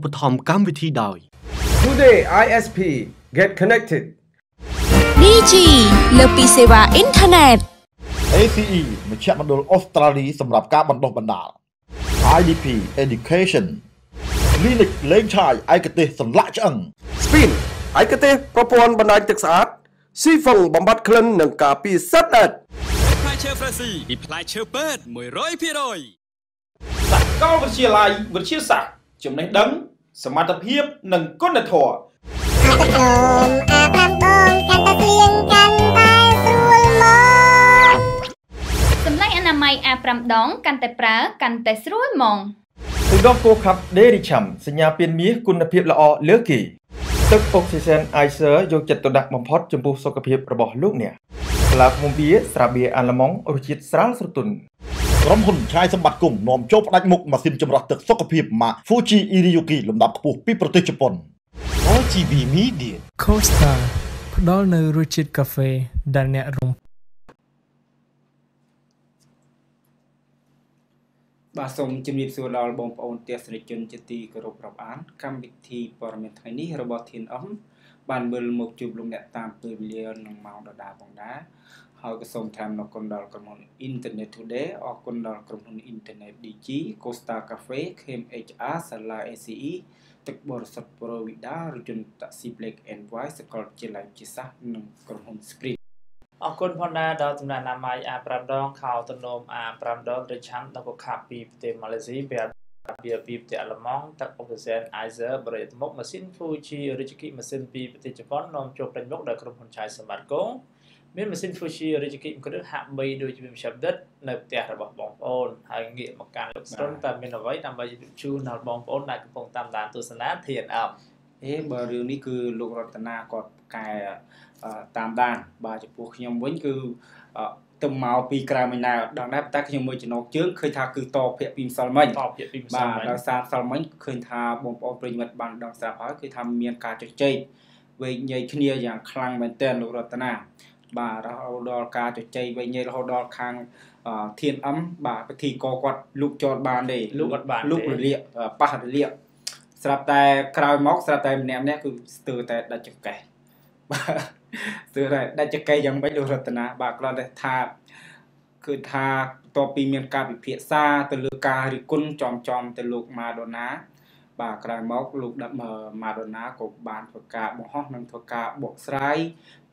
ឧបត្ថម្ភកម្មវិធីដោយ Today ISP get connected DG លើសពីសេវាអ៊ីនធឺណិត ACE មជ្ឈមណ្ឌលអូស្ត្រាលីសម្រាប់ការបណ្ដុះបណ្ដាល IDP Education Clinic លេងឆាយឯកទេសសន្លាក់ឆ្អឹង Spin ឯកទេសប្រព័ន្ធបណ្ដាញទឹកស្អាតស៊ីហ្វឹងបំបត្តិក្លិននិងការពារសត្វល្អិតផ្លែឈើ Fresh ពីផ្លែឈើពេទ្យ100%សាកលវិទ្យាល័យវិទ្យាសាស្ត្រចំណេះដឹង សមត្ថភាពនិងគុណធម៌អាទឹកនោមអាប្រាំដងកាន់តែស្លៀងកាន់តែស្រួលមកសម្លេងអនាម័យ A5 ដងកាន់តែប្រើកាន់តែស្រួលហ្មងទឹកដោះគោខាប់ដេរីឆាំសញ្ញាពានមាសគុណភាពល្អលើសគេ ទឹកអុកស៊ីសែនអាយសឺយកចិត្តទុកដាក់បំផុតចំពោះសុខភាពរបស់លោកអ្នកស្លាបមុំបៀស្រាបៀអាឡម៉ង់រសជាតិស្រាលស្រទន់ ក្រុមហ៊ុនឆាយសម្បត្តិគុំនាំចូលផ្ដាច់មុខម៉ាស៊ីនចម្រោះទឹកសុខភាពម៉ាក Fuji Iriyuki លំដាប់ខ្ពស់ពីប្រទេសជប៉ុន RGB Media Costa ផ្ដល់នូវរសជាតិកាហ្វេដែលអ្នករំបាទសូមជម្រាបសួរដល់បងប្អូនទស្សនិកជនជាទីគោរពរាប់អាន កម្មវិធីព័ត៌មានថ្ងៃនេះរបស់ធានអមបានវិលមកជួបលោកអ្នកតាមពេលវេលានិងម៉ោងដដែលផងដែរ ហើយក៏សូមថ្លែងអំណរគុណដល់ក្រុមហ៊ុន Internet Today អរគុណដល់ក្រុមហ៊ុន Internet DG Costa Cafe KMHR Sala ACE ទឹកបរិសុទ្ធ Provida រថយន្តតាក់ស៊ី Black and White សកលវិទ្យាល័យជាសាសនិងក្រុមហ៊ុន Sprint អរគុណផងដែរដល់ចំណានណាម៉ៃ A5 ដងខោទំនោម A5 ដងឬឆាំដល់កខាប់ពីប្រទេសម៉ាឡេស៊ីពីពីពីប្រទេសអាល្លឺម៉ង់ទឹកអុកស៊ីសែន Izer បរិយាមុខម៉ាស៊ីន Fuji Original ម៉ាស៊ីនពីប្រទេសជប៉ុននាំចូលប្រាញ់មុខដល់ក្រុមហ៊ុនឆៃសម្បត្តិកង មានម៉ាស៊ីន Fuji Original គ្រឿងហាក់បីដូចជាមានផ្ទះដិតនៅផ្ទះរបស់បងប្អូនហើយងាកមកកាន់លោកស្រុនតែមានអ្វីដើម្បីជូនដល់បងប្អូនដែលកំពុងតាមដានទស្សនាធានអប់អេបើរឿងនេះគឺលោករតនាគាត់កែអឺតាមដានបាទចំពោះខ្ញុំវិញគឺអឺទៅមកពីក្រៅមិនដែរដល់ដែរតែខ្ញុំមើលចំណងជើងឃើញថាគឺតភាកពីម្សិលមិញតភាកពីម្សិលបាទមិញដល់សារម្សិលមិញឃើញថាបងប្អូនប្រិយមិត្តបានដឹងស្រាប់ហើយគឺថាមានការជជែកវែងញែកគ្នាយ៉ាងខ្លាំងមែនទែនលោករតនា បាទរហូតដល់ការជជែកវែងញែករហូតដល់ខាងអឺធានអឹមបាទពិធីកគាត់លូកចតបានទេលូកអត់បានលូករលាកអឺប៉ះរលាកស្រាប់តែក្រោយមកស្រាប់តែម្នាក់ម្នាក់គឺស្ទើរតែដាច់ចង្កេះបាទស្ទើរតែដាច់ចង្កេះយ៉ាងម៉េចលោករតនាបាទគ្រាន់តែថាគឺថាបន្ទាប់ពីមានការពិភាក្សាទៅលើការរិះគន់ចំចំទៅលោកម៉ាដូណា បាទក្រោយមកលោកដាក់ម៉ាដូណាក៏បានធ្វើការបង្ហោះនិងធ្វើការបកស្រាយ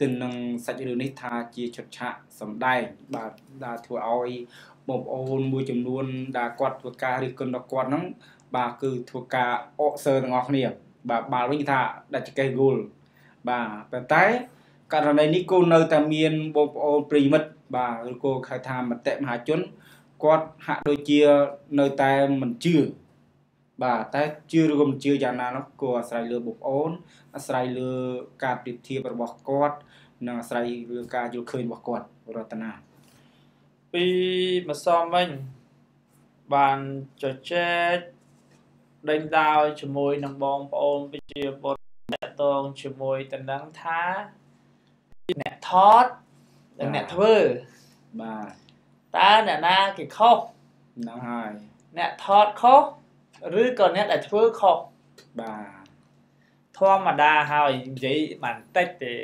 ទៅនឹងសាច់រឿងនេះថាជាឈុតឆាកសម្ដែងបាទដែលធ្វើឲ្យបងប្អូនមួយចំនួនដែលគាត់ធ្វើការរិះគន់ដល់គាត់ហ្នឹងបាទគឺធ្វើការអកសើទាំងអស់គ្នា បាទបាល់វិញថាដាច់ចកេះគោលបាទប៉ុន្តែករណីនេះគូនៅតែមានបងប្អូនប្រិយមិត្តបាទឬក៏ហៅថាមតិមហាជនគាត់ហាក់ដូចជានៅតែមិនជឿ បាទតែជឿឬក៏មិនជឿយ៉ាងណានោះគួរអាស្រ័យលើបងប្អូនអាស្រ័យលើការប្រៀបធៀបរបស់គាត់និងអាស្រ័យលើការយល់ឃើញរបស់គាត់រតនាពីម្សិលមិញបានជជែកដេញដោលជាមួយនឹងបងប្អូនប្រជាពលរដ្ឋតងជាមួយតំណឹងថាអ្នកថតនិងអ្នកធ្វើបាទតើអ្នកណាគេខុសហ្នឹងហើយអ្នកថតខុស ឬក៏អ្នកដែលធ្វើខុសបាទធម្មតាហើយនិយាយបានតិចទេ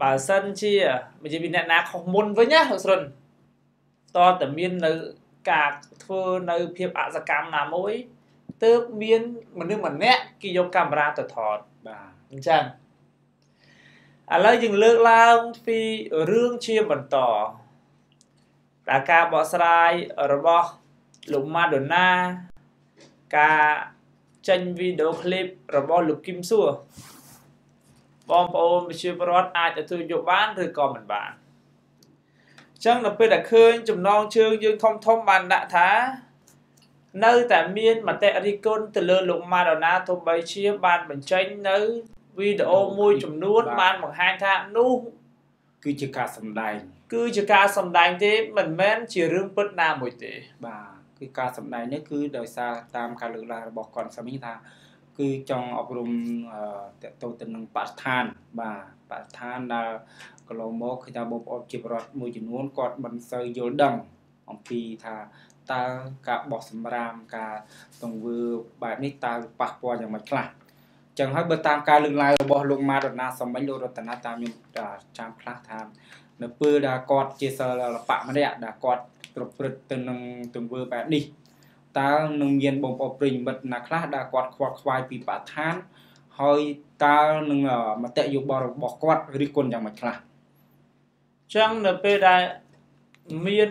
បើសិនជាមិនជាមានអ្នកណាខុសមុនវិញណាលោកស្រុនតើតែមាននៅការធ្វើនៅភាពអសកម្មណាមួយទើបមានមនុស្សម្នាក់គេយកកាមេរ៉ាទៅថតបាទអញ្ចឹងឥឡូវយើងលើកឡើងពីរឿងជាបន្តដែលការបកស្រាយរបស់លោកម៉ាដូណា ការចេញវីដេអូឃ្លីបរបស់លោកគឹមសួរបងប្អូនប្រជាពលរដ្ឋអាចទទួលយកបានឬក៏មិនបានអញ្ចឹងនៅពេលដែលឃើញចំណងជើងយើងធំធំបានដាក់ថា នៅតែមានមតិរិះគន់ទៅលើលោកម៉ាដូណាទោះបីជាបានបញ្ចេញនៅវីដេអូមួយចំនួនបានបង្ហាញថានោះគឺជាការសម្ដែងគឺជាការសម្ដែងទេមិនមែនជារឿងពិតណាមួយទេបាទ គឺការសម្ដែងនេះគឺដោយសារតាមការលើកឡើងរបស់គាត់ស្មិញថា គឺចង់អប់រំអឺតកតទៅនឹងបរិស្ថានបាទបរិស្ថានដែលកន្លងមកគឺថាបងប្អូនជាពលរដ្ឋមួយចំនួនគាត់មិនសូវយល់ដឹងអំពីថាតតើការបោះសម្រាមការទង្វើបែបនេះតើប៉ះពាល់យ៉ាងម៉េចខ្លះចឹងហើយបើតាមការលើកឡើងរបស់លោកម៉ាដុណាសំមិញលោករតនាតាមខ្ញុំចាំខ្លះថានៅពេលដែលគាត់ជាសិល្បៈម្នាក់ដែលគាត់ ប្រព្រឹត្តទៅនឹងទង្វើបែបនេះតើនឹងមានបងប្អូនប្រិយមិត្តណាខ្លះដែលគាត់ខ្វល់ខ្វាយពីបរិស្ថានហើយតើនឹងមតិយោបល់របស់គាត់រិះគន់យ៉ាងម៉េចខ្លះចឹងនៅពេលដែលមាន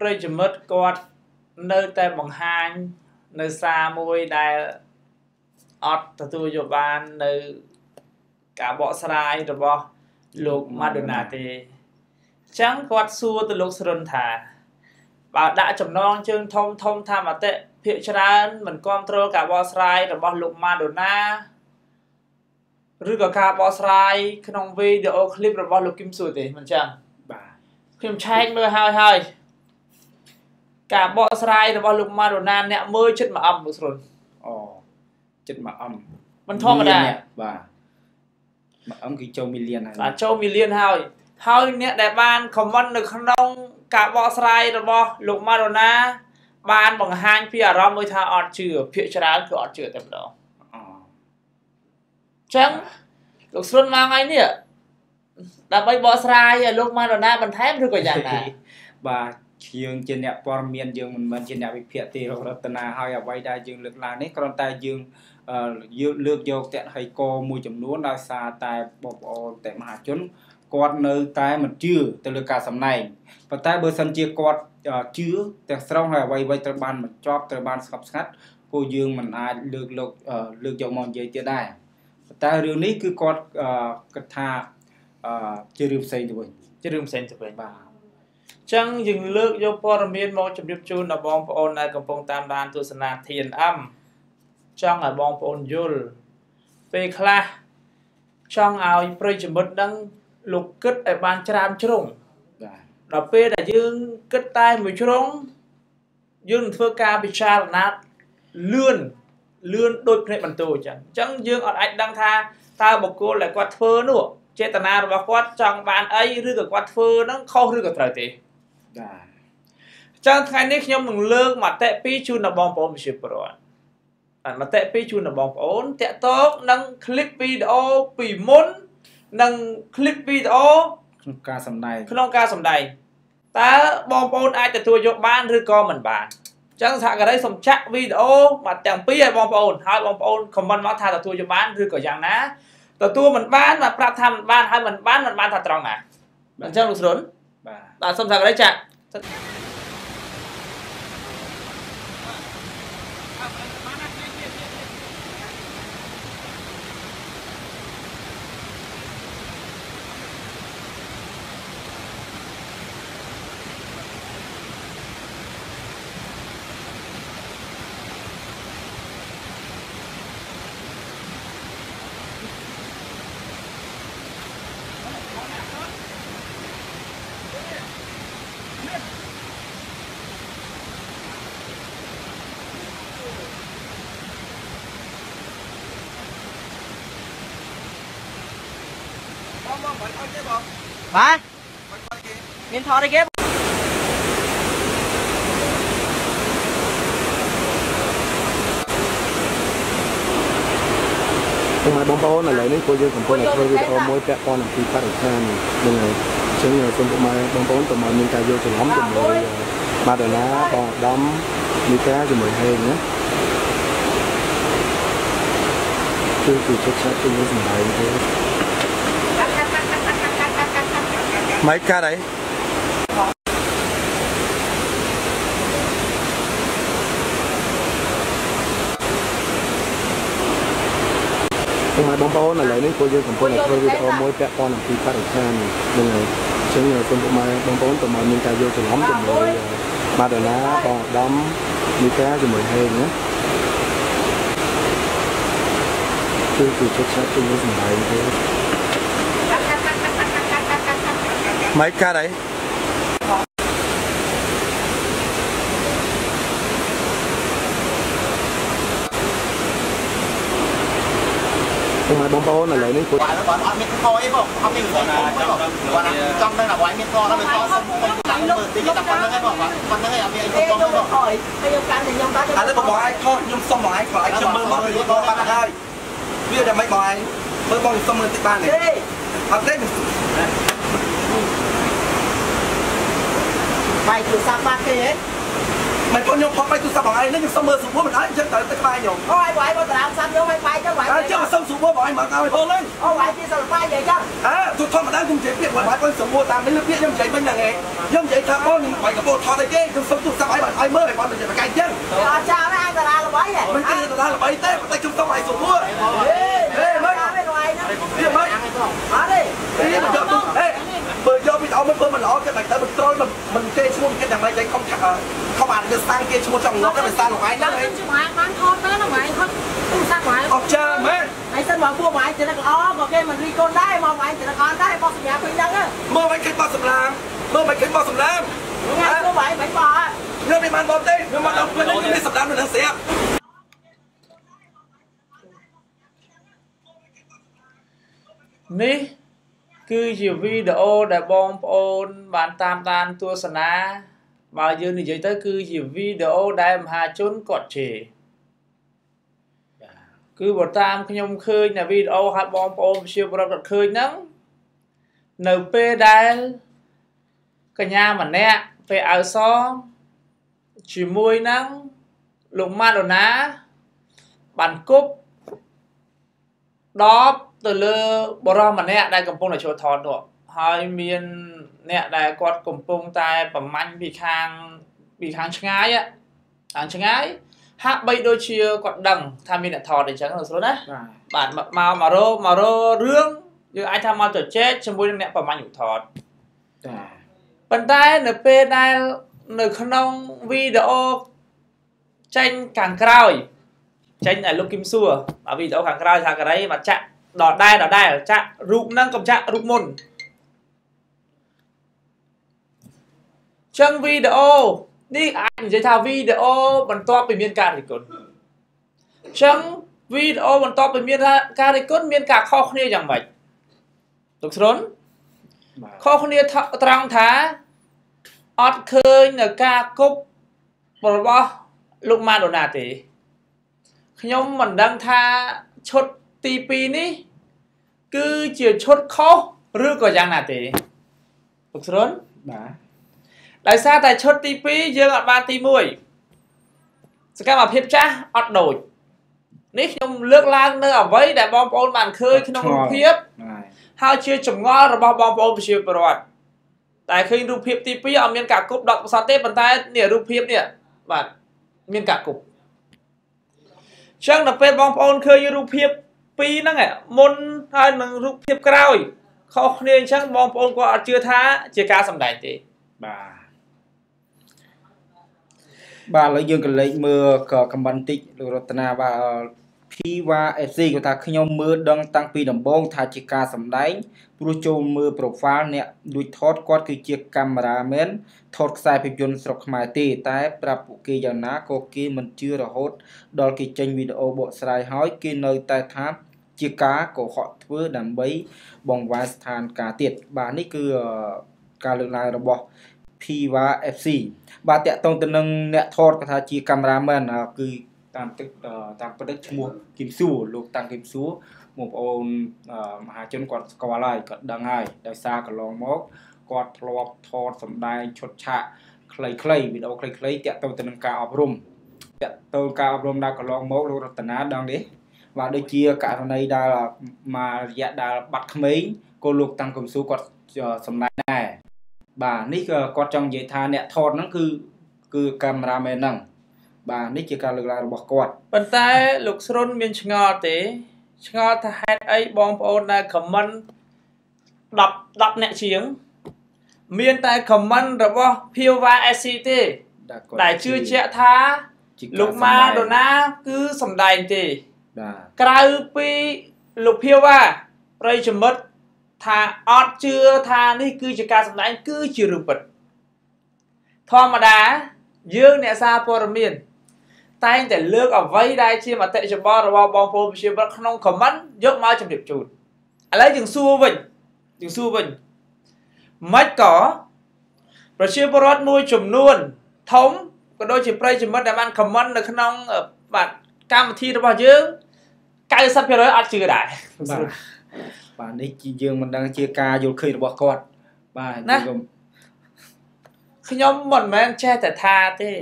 ប្រិយមិត្តគាត់នៅតែបង្ហាញនៅសារមួយដែលអត់ទទួលយកបាននៅការបកស្រាយរបស់លោកម៉ាដូណាទេចឹងគាត់សួរទៅលោកស្រុនថា បើដាក់ចំណងជើងធំធំថាមតិភាកច្រើនមិនគ្រប់គ្រងការបកស្រាយរបស់លោកម៉ាដូណាឬក៏ការបកស្រាយក្នុងវីដេអូឃ្លីបរបស់លោកគឹមស៊ូទេមិនចឹងបាទខ្ញុំឆែកមើលហើយហើយការបកស្រាយរបស់លោកម៉ាដូណាអ្នកមើលចិត្តមួយអំលោកស្រុនអូចិត្តមួយអំមិនធម្មតាបាទមួយអំគឺចូលមីលៀនហើយបាទចូលមីលៀនហើយហើយអ្នកដែលបានខមមិននៅក្នុង ការបកស្រាយរបស់លោកម៉ាដូណាបានបង្ហាញពីអារម្មណ៍មួយថាអត់ជឿភាកច្រើនគឺអត់ជឿតែម្ដងអូចឹងលោកស្រុនមកថ្ងៃនេះដើម្បីបកស្រាយឲ្យលោកម៉ាដូណាបន្ថែមឬក៏យ៉ាងណាបាទយើងជាអ្នកព័ត៌មានយើងមិនមែនជាអ្នកវិភាគទេរករតនាហើយអ្វីដែលយើងលើកឡើងនេះគ្រាន់តែយើងអឺយើងលើកយកតហៃកមួយចំនួនដោយសារតែបងប្អូនតែមហាជន គាត់នៅតែមិនជឿទៅលើការសម្ដែងប៉ុន្តែបើសិនជាគាត់ជឿទាំងស្រុងហើយអ្វីអ្វីត្រូវបានបញ្ចប់ត្រូវបានស្ងប់ស្ងាត់គូយើងមិនអាចលើកលោកលើកយកមកនិយាយទៀតដែរប៉ុន្តែរឿងនេះគឺគាត់គិតថាអឺជារឿងផ្សេងទៅវិញជារឿងផ្សេងទៅវិញបាទចឹងយើងលើកយកព័ត៌មានមកជម្រាបជូនដល់បងប្អូនដែលកំពុងតាមដានទស្សនា TNM ចង់ឲ្យបងប្អូនយល់ពេលខ្លះចង់ឲ្យប្រិយមិត្តដឹង លោកគិតឲ្យបានច្រើនជ្រុង បាទ ដល់ពេលដែលយើងគិតតែមួយជ្រុងយើងនឹងធ្វើការពិចារណាលឿនលឿនដូចភ្នែកបន្ទោអញ្ចឹងអញ្ចឹងយើងអត់អាចដឹងថាតើបុគ្គលដែលគាត់ធ្វើនោះចេតនារបស់គាត់ចង់បានអីឬក៏គាត់ធ្វើហ្នឹងខុសឬក៏ត្រូវទេ បាទ ចឹងថ្ងៃនេះខ្ញុំនឹងលើកមតិពីរជូនដល់បងប្អូនប្រជាពលរដ្ឋអាមតិពីរជូនដល់បងប្អូនតាក់ទងនឹងคลิปវីដេអូពីមុន និង clip វីដេអូក្នុងការសម្ដែងក្នុងការសម្ដែងតើបងប្អូនអាចទទួលយកបានឬក៏មិនបានអញ្ចឹងសហការីសូមចាក់វីដេអូមកទាំងពីរឲ្យបងប្អូនហើយបងប្អូន comment មកថាទទួលយកបានឬក៏យ៉ាងណាទទួលមិនបានមកប្រាប់ថាមិនបានហើយមិនបានមិនបានថាត្រង់ណាអញ្ចឹងលោកស្រុនបាទបាទសូមសហការីចាក់ មានថតអីគេពុកម៉ែបងប្អូនឥឡូវនេះពួកយើងកំពុងតែធ្វើវីដេអូមួយពាក់ព័ន្ធនឹងពីបរិស្ថានហ្នឹងហើយអញ្ចឹងសូមពុកម៉ែបងប្អូនកុំឲ្យមានការយល់ច្រឡំជាមួយបាតាណាបងអាដាមមីកាជាមួយ ហេងណាគឺគឺជិតឆាប់ទៅយើងសម្ដែងទេម៉ៃកាត់អីពុកម៉ែបងប្អូនឥឡូវនេះពួកយើងកំពុងតែធ្វើវីដេអូមួយពាក់ព័ន្ធនឹងពីបរិស្ថានហ្នឹងហើយអញ្ចឹងសូមពុកម៉ែបងប្អូនកុំឲ្យមានការយល់ច្រឡំជាមួយបាតាណាបងអាដាមមីកាជាមួយហេងណាគឺគឺជិតឆាប់ទៅយើងសម្ដែងទេម៉ៃកាត់អី ពុកម៉ែបងប្អូនឥឡូវនេះពួកបាទគាត់អត់មានខអីបងអត់មានខអីបងគាត់ចង់ដឹងថាវាមានខដល់វាខសុំសុំឡើងលុបតិចតែប៉ុណ្្នឹងឯងបងប៉ុណ្្នឹងឯងអត់មានអីគ្រប់គ្រងទេបងហើយខ្ញុំកាន់តែខ្ញុំបានឥឡូវបងបងឯងខុសខ្ញុំសុំបងឯងខ្លាចខ្ញុំមើលមកពីបងបានហើយវាតែមិនបងឯងមើលបងសុំមើលតិចបានទេអត់ទេបាយទូរស័ព្ទបាត់គេហ៎ មិនបងខ្ញុំផុសបាយទូរស័ព្ទបងឯងនេះខ្ញុំសុំមើលសុំមិនអាចអញ្ចឹងទៅទៅក្បែរខ្ញុំអូយបាយបងតារាងសាប់យកបាយបាយទៅបាយអញ្ចឹងសុំសុំបងឯងមកឲ្យបងលេងអូបាយពីសិលបាយយ៉ាងចឹងអើទូធម្មតាខ្ញុំនិយាយពាក្យបាយបាយបងសុំមើលតាមនេះពាក្យខ្ញុំនិយាយវិញហ្នឹងឯងខ្ញុំនិយាយថាបងខ្ញុំបាយកបោថតអីទេខ្ញុំសុំទូរស័ព្ទឲ្យបងឲ្យមើលឲ្យបងនិយាយប្រកែកអញ្ចឹងអត់ចាំឯងតារាល្បីហ៎មិនគឺតារាល្បីទេតែខ្ញុំសុំឲ្យសុំមើលហេហេមើល វាមិនអត់ទេនេះយកទូហេបើយកពីអោមិនធ្វើមិនល្អគេមិនទៅមិនត្រូលមិនមិនគេឈ្មោះគេតែមិនតែខំខំអានទៅសាំងគេឈ្មោះចង់ងត់ទៅសាំងរបស់ឯងហ្នឹងឯងជំនាញបានថតទៅហ្នឹងឯងថតទូរស័ព្ទរបស់ឯងអត់ចាមែនឯងសិនមកពួករបស់ឯងចំណិតល្អក៏គេមិនរីកូនដែរមករបស់ឯងចំណិតអត់ដែរបោះសម្រាប់ពេញហ្នឹងមើលមិនឃើញបោះសម្លាមមើលមិនឃើញបោះសម្លាមថ្ងៃពួករបស់ឯងមិនបោះខ្ញុំមិនបានបោះទេខ្ញុំមកដល់ពេលនេះខ្ញុំមានសម្លាមនៅនឹងស្រាប់ នេះគឺជាវីដេអូដែលបងប្អូនបានតាមដានទស្សនាបើយើងនិយាយទៅគឺជាវីដេអូដែលមហាជនគាត់ជេរគឺបើតាមខ្ញុំឃើញនៅវីដេអូហើយបងប្អូនជាប្រដ្ឋគាត់ឃើញហ្នឹងនៅពេលដែលកញ្ញាម្នាក់ពេលអៅសជាមួយនឹងលោកម៉ាដូណាបានគប់ដប ទៅលើបរិសម្នាក់ដែលកំពុងតែចូលថតនោះហើយមានអ្នកដែលគាត់កំពុងតែប្រមាញ់ពីខាងពីខាងឆ្ងាយខាងឆ្ងាយហាក់បីដូចជាគាត់ដឹងថាមានអ្នកថតអញ្ចឹងស្រួលណាបាទមកមករោមករោរឿងយើងអាចថាមកទៅជែកជាមួយនឹងអ្នកប្រមាញ់រូបថតចាប៉ុន្តែនៅពេលដែលនៅក្នុងវីដេអូចេញខាងក្រោយចេញឲ្យលោកគឹមសួរអាវីដេអូខាងក្រោយថាករីមកចាក់ ដដែលដដែលចាក់រូបហ្នឹងកុំចាក់រូបមុនចឹងវីដេអូនេះអាចនិយាយថាវីដេអូបន្ទាប់ពីមានការរិះគន់ចឹងវីដេអូបន្ទាប់ពីមានការរិះគន់មានការខុសគ្នាយ៉ាងម៉េចទុកស្រុនខុសគ្នាត្រង់ថាអត់ឃើញនៅការគប់របស់លោកម៉ាដូណាទេខ្ញុំមិនដឹងថាឈុតទី2នេះ គឺជាឈុតខុសឬក៏យ៉ាងណាទេពុកស្រុនបាទដោយសារតែឈុតទី2យើងអត់បានទី1សកម្មភាពចាស់អត់ដូចនេះខ្ញុំលើកឡើងនៅអ្វីដែលបងប្អូនបានឃើញក្នុងរូបភាពហើយជាចម្ងល់របស់បងប្អូនប្រជាពលរដ្ឋតែឃើញរូបភាពទី2អត់មានការគប់ដកប្រសតទេប៉ុន្តែនេះរូបភាពនេះបាទមានការគប់ចឹងដល់ពេលបងប្អូនឃើញរូបភាព ពីរហ្នឹងមុនហើយនឹងរូបភាពក្រោយខុសគ្នាអញ្ចឹងបងប្អូនក៏អត់ជឿថាជាការសម្ដែងទេបាទបាទឥឡូវយើងក៏លេខមើលក៏ខមមិនតិចលោករតនាបាទ Piva FC គាត់ថាខ្ញុំមើលដឹងតាំងពីដំបូងថាជាការសម្ដែងព្រោះចូលមើល profile អ្នកលួចថតគាត់គឺជាកាមេរ៉ាមែនថតខ្សែភាពយន្តស្រុកខ្មែរទេ តែ ប្រាប់ពួកគេយ៉ាងណាក៏គេមិនជឿរហូត ដល់គេចេញវីដេអូបកស្រាយហើយគេនៅតែថា ជាការកុហកធ្វើដើម្បីបង្វែរស្ថានភាពទៀតបាទនេះគឺការលើកឡើងរបស់ Piva FC បាទតកតងទៅនឹងអ្នកថតគាត់ថាជាកាមេរ៉ាមែនគឺតាមទឹកតាមប្រឌិតឈ្មោះគឹមសួរលោកតាំងគឹមសួរបងប្អូនមហាជនគាត់ស្គាល់ហើយគាត់ដឹងហើយដោយសារកន្លងមកគាត់ធ្លាប់ថតសម្ដែងឈុតឆាកខ្លីៗវីដេអូខ្លីៗតាក់ទងទៅនឹងការអប់រំតាក់ទងការអប់រំដែលកន្លងមកលោករតនាដឹងទេ បាទដូចជាករណីដែលមករយៈដែលបាត់ក្មេងក៏លោកតាំងកំស៊ូគាត់សម្ដែងដែរបាទនេះក៏គាត់ចង់និយាយថាអ្នកថតហ្នឹងគឺគឺកាមេរ៉ាមែនហ្នឹងបាទនេះជាការលើកឡើងរបស់គាត់ប៉ុន្តែលោកស្រុនមានឆ្ងល់ទេ ឆ្ងល់ថាហេតុអីបងប្អូនដែលខមមិន10 10អ្នកជាង មានតែខមមិនរបស់ Piva SC ទេដែលជឿជាក់ថាលោកម៉ាដូណា គឺសំដែងទេបាទ ក្រៅពីលោកភាវ៉ាប្រិយមិត្តថាអត់ជឿថានេះគឺជាការសម្ដែងគឺជារឿងពិតធម្មតាយើងអ្នកសារព័ត៌មានតែងតែលើកអ្វីដែលជាមតិយោបល់របស់បងប្អូនប្រជាពលរដ្ឋក្នុង comment យកមកជម្រាបជូនឥឡូវយើងសួរវិញយើងសួរវិញមិនក៏ប្រជាពលរដ្ឋមួយចំនួនធំក៏ដូចជាប្រិយមិត្តដែលបានខមមិននៅក្នុងអឺបាទកម្មវិធីរបស់យើង 90%អត់ជឿដែរបាទបាទនេះជាយើងមិនដឹងជាការយល់ឃើញរបស់គាត់បាទណាយើងខ្ញុំមិនមែនចេះតែថាទេ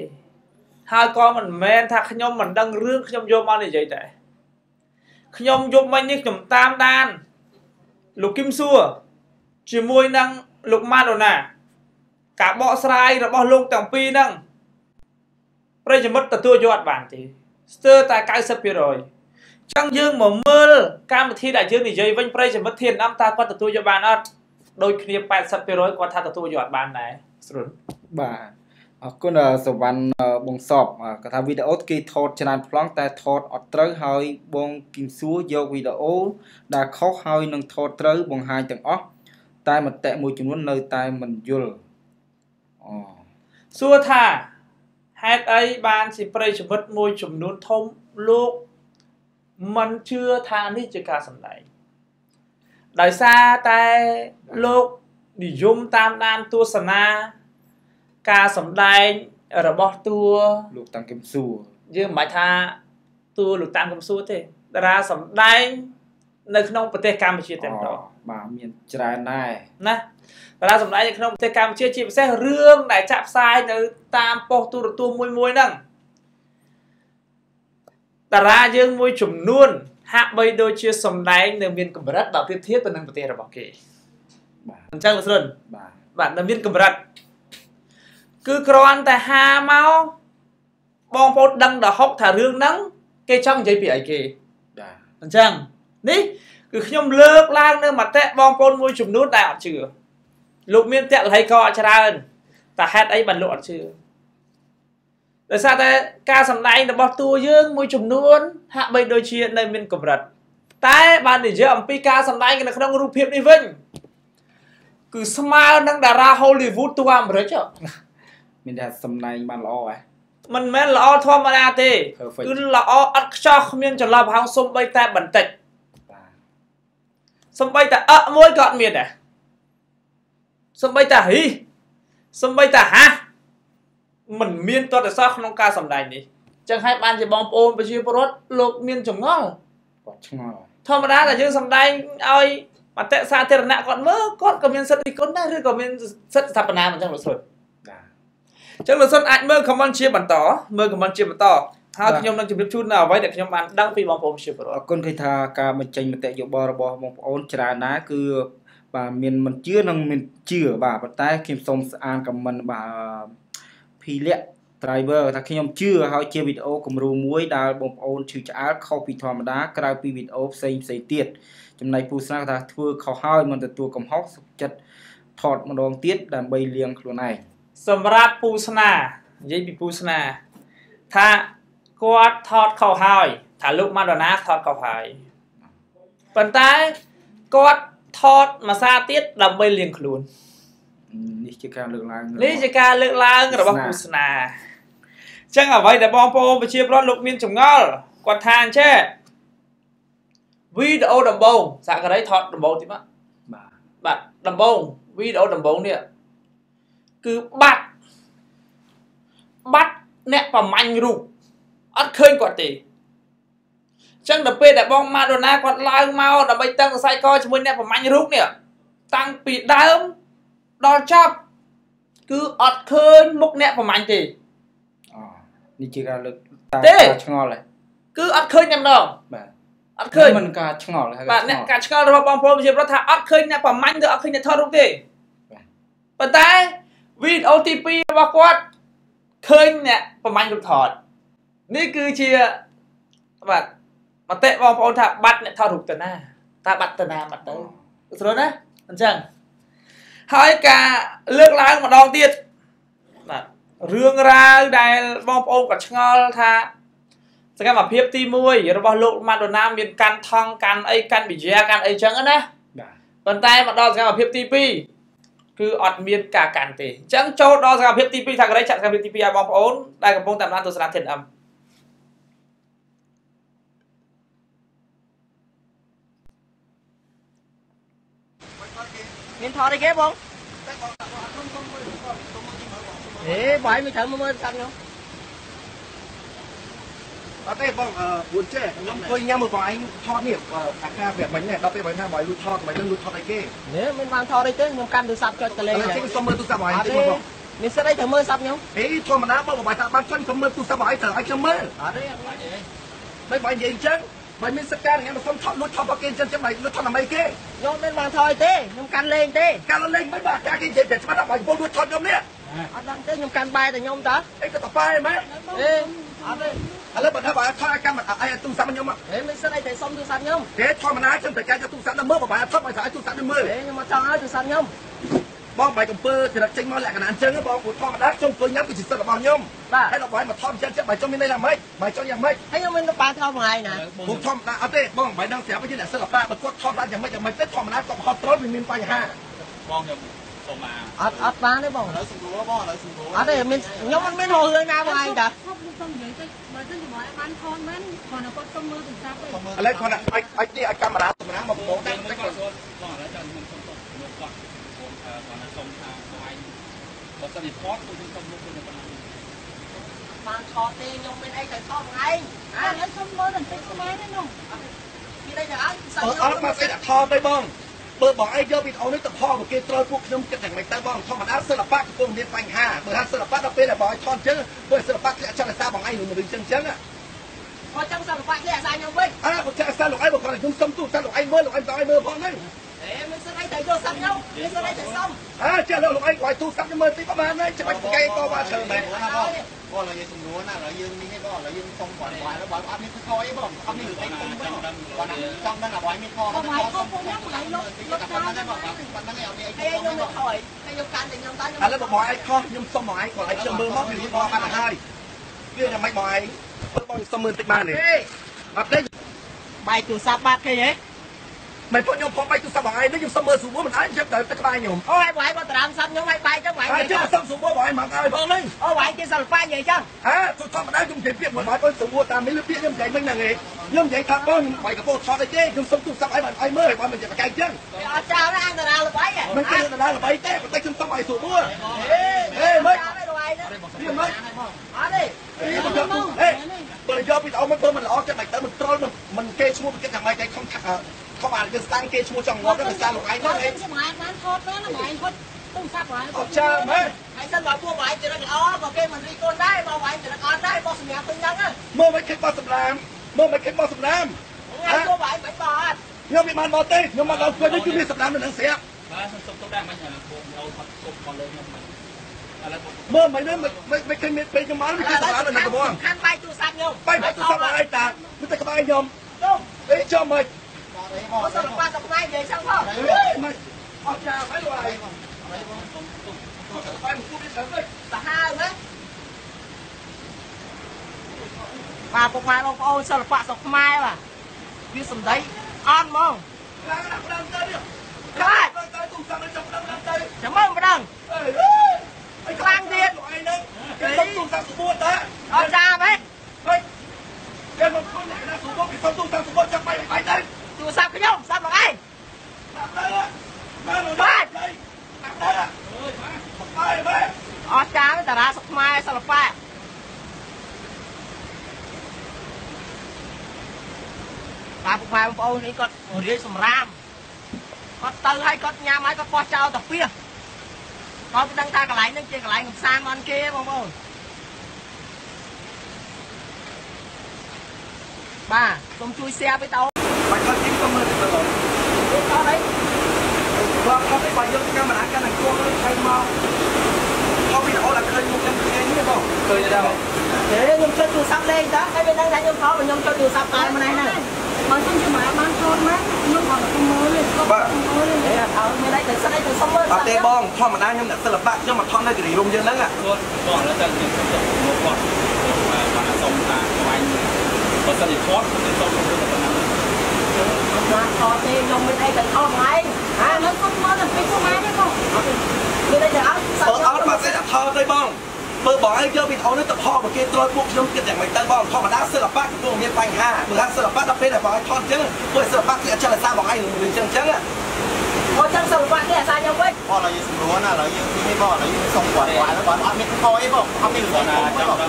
ហើយក៏មិនមែនថាខ្ញុំមិនដឹងរឿងខ្ញុំយកមកនិយាយតែខ្ញុំយកមិញនេះខ្ញុំតាមដានលោកគឹមសួរជាមួយនឹងលោកម៉ាដូណា ការបកស្រាយរបស់លោកទាំងពីរហ្នឹងប្រិយមិត្តទទួលយកអត់បានទេស្ទើរតែ90% ចឹងយើងមកមើលកម្មវិធីដែលយើងនិយាយវិញប្រិយមិត្តធានដាំតើគាត់ទទួលយកបានអត់ដូចគ្នា80%គាត់ថាទទួលយកអត់បានដែរស្រួលបាទអរគុណអឺសវណ្ណអឺបងសពអឺគាត់ថាវីដេអូគេថតច្រើនប្លង់តែថតអត់ត្រូវហើយបងគឹមសួរយកវីដេអូដែលខុសហើយនឹងថតត្រូវបង្ហាញទាំងអស់តែមតិមួយចំនួននៅតែមិនយល់អូសួរថាហេតុអីបានជាប្រិយមិត្តមួយចំនួនធំលោក មិនជឿថានេះជាការសម្ដែងដោយសារតែលោកនិយមតាមដានទស្សនាការសម្ដែងរបស់តួលោកតាំងគឹមសួរយើងមិនបាច់ថាតួលោកតាមកំសួរទេតារាសម្ដែងនៅក្នុងប្រទេសកម្ពុជាតែម្ដងបាទមានច្រើនដែរណាតារាសម្ដែងនៅក្នុងប្រទេសកម្ពុជាជាពិសេសរឿងដែលចាក់ផ្សាយនៅតាមប៉ុស្តិ៍ទូរទស្សន៍មួយមួយហ្នឹង តារាយើងមួយចំនួនហាក់បីដូចជាសម្ដែងនៅមានកម្រិតបើប្រៀបធៀបទៅនឹងប្រទេសរបស់គេបាទអញ្ចឹងលោកស្រុនបាទបាទនៅមានកម្រិតគឺគ្រាន់តែហាមកបងប្អូនដឹងដល់ហុកថារឿងហ្នឹងគេចង់និយាយពីអីគេបាទអញ្ចឹងនេះគឺខ្ញុំលើកឡើងនៅមតិបងប្អូនមួយចំនួនដែលអត់ជឿលោកមានតលហីក៏អត់ច្រើនតែហេតុអីបានលោកអត់ជឿ ដោយសារតែការសម្ដែងរបស់តួយើងមួយចំនួនហាក់បីដូចជានៅមានកម្រិតតែបាននិយាយអំពីការសម្ដែងនៅក្នុងរូបភាពនេះវិញគឺស្មើនឹងតារា Hollywood តួអាមេរិកហ៎មានតែសំដែងបានល្អហ៎មិនមែនល្អធម្មតាទេ Perfect គឺល្អអត់ខ្ចោះគ្មានចន្លោះហោងសំបីតែបន្តិចបាទសំបីតែអឹកមួយក៏អត់មានដែរសំបីតែហ៊ីសំបីតែហា មិនមានតតសោះក្នុងការសម្ដែងនេះចឹងហើយបានជាបងប្អូនប្រជាពលរដ្ឋលោកមានចងល់គាត់ឆ្ងល់ធម្មតាតែយើងសម្ដែងឲ្យមតិសាធារណៈគាត់មើលគាត់ក៏មានសិទ្ធិរិះគន់ដែរឬក៏មានសិទ្ធិស្ថាបនាមិនចឹងលោកស្រុតបាទចឹងលោកសុនអាចមើល comment ជាបន្តមើល comment ជាបន្តហើយបាទខ្ញុំនឹងជម្រាបជូននៅអ្វីដែលខ្ញុំបានដឹងពីបងប្អូនប្រជាពលរដ្ឋអរគុណឃើញថាការបញ្ចេញមតិយោបល់របស់បងប្អូនច្រើនណាស់គឺបាទមានមិនជឿនិងមានជឿបាទប៉ុន្តែខ្ញុំសូមស្អានខមមិនបាទ ភីលៈ driver ថាខ្ញុំជឿហើយជាវីដេអូគំរូមួយដែលបងប្អូនឈឺឆ្អែលខុសពីធម្មតាក្រៅពីវីដេអូផ្សេងផ្សេងទៀតចំណែកពូស្នាថាធ្វើខុសហើយមិនទទួលកំហុសសុខចិត្តថតម្ដងទៀតដើម្បីលៀងខ្លួនឯងសម្រាប់ពូស្នានិយាយពីពូស្នាថាគាត់ថតខុសហើយថាលោកម៉ាដូណាថតខុសហើយប៉ុន្តែគាត់ថតមួយសារទៀតដើម្បីលៀងខ្លួន នេះជាការលើកឡើងនេះជាការលើកឡើងរបស់ពូស្នាអញ្ចឹងអ្វីដែលបងប្អូនប្រជាប្រដ្ឋលោកមានចម្ងល់គាត់ថាអញ្ចេះវីដេអូដំបូងសាករីថតដំបូងទីមកបាទបាទដំបូងវីដេអូដំបូងនេះគឺបាត់បាត់អ្នកប្រមាញ់រូបអត់ឃើញគាត់ទេអញ្ចឹងដល់ពេលដែលបងម៉ាដូណាគាត់ឡើងមកដើម្បីតឹងសរសៃកជាមួយអ្នកប្រមាញ់រូបនេះតាំងពីដើម ដល់ចប់គឺអត់ឃើញមុខអ្នកប្រមាញ់ទេអូនេះជាការលើកទេការឆ្ងល់ហើយគឺអត់ឃើញតែម្ដងបាទអត់ឃើញមិនការឆ្ងល់ហើយបាទអ្នកការឆ្ងល់របស់បងប្អូនប្រជាពលរដ្ឋថាអត់ឃើញអ្នកប្រមាញ់ឬអត់ឃើញអ្នកថតរូបទេប៉ុន្តែវីដេអូទី2របស់គាត់ឃើញអ្នកប្រមាញ់រូបថតនេះគឺជាបាទមតិបងប្អូនថាបាត់អ្នកថតរូបទៅណាតើបាត់ទៅណាបាត់ទៅស្រួលណាអញ្ចឹង ហើយការលើកឡើងម្ដងទៀតបាទរឿងរ៉ាវដែលបងប្អូនក៏ឆ្ងល់ថាសកម្មភាពទី1របស់លោកម៉ាដូណាមានកាន់ថង់កាន់អីកាន់ប៊ីយ៉ាកាន់អីចឹងណាបាទប៉ុន្តែមកដល់សកម្មភាពទី2គឺអត់មានការកាន់ទេអញ្ចឹងចូលដល់សកម្មភាពទី2ថាកន្លែងចាក់សកម្មភាពទី2ឲ្យបងប្អូនដែលកំពុងតាមដានទស្សនា TNM មានថតអីគេបងអអេបងឯងមិនត្រូវមើលសាប់ខ្ញុំអត់ទេបងអឺពួនចេះខ្ញុំឃើញញ៉ាំមើលបងឯងថតនេះអាការប្រាប់មិញនេះដល់ពេលបងថាបងឯងលួចថតមិនដឹងលួចថតអីគេនេះមិនបានថតអីទេខ្ញុំកាន់ទូរស័ព្ទចុចតលេងឥឡូវចេញសុំមើលទូរស័ព្ទបងឯងអត់តិចទេមើលបងមានសិទ្ធអីត្រូវមើលសាប់ខ្ញុំអេធម្មតាបងបងថាបានចុញសុំមើលទូរស័ព្ទបងឯងត្រូវឲ្យខ្ញុំមើលអត់ទេមិនបងនិយាយអញ្ចឹង បើមានសកម្មខ្ញុំសុំថតលួចថតរបស់គេអញ្ចឹងចាំបងលួចថតដើម្បីគេខ្ញុំមិនបានថតអីទេខ្ញុំកាន់លេងទេការលេងមិនបាទការគេនិយាយតែច្បាស់ដល់បងពលលួចថតខ្ញុំនេះអត់ដឹងទេខ្ញុំកាន់បាយតែខ្ញុំតើអីក៏តប៉ែមែនអេអត់ទេឥឡូវបើថាបងថតកម្មអីទូរស័ព្ទខ្ញុំហេមានសិទ្ធអីតែសុំទូរស័ព្ទខ្ញុំទេធម្មតាខ្ញុំតែការយកទូរស័ព្ទទៅមើលបងថតបងថាទូរស័ព្ទទៅមើលហេខ្ញុំមកចង់ឲ្យទូរស័ព្ទខ្ញុំ បងបាយកំពើចរិតចេញមកលក្ខណៈអញ្ចឹងបងព្រោះធម្មតាខ្ញុំធ្វើញ៉ាំគឺជាសិទ្ធិរបស់ខ្ញុំហើយដល់បាយមកថតអញ្ចឹងចិត្តបាយចង់មានន័យថាម៉េចបាយចង់យ៉ាងម៉េចហើយខ្ញុំមិនបានថតមួយថ្ងៃណាព្រោះធម្មតាអត់ទេបងបាយដឹងស្រាប់ជាអ្នកសិល្បៈបើគាត់ថតបានយ៉ាងម៉េចយ៉ាងម៉េចទេធម្មតាគាត់ហត់ត្រូវវាមានបញ្ហាបងខ្ញុំសូមមកអត់អត់បានទេបងឥឡូវសម្រួលបងឥឡូវសម្រួលអត់ទេមានខ្ញុំមិនមានហៅរឿងណាបងឯងតាសុំនិយាយទៅបើសិនជាមកឲ្យបានថនមែនគ្រាន់តែគាត់សុំមើលទូរស័ព្ទទេឥឡូវគាត់អាចអាចនេះអាចកាមេរ៉ាសម្រាប់មកបងតែបងគាត់បងឥឡូវចាំខ្ញុំសុំទៅខ្ញុំគាត់ខ្ញុំគាត់សុំថាបងឯង បើសិនជាថតគឺខ្ញុំសុំមុខខ្ញុំប៉ុណ្ណាបានថតទេខ្ញុំមានអីទៅថតបងឯងអើឥឡូវសុំមើលបន្តិចស្មែទេនោះមានអីទៅឲ្យសាអប់ត់អត់មកស្អីតែថតទេបងបើបងឯងយកវីដេអូនេះទៅថតមកគេត្រូវពួកខ្ញុំគិតយ៉ាងម៉េចទៅបងធម្មតាសិល្បៈកំពុងមានបញ្ហាបើថាសិល្បៈដល់ពេលដែលបងឯងថតអញ្ចឹងបើសិល្បៈធ្លាក់ចន្ទសាបងឯងនឹងរឿងអញ្ចឹងអញ្ចឹងគាត់ចង់សិល្បៈនេះអាសាខ្ញុំវិញអើគាត់ចាក់សាលោកឯងបើគាត់ខ្ញុំសុំទូរស័ព្ទលោកឯងមើលលោកឯងទៅឲ្យមើលផងហ្នឹង mình sẽ lấy thầy vô sạch nhau sẽ lấy thầy xong à chờ lâu anh gọi thu sắp cho mời tí có mà nói chứ bắt cây có ba thờ mẹ có là gì sùng núa nào là dương đi hay có là dương xong quản quản nó bảo ăn đi coi ấy không ăn đi được anh không có còn ăn trong đó là bảo đi kho nó kho xong không nhắc lại nó nó ta nó bảo bạn nó nghèo đi anh không có hỏi anh yêu can thì nhầm tay anh nó bảo anh kho nhưng xong mà anh còn anh chưa mơ móc thì bảo ăn hai kia là mày bảo anh tôi bảo xong mơ tích ba này mặt đấy bài tù sạp bát cái ấy មានអីអេខ្ញុំមកថយហើយខ្ញុំកាន់តែខ្ញុំតើខ្ញុំឥឡូវបងឯងខុសខ្ញុំសុំបងឯងគាត់ឲ្យខ្ញុំមើលមកវាបងបានហើយវាយ៉ាងម៉េចបងឯងមើលបងសុំមើលតិចបានទេអត់ទេបាយទូរស័ព្ទបាត់គេហ៎មិនពួកខ្ញុំផងបាយទូរស័ព្ទបងឯងនេះខ្ញុំសុំមើលស្រួលមិនអាចចាប់ទៅទឹកក្បាលខ្ញុំអូយបាយមកតារាមសាប់ខ្ញុំឲ្យបាយទៅបាយហើយចាំសុំស្រួលបងឯងមកឲ្យបងនេះអូបាយគេសិល្បៈនិយាយចឹងអើទៅធម្មតាខ្ញុំនិយាយពាក្យមួយបាយបងស្រួលតាមនេះពាក្យខ្ញុំនិយាយមិនហ្នឹងឯងខ្ញុំនិយាយថាបងបាយកពោថតអីទេខ្ញុំសុំទូរស័ព្ទឲ្យបងឲ្យមើលឲ្យបងមិននិយាយប្រកែកចឹងអត់ចោលណាអន្តរាល្បីហ៎មិនគេទៅដល់ល្បីទេប៉ុន្តែខ្ញុំសុំឲ្យស្រួលអេអេមិនចោលទៅបាយទៅវាមិនអត់ទេអីមកយកទូហេបើយកពីអូមិនធ្វើមិនល្អចិត្តមិនទៅមិនត្រល់មិនគេឈ្មោះគេយ៉ាងម៉េចតែខំថា ខំអានយើងស្ដាំគេឈ្មោះចង់ងាប់ទៅភាសាលោកឯងបើហ្នឹងសិឯនងជាមកឲ្យបានថតមែនបងឯងគាត់ទូរស័ព្ទបងឯងអត់ចាមែនហើយសិនបើពួកបាយចរិតល្អក៏គេមិនរីកូនដែរបើបាយចរិតអត់ដែរបើសម្រាប់ពេញហ្នឹងមើលមិនខិតបោះសម្រាមមើលមិនខិតបោះសម្រាមហើយពួកបាយមិនបោះអត់ខ្ញុំមិនបានមកទេខ្ញុំមកដល់ធ្វើនេះគឺមានសម្រាមនៅនឹងស្រាប់បាទខ្ញុំសុំទុកដែរមិនបងអូនថតទុកផងលើខ្ញុំមិនឥឡូវបងមើលមិននេះមិនមិនឃើញមានពេលខ្ញុំមកមានសម្រាមនៅនឹងកំងខាន់បាយទូរស័ព្ទខ្ញុំបាយបាច់ទូរស័ព្ទអីតាមិនតែក្បាលខ្ញុំទៅអីចាំមិ នអូសិល្បៈសម្ដែងនិយាយចឹងផងមិនអត់ចាហើយលោកឯងបាយមកគូនេះទៅវិញសាហាវណាបាទពុកម៉ែបងប្អូនសិល្បៈស្រុកខ្មែរបាទវាសំដីអន់ហ្មងឡើងឡើងឡើងទៅនេះខ្លាចទៅទូរស័ព្ទទៅចាំឡើងទៅចាំមើលម្ដងអីអីខ្លាំងទៀតលោកឯងហ្នឹងគេសុំទូរស័ព្ទស្បួតតាអត់ចាំហ៎ហេគេមកខ្លួនអ្នកណាស្បួតគេសុំទូរស័ព្ទស្បួតចាំបាយបាយទៅ ទូរស័ព្ទខ្ញុំសាប់មកឯងបានបាទអើយបាទអត់ចាំតារាស្រុកខ្មែរសិល្បៈបាទពុកម៉ែបងប្អូននេះគាត់រៀនសម្រាមគាត់ទៅហើយគាត់ញ៉ាំហើយគាត់បោះចោលតាពីគាត់ដឹងថាកន្លែងហ្នឹងជាកន្លែងកំសាន្តមិនគេបងប្អូនបាទសូមជួយ share វីដេអូ បាច់គាត់ទីក៏មើលទៅទៅអត់អីបាទគាត់ទៅបាយយកកាមេរ៉ាកាន់តែគួរទៅឆៃមកក៏វីដេអូដល់ឃើញមុខខ្ញុំថ្ងៃនេះបងឃើញដែរហេខ្ញុំចុចទូរស័ព្ទលេងតើហើយវាដឹងថាខ្ញុំថតខ្ញុំចុចទូរស័ព្ទតែម្នេះហ្នឹងបើសិនជាមកឲ្យបានថតមែនខ្ញុំគាត់ទៅមើលលេគាត់ទៅមើលលេហេអត់ឲ្យមានអីទៅសិនអីទៅសុំមើលអត់ទេបងធម្មតាខ្ញុំអ្នកសិល្បៈខ្ញុំមកថតនៅគិរីរំយើងហ្នឹងគាត់បងឥឡូវចាំខ្ញុំសុំទុកមកគាត់បានសុំថាបងឯងបើសិនជាថតខ្ញុំសុំទៅប៉ុ ណ្ណាបានថតទេខ្ញុំមានអីទៅថតហ្មងឯងឥឡូវសុំមើលតែពីខ្លួនឯងទេបងមានអីទៅឲ្យអត់អត់មកស្អីតែថតទេបងមើលបងឲ្យយកវីដេអូនេះទៅថតមកគេត្រួតពួកខ្ញុំគិតយ៉ាងម៉េចទៅបងធម្មតាសិល្បៈកំពុងមានបញ្ហាបើថាសិល្បៈដល់ពេលដែលបងឲ្យថតអញ្ចឹងពួកសិល្បៈគេអត់ចេះសារបងឯងរឿងអញ្ចឹងអញ្ចឹង មកចឹងសិល្បៈនេះអាសាខ្ញុំវិញបងឡើយយើងស្រួលណាឡើយយើងនេះបងឡើយយើងសុំគាត់គាត់គាត់អត់មានខអីបងអត់មានរឿងអីបងគាត់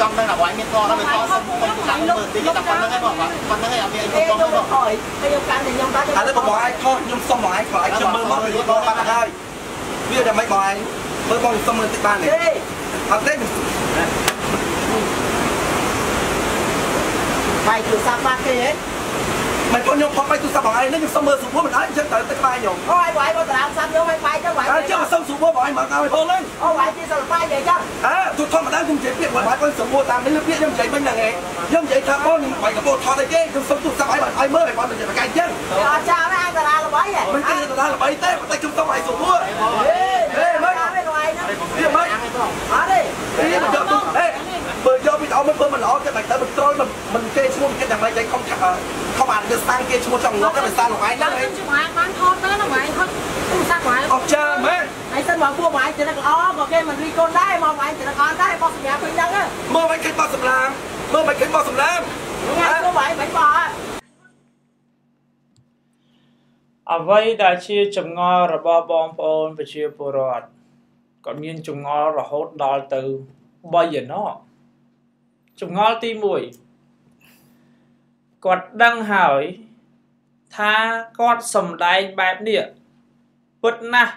ចង់ដឹងថាបងមានខដល់វាខសុំសុំទៅតាមមើលទីតែប៉ុណ្្នឹងឯងបងប៉ុណ្្នឹងឯងអត់មានអីបងបងបងហើយខ្ញុំកា ន់តែខ្ញុំបានឥឡូវបងឯងខុសខ្ញុំសុំបងឯងខុសឯងខ្ញុំមើលមកវាបងបានហើយវាតែមិនបងឯងមើលបងសុំមើលតិចបានទេអត់ទេបាយទូរស័ព្ទបាត់គេហ៎មិនបងខ្ញុំផុសបាយទូរស័ព្ទបងឯងនេះខ្ញុំសុំមើលសួរមិនអាចអញ្ចឹងត្រូវទៅក្បែរខ្ញុំអូយបាយបងតារាសាប់យកបាយបាយទៅបាយអញ្ចឹងសុំសួរបងឯងមកឲ្យផងហ្នឹងអូបាយទីសិល្បៈនិយាយចឹងអើទូធម្មតាខ្ញុំនិយាយពាក្យបាយបងសួរតាមនេះពាក្យខ្ញុំនិយាយមិនហ្នឹងឯងខ្ញុំនិយាយថាបងខ្ញុំបាយកបោថតអីគេខ្ញុំសុំទូរស័ព្ទឲ្យឲ្យមើលឲ្យបងនិយាយប្រកែកចឹងអត់ចាំឯងតារាល្បីហ៎មិនគេតារាល្បីទេតែខ្ញុំសុំឲ្យសួរហេហេមិនអត់ទេវាមិនអត់ទេវាមិនយកទូហេបើយក វីដេអូមិនធ្វើមិនល្អគេមិនទៅមិនត្រូលមិនមិនគេឈ្មោះគេយ៉ាងម៉េចឯងខំខំអានទៅស្តាំងគេឈ្មោះចង់ងត់ទៅស្តាំងលោកឯងហ្នឹងឯងជំនាញបានថតទៅណាបងឯងថតទូរស័ព្ទបងឯងអស់ចាមែនហើយសិនមកពួកបងឯងចំណឹកល្អក៏គេមិនរីកូនដែរមកបងឯងចំណឹកអត់ដែរបោះសម្រាប់ពេញហ្នឹងមើលមិនឃើញបោះសម្លាមមើលមិនឃើញបោះសម្លាមថ្ងៃពួកបងឯងមិនបោះអ្វីដែលជាចម្ងល់របស់បងប្អូនប្រជាពលរដ្ឋក៏មានចម្ងល់រហូតដល់ទៅ3ឯណោះ ចម្ងល់ទី1គាត់ដឹងហើយថាគាត់សំដែងបែបនេះពិតណាស់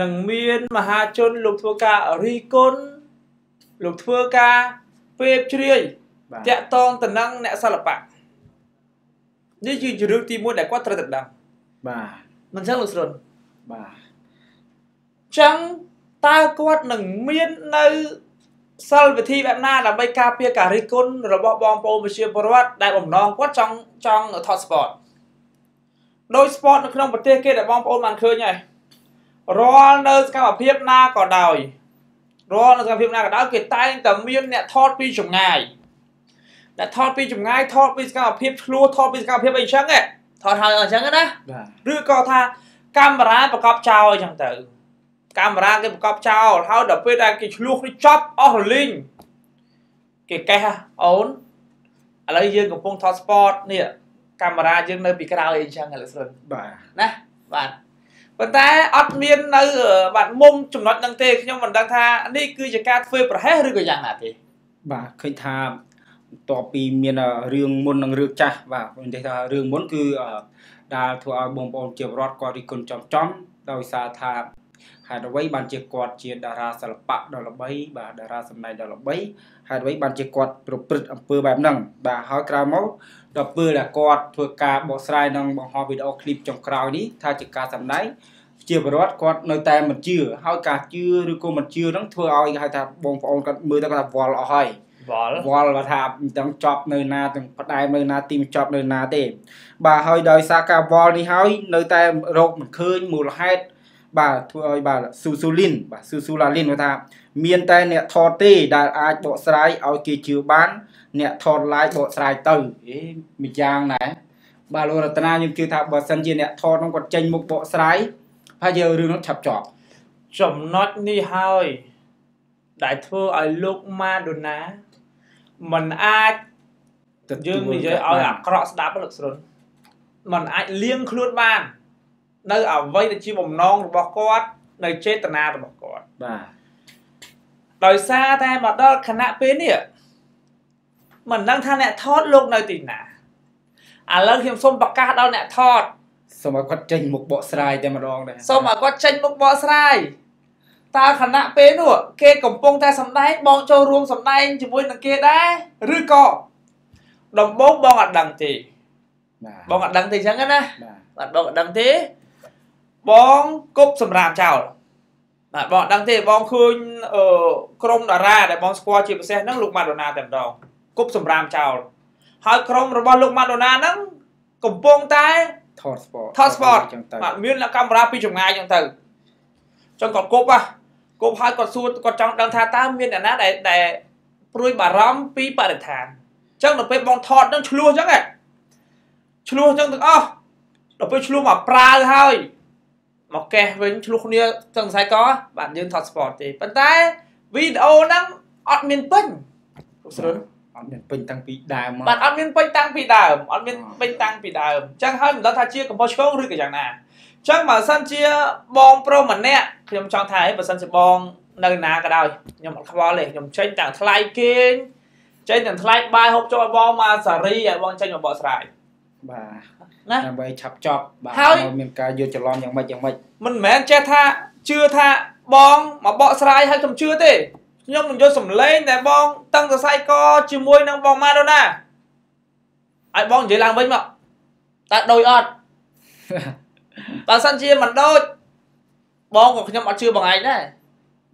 នឹងមានមហាជនលោកធ្វើការរីគុណលោកធ្វើការពេបជ្រាយតាក់តងទៅនឹងអ្នកសិល្បៈនេះជារឿងទី1ដែលគាត់ត្រូវតែដឹងបាទមិនចឹងលោកស្រុនបាទចឹងតើគាត់នឹងមាននៅ សិលវិធីបែបណាដើម្បីការពារការរិះគន់របស់បងប្អូនប្រជាពលរដ្ឋដែលបំណងគាត់ចង់ចង់ថត sport ដោយ sport នៅក្នុងប្រទេសគេដែលបងប្អូនបានឃើញហើយរាល់នៅសកម្មភាពណាក៏ដោយរាល់នៅសកម្មភាពណាក៏ដោយគេតែងតែមានអ្នកថតពីចម្ងាយអ្នកថតពីចម្ងាយថតពីសកម្មភាពឆ្លោះថតពីសកម្មភាពអីចឹងហ៎ថតហើយអញ្ចឹងណាបាទឬក៏ថាកាមេរ៉ាប្រកបចោលអញ្ចឹងទៅ កាមេរ៉ាគេប្រកបចោលហើយដល់ពេលដែលគេឆ្លោះនេះចប់អស់រលីងគេកេះហ่ะអូនឥឡូវយើងកំពុងថត sport នេះកាមេរ៉ាយើងនៅពីក្រោយអីចឹងឥឡូវស្រិនបាទណាបាទប៉ុន្តែអត់មាននៅបាទមុំចំណុចហ្នឹងទេខ្ញុំមិនដឹងថានេះគឺជាការធ្វើប្រហែសឬក៏យ៉ាងណាទេបាទឃើញថាបន្ទាប់ពីមានរឿងមុននិងរឿងចាស់បាទនិយាយថារឿងមុនគឺដែលធ្វើឲ្យបងប្អូនជាពលរដ្ឋគាត់រីគុណចំចំដោយសារថា ហេតុអ្វីបានជាគាត់ជាតារាសិល្បៈដ៏ល្បីបាទតារាសម្ដែងដ៏ល្បីហេតុអ្វីបានជាគាត់ប្រព្រឹត្តអំពើបែបហ្នឹងបាទហើយក្រោយមកដល់ពេលដែលគាត់ធ្វើការបកស្រាយនិងបង្ហោះវីដេអូឃ្លីបចុងក្រោយនេះថាជាការសម្ដែងជាពលរដ្ឋគាត់នៅតែមិនជឿហើយការជឿឬក៏មិនជឿហ្នឹងធ្វើឲ្យហៅថាបងប្អូនគាត់មើលទៅគាត់ថាវល់អស់ហើយវល់វល់បើថាមិនទាំងចប់នៅណាទាំងផ្ដែមនៅណាទីមិនចប់នៅណាទេ បាទហើយដោយសារការវល់នេះហើយនៅតែរកមិនឃើញមូលហេតុ បាទធ្វើឲ្យបាទស៊ូស៊ូលីនបាទស៊ូស៊ូឡាលីនគាត់ថា មានតែអ្នកថតទេដែលអាចបកស្រាយឲ្យគេជឿបាន អ្នកថត live បកស្រាយទៅអេមួយយ៉ាងដែរបាទលោករតនាខ្ញុំជឿថាបើសិនជាអ្នកថតនោះគាត់ចេញមុខបកស្រាយហើយយើងរឿងនោះឆាប់ចប់ ចំណុចនេះហើយដែលធ្វើឲ្យលោកម៉ាដូណាมันអាចយើងនិយាយឲ្យអាក្រក់ស្ដាប់លោកស្រុនมันអាចលៀងខ្លួនបាន នៅអ្វីដែលជាបំណងរបស់គាត់នៅចេតនារបស់គាត់បាទដោយសារតែមកដល់គណៈពេលនេះមិនដឹងថាអ្នកថតលោកនៅទីណាឥឡូវខ្ញុំសូមប្រកាសដល់អ្នកថតសូមឲ្យគាត់ចេញមុខបកស្រាយតែម្ដងដែរសូមឲ្យគាត់ចេញមុខបកស្រាយតើគណៈពេលនោះគេកំពុងតែសម្ដែងបងចូលរួមសម្ដែងជាមួយនឹងគេដែរឬក៏ដំបូងបងអត់ដឹងទេបាទបងអត់ដឹងទេអញ្ចឹងណាបាទបាទបងអត់ដឹងទេ បងគប់សម្រាមចោលបាទបងអត់ដឹងទេបងឃើញអឺក្រុមតារាដែលបងស្គាល់ជាពិសេសហ្នឹងលោកម៉ាដូណាតែម្ដងគប់សម្រាមចោលហើយក្រុមរបស់លោកម៉ាដូណាហ្នឹងកំពុងតែថត sport ថត sport អញ្ចឹងទៅបាទមានកាមេរ៉ាពីចម្ងាយអញ្ចឹងទៅអញ្ចឹងគាត់គប់ហ่ะគប់ហើយគាត់សួរគាត់ចង់ដឹងថាតើមានអ្នកណាដែលដែលព្រួយបារម្ភពីបរិស្ថានអញ្ចឹងដល់ពេលបងថតហ្នឹងឆ្លោះអញ្ចឹងហ៎ឆ្លោះអញ្ចឹងទាំងអស់ដល់ពេលឆ្លោះមកប្រាវហើយ មកកេះវិញឆ្លោះគ្នាទាំងខ្សែកបាទយើងថត sport ទេប៉ុន្តែវីដេអូហ្នឹងអត់មានពេញលោកស្រុនអត់មានពេញតាំងពីដើមមកបាទអត់មានពេញតាំងពីដើមអត់មានពេញតាំងពីដើមអញ្ចឹងហើយមិនដឹងថាជាកំប៉ុស្តឆ្កងឬក៏យ៉ាងណាចឹងបើសិនជាបងប្រុសម្នាក់ខ្ញុំចង់ថាអីបើសិនជាបងនៅណាក៏ដោយខ្ញុំអត់ខ្វល់ទេខ្ញុំចេញទាំងថ្លៃគេងចេញទាំងថ្លៃបាយហូបចុកឲ្យបងមកសារីឲ្យបងចេញមកបកស្រាយបាទ ណាដើម្បីឆាប់ចប់បាទហើយឲ្យមានការយល់ច្រឡំយ៉ាងម៉េចយ៉ាងម៉េចមិនមែនចេះថាជឿថាបងមកបកស្រាយឲ្យខ្ញុំជឿទេខ្ញុំនឹងយកសម្លេងដែលបងតឹងសរសៃកជាមួយនឹងបងម៉ាដូណាឲ្យបងនិយាយឡើងវិញមកតើដូចអត់បើសិនជាមិនដូចបងក៏ខ្ញុំអត់ជឿបងឯងដែរ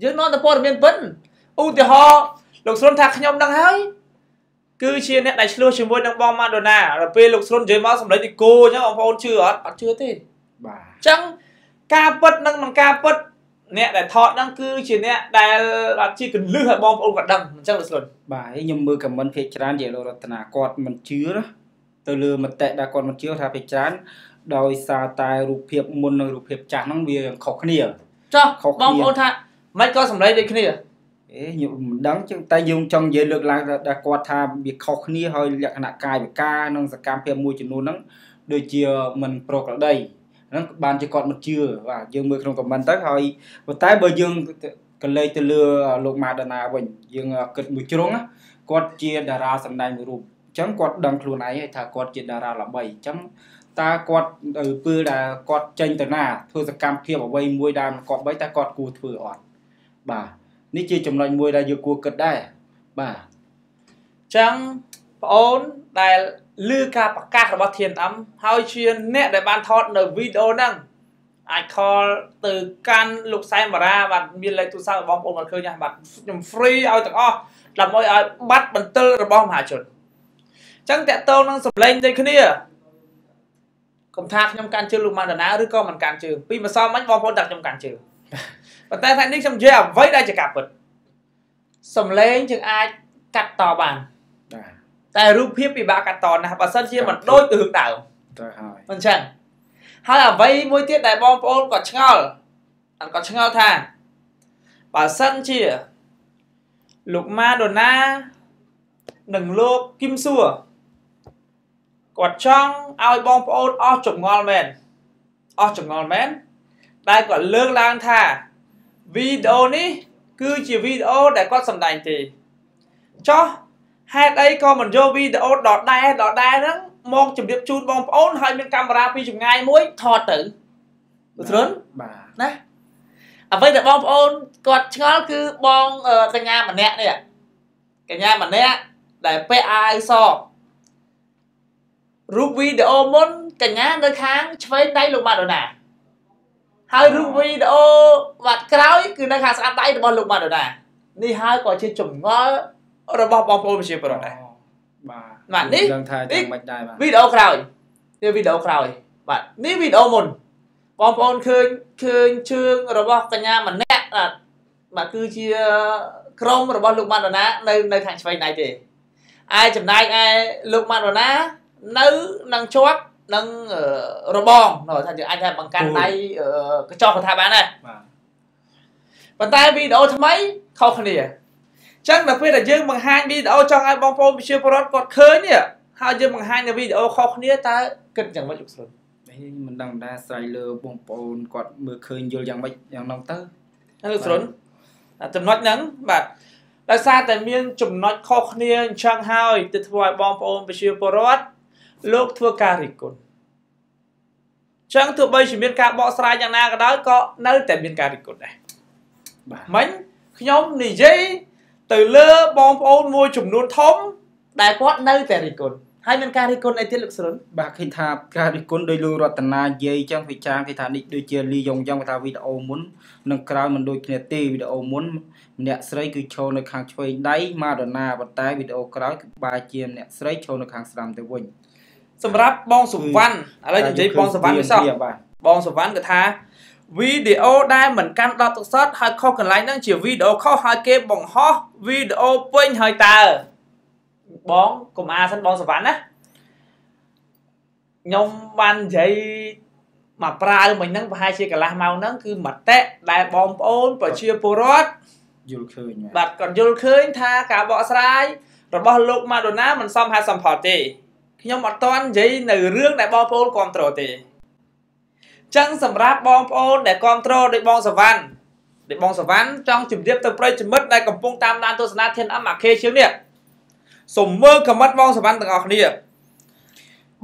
យើងនាំតែព័ត៌មានពិនឧទាហរណ៍លោកស្រុនថាខ្ញុំដឹងហើយ គឺជាអ្នកដែលឆ្លោះជាមួយនឹងបងម៉ាដូណាដល់ពេលលោកស្រុននិយាយមកសម្លេងទីគោអញ្ចឹងបងប្អូនជឿអត់អត់ជឿទេបាទអញ្ចឹងការពិតនឹងមិនការពិតអ្នកដែលថតហ្នឹងគឺជាអ្នកដែលអត់ជាកលឹះឲ្យបងប្អូនក៏ដឹងអញ្ចឹងលោកស្រុនបាទហើយខ្ញុំមើលខមមិនភាគច្រើននិយាយលោករតនាគាត់មិនជឿណាទៅលើមតិដែលគាត់មិនជឿថាភាគច្រើនដោយសារតែរូបភាពមុននិងរូបភាពចាស់ហ្នឹងវាខុសគ្នាចុះខុសបគ្នាងប្អូនថាមិនក៏សម្លេងដូចគ្នា អេខ្ញុំមិនដឹងចឹងតែយើងចង់និយាយលើកឡើងថាដែលគាត់ថាវាខុសគ្នាហើយលក្ខណៈកាយវិការនិងសកម្មភាពមួយចំនួនហ្នឹងដូចជាមិនប្រក្រតីហ្នឹងបានជាគាត់មិនជឿបាទយើងមើលក្នុងខមមិនទៅហើយប៉ុន្តែបើយើងកលេចទៅលើលោកម៉ាដាណាវិញយើងគិតមួយជ្រុងណាគាត់ជាតារាសម្ដែងមួយរូបអញ្ចឹងគាត់ដឹងខ្លួនឯងហើយថាគាត់ជាតារាល្បីអញ្ចឹងតើគាត់ទៅពេលដែលគាត់ចេញទៅណាធ្វើសកម្មភាពអ្វីមួយដែលមិនគប្បីតែគាត់គួរធ្វើអត់បាទ នេះជាចំណុចមួយដែលយើងគួរគិតដែរបាទអញ្ចឹងប្អូនដែលឮការប្រកាសរបស់ TNM ហើយជាអ្នកដែលបានថតនៅវីដេអូហ្នឹងអាច call ទៅកាន់លោកសែមបារាបាទមានលេខទូរស័ព្ទរបស់បងប្អូនគាត់ឃើញណាបាទខ្ញុំ free ឲ្យទាំងអស់ដើម្បីឲ្យបាត់បន្ទិលរបស់មហាជនអញ្ចឹងតកតងនឹងសម្លេងដូចគ្នាកុំថាខ្ញុំកាន់ជើងលោកម៉ាដាណាឬក៏មិនកាន់ជើងពីម្សិលមិញបងប្អូនតែខ្ញុំកាន់ជើង ប៉ុន្តែថ្ងៃនេះខ្ញុំនិយាយអ្វីដែលជាការពិតសម្លេងយើងអាចកាត់តបានបាទតែរូបភាពពិបាកកាត់តណាស់បើសិនជាមិនដូចទៅរឿងដើមទៅហើយមិនចឹងហើយអ្វីមួយទៀតដែលបងប្អូនគាត់ឆ្ងល់អត់គាត់ឆ្ងល់ថាបើសិនជាលោកម៉ាដូណានិងលោកគឹមសួរគាត់ចង់ឲ្យបងប្អូនអស់ចម្ងល់មែនអស់ចម្ងល់មែនដែលគាត់លើកឡើងថា វីដេអូនេះគឺជាវីដេអូដែលគាត់សម្ដែងទេចុះហេតុអីក៏មិនយកវីដេអូដដែលដដែលហ្នឹងមកជម្រាបជូនបងប្អូនហើយមានកាមេរ៉ាពីចម្ងាយមួយថតទៅលោកស្រុនបាទណាអ្វីដែលបងប្អូនគាត់ឆ្ងល់គឺបងអឺកញ្ញាម្នាក់នេះកញ្ញាម្នាក់ដែលពាក់អាវសរូបវីដេអូមុនកញ្ញានៅខាងឆ្វេងដៃលោកម៉ាដូណា ហើយរូបវីដេអូបាត់ក្រោយគឺនៅខាងស្ដាំដៃរបស់លោកម៉ាដូណានេះហើយក៏ជាចម្ងល់របស់បងប្អូនប្រជាពលរដ្ឋដែរបាទបាទនេះដឹងថាយ៉ាងម៉េចដែរបាទវីដេអូក្រោយនេះវីដេអូក្រោយបាទនេះវីដេអូមុនបងប្អូនឃើញឃើញជើងរបស់កញ្ញាម្នាក់បាទបាទគឺជាក្រុមរបស់លោកម៉ាដូណានៅនៅខាងឆ្វេងដៃទេឯចំណែកឯលោកម៉ាដូណានៅនឹងជាប់ នឹងអឺរបងនោះថាយើងអាចថាបង្កាន់ដៃអឺកញ្ចក់កថាបានដែរបាទប៉ុន្តែវីដេអូថ្មីខុសគ្នាអញ្ចឹងដល់ពេលដែលយើងបង្ហាញវីដេអូចង់ឲ្យបងប្អូនប្រជាពលរដ្ឋគាត់ឃើញនេះហើយយើងបង្ហាញនៅវីដេអូខុសគ្នាតើគិតយ៉ាងម៉េចលោកស្រុនហេមិនដឹងដែរស្រ័យលើបងប្អូនគាត់មើលឃើញយល់យ៉ាងម៉េចយ៉ាងហ្នឹងទៅណាលោកស្រុនអាចំណុចហ្នឹងបាទដោយសារតែមានចំណុចខុសគ្នាអញ្ចឹងហើយទៅធ្វើឲ្យបងប្អូនប្រជាពលរដ្ឋ លោកធ្វើការរិះគន់អញ្ចឹងទោះបីជាមានការបកស្រាយយ៉ាងណាក៏ដោយក៏នៅតែមានការរិះគន់ដែរបាទមិញខ្ញុំនិយាយទៅលើបងប្អូនមួយចំនួនធំ ដែលគាត់នៅតែរិះគន់ហើយមានការរិះគន់អីទៀតលោកស្រុនបាទឃើញថាការរិះគន់ដោយលោករតនានិយាយចឹងវិចារគេថានេះដូចជាលីយ៉ុងចឹងគេថាវីដេអូមុននិងក្រោយមិនដូចគ្នាទេវីដេអូមុនម្នាក់ស្រីគឺឈរនៅខាងឆ្វេងដៃម៉ាដូណាប៉ុន្តែវីដេអូក្រោយគឺបែរជាម្នាក់ស្រីឈរនៅខាងស្ដាំទៅវិញ សម្រាប់បងសុវណ្ណឥឡូវនិយាយបងសុវណ្ណនេះសោះបាទបងសុវណ្ណគឺថាវីដេអូដែលមិនកាន់ដបទឹកសុទ្ធហើយខុសកន្លែងហ្នឹងជាវីដេអូខុសហើយគេបង្ហោះវីដេអូពេញហើយតើបងកុំអាសិនបងសុវណ្ណណាខ្ញុំបាននិយាយមកប្រើមិញហ្នឹងប្រហែលជាកន្លះម៉ោងហ្នឹងគឺមតិដែលបងប្អូនប្រជាពលរដ្ឋយល់ឃើញបាទបាទគាត់យល់ឃើញថាការបកស្រាយរបស់លោកម៉ាដូណាមិនសមហេតុសមផលទេ ខ្ញុំអត់ទាន់និយាយនៅរឿងដែលបងប្អូនគ្រប់គ្រងទេចឹងសម្រាប់បងប្អូនដែលគ្រប់គ្រងដោយបងសវណ្ណដោយបងសវណ្ណចង់ជម្រាបទៅប្រិយមិត្តដែលកំពុងតាមដានទស្សនាធានអមអាខេជាងនេះសូមមើលខមមិនបងសវណ្ណទាំងអស់គ្នា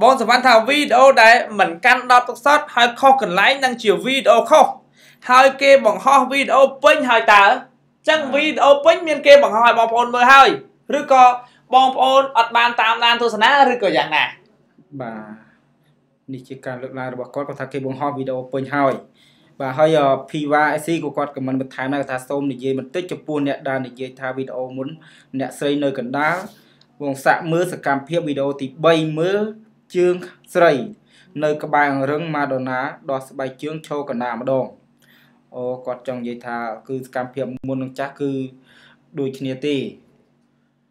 បងសវណ្ណថាវីដេអូដែលមិនកាន់ដតទឹកសុទ្ធហើយខុសកន្លែងនឹងជាវីដេអូខុសហើយគេបង្ហោះវីដេអូពេញហើយតើចឹងវីដេអូពេញមានគេបង្ហោះឲ្យបងប្អូនមើលហើយឬក៏ បងប្អូនអត់បានតាមដានទស្សនាឬក៏យ៉ាងណាបាទនេះជាការលើកឡើងរបស់គាត់គាត់ថាគេបង្ហោះវីដេអូពេញហើយបាទហើយ Piva IC ក៏គាត់ខមមិនបន្ថែមដែរថាសូមនិយាយបន្តិចចំពោះអ្នកដែលនិយាយថាវីដេអូមុនអ្នកស្រីនៅកណ្ដាលវងសាក់មើលសកម្មភាពវីដេអូទី3មើលជើងស្រី នៅ ក្បែរអង្រឹងម៉ាដូណាដោះស្បែកជើងឈរកណ្ដាលម្ដងអូគាត់ចង់និយាយថា គឺសកម្មភាពមុននឹងចាស់គឺដូចគ្នាទេ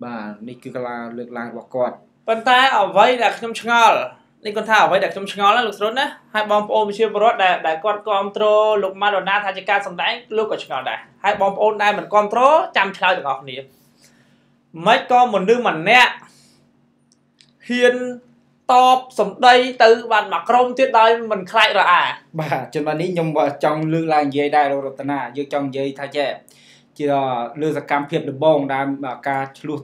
បាទនេះគឺកលាលើកឡើងរបស់គាត់ប៉ុន្តែអ្វីដែលខ្ញុំឆ្ងល់នេះគាត់ថាអ្វីដែលខ្ញុំឆ្ងល់ណាលោកស្រុនណាហើយបងប្អូនវិជាបរដ្ឋដែលដែលគាត់គ្រប់គ្រងលោកម៉ាដូណាថាជាការសម្ដែងលោកក៏ឆ្ងល់ដែរហើយបងប្អូនដែលមិនគ្រប់គ្រងចាំឆ្លើយទាំងអស់គ្នាមិនក៏មនុស្សម្នាក់ហ៊ានតបសម្ដីទៅបានមកក្រុមទៀតដោយមិនខ្លាចរអាបាទចំណុចនេះខ្ញុំចង់លើកឡើងនិយាយដែរលោករតនាយើងចង់និយាយថាចេះ ជាលើសកម្មភាពដំបងដែលការឆ្លោះ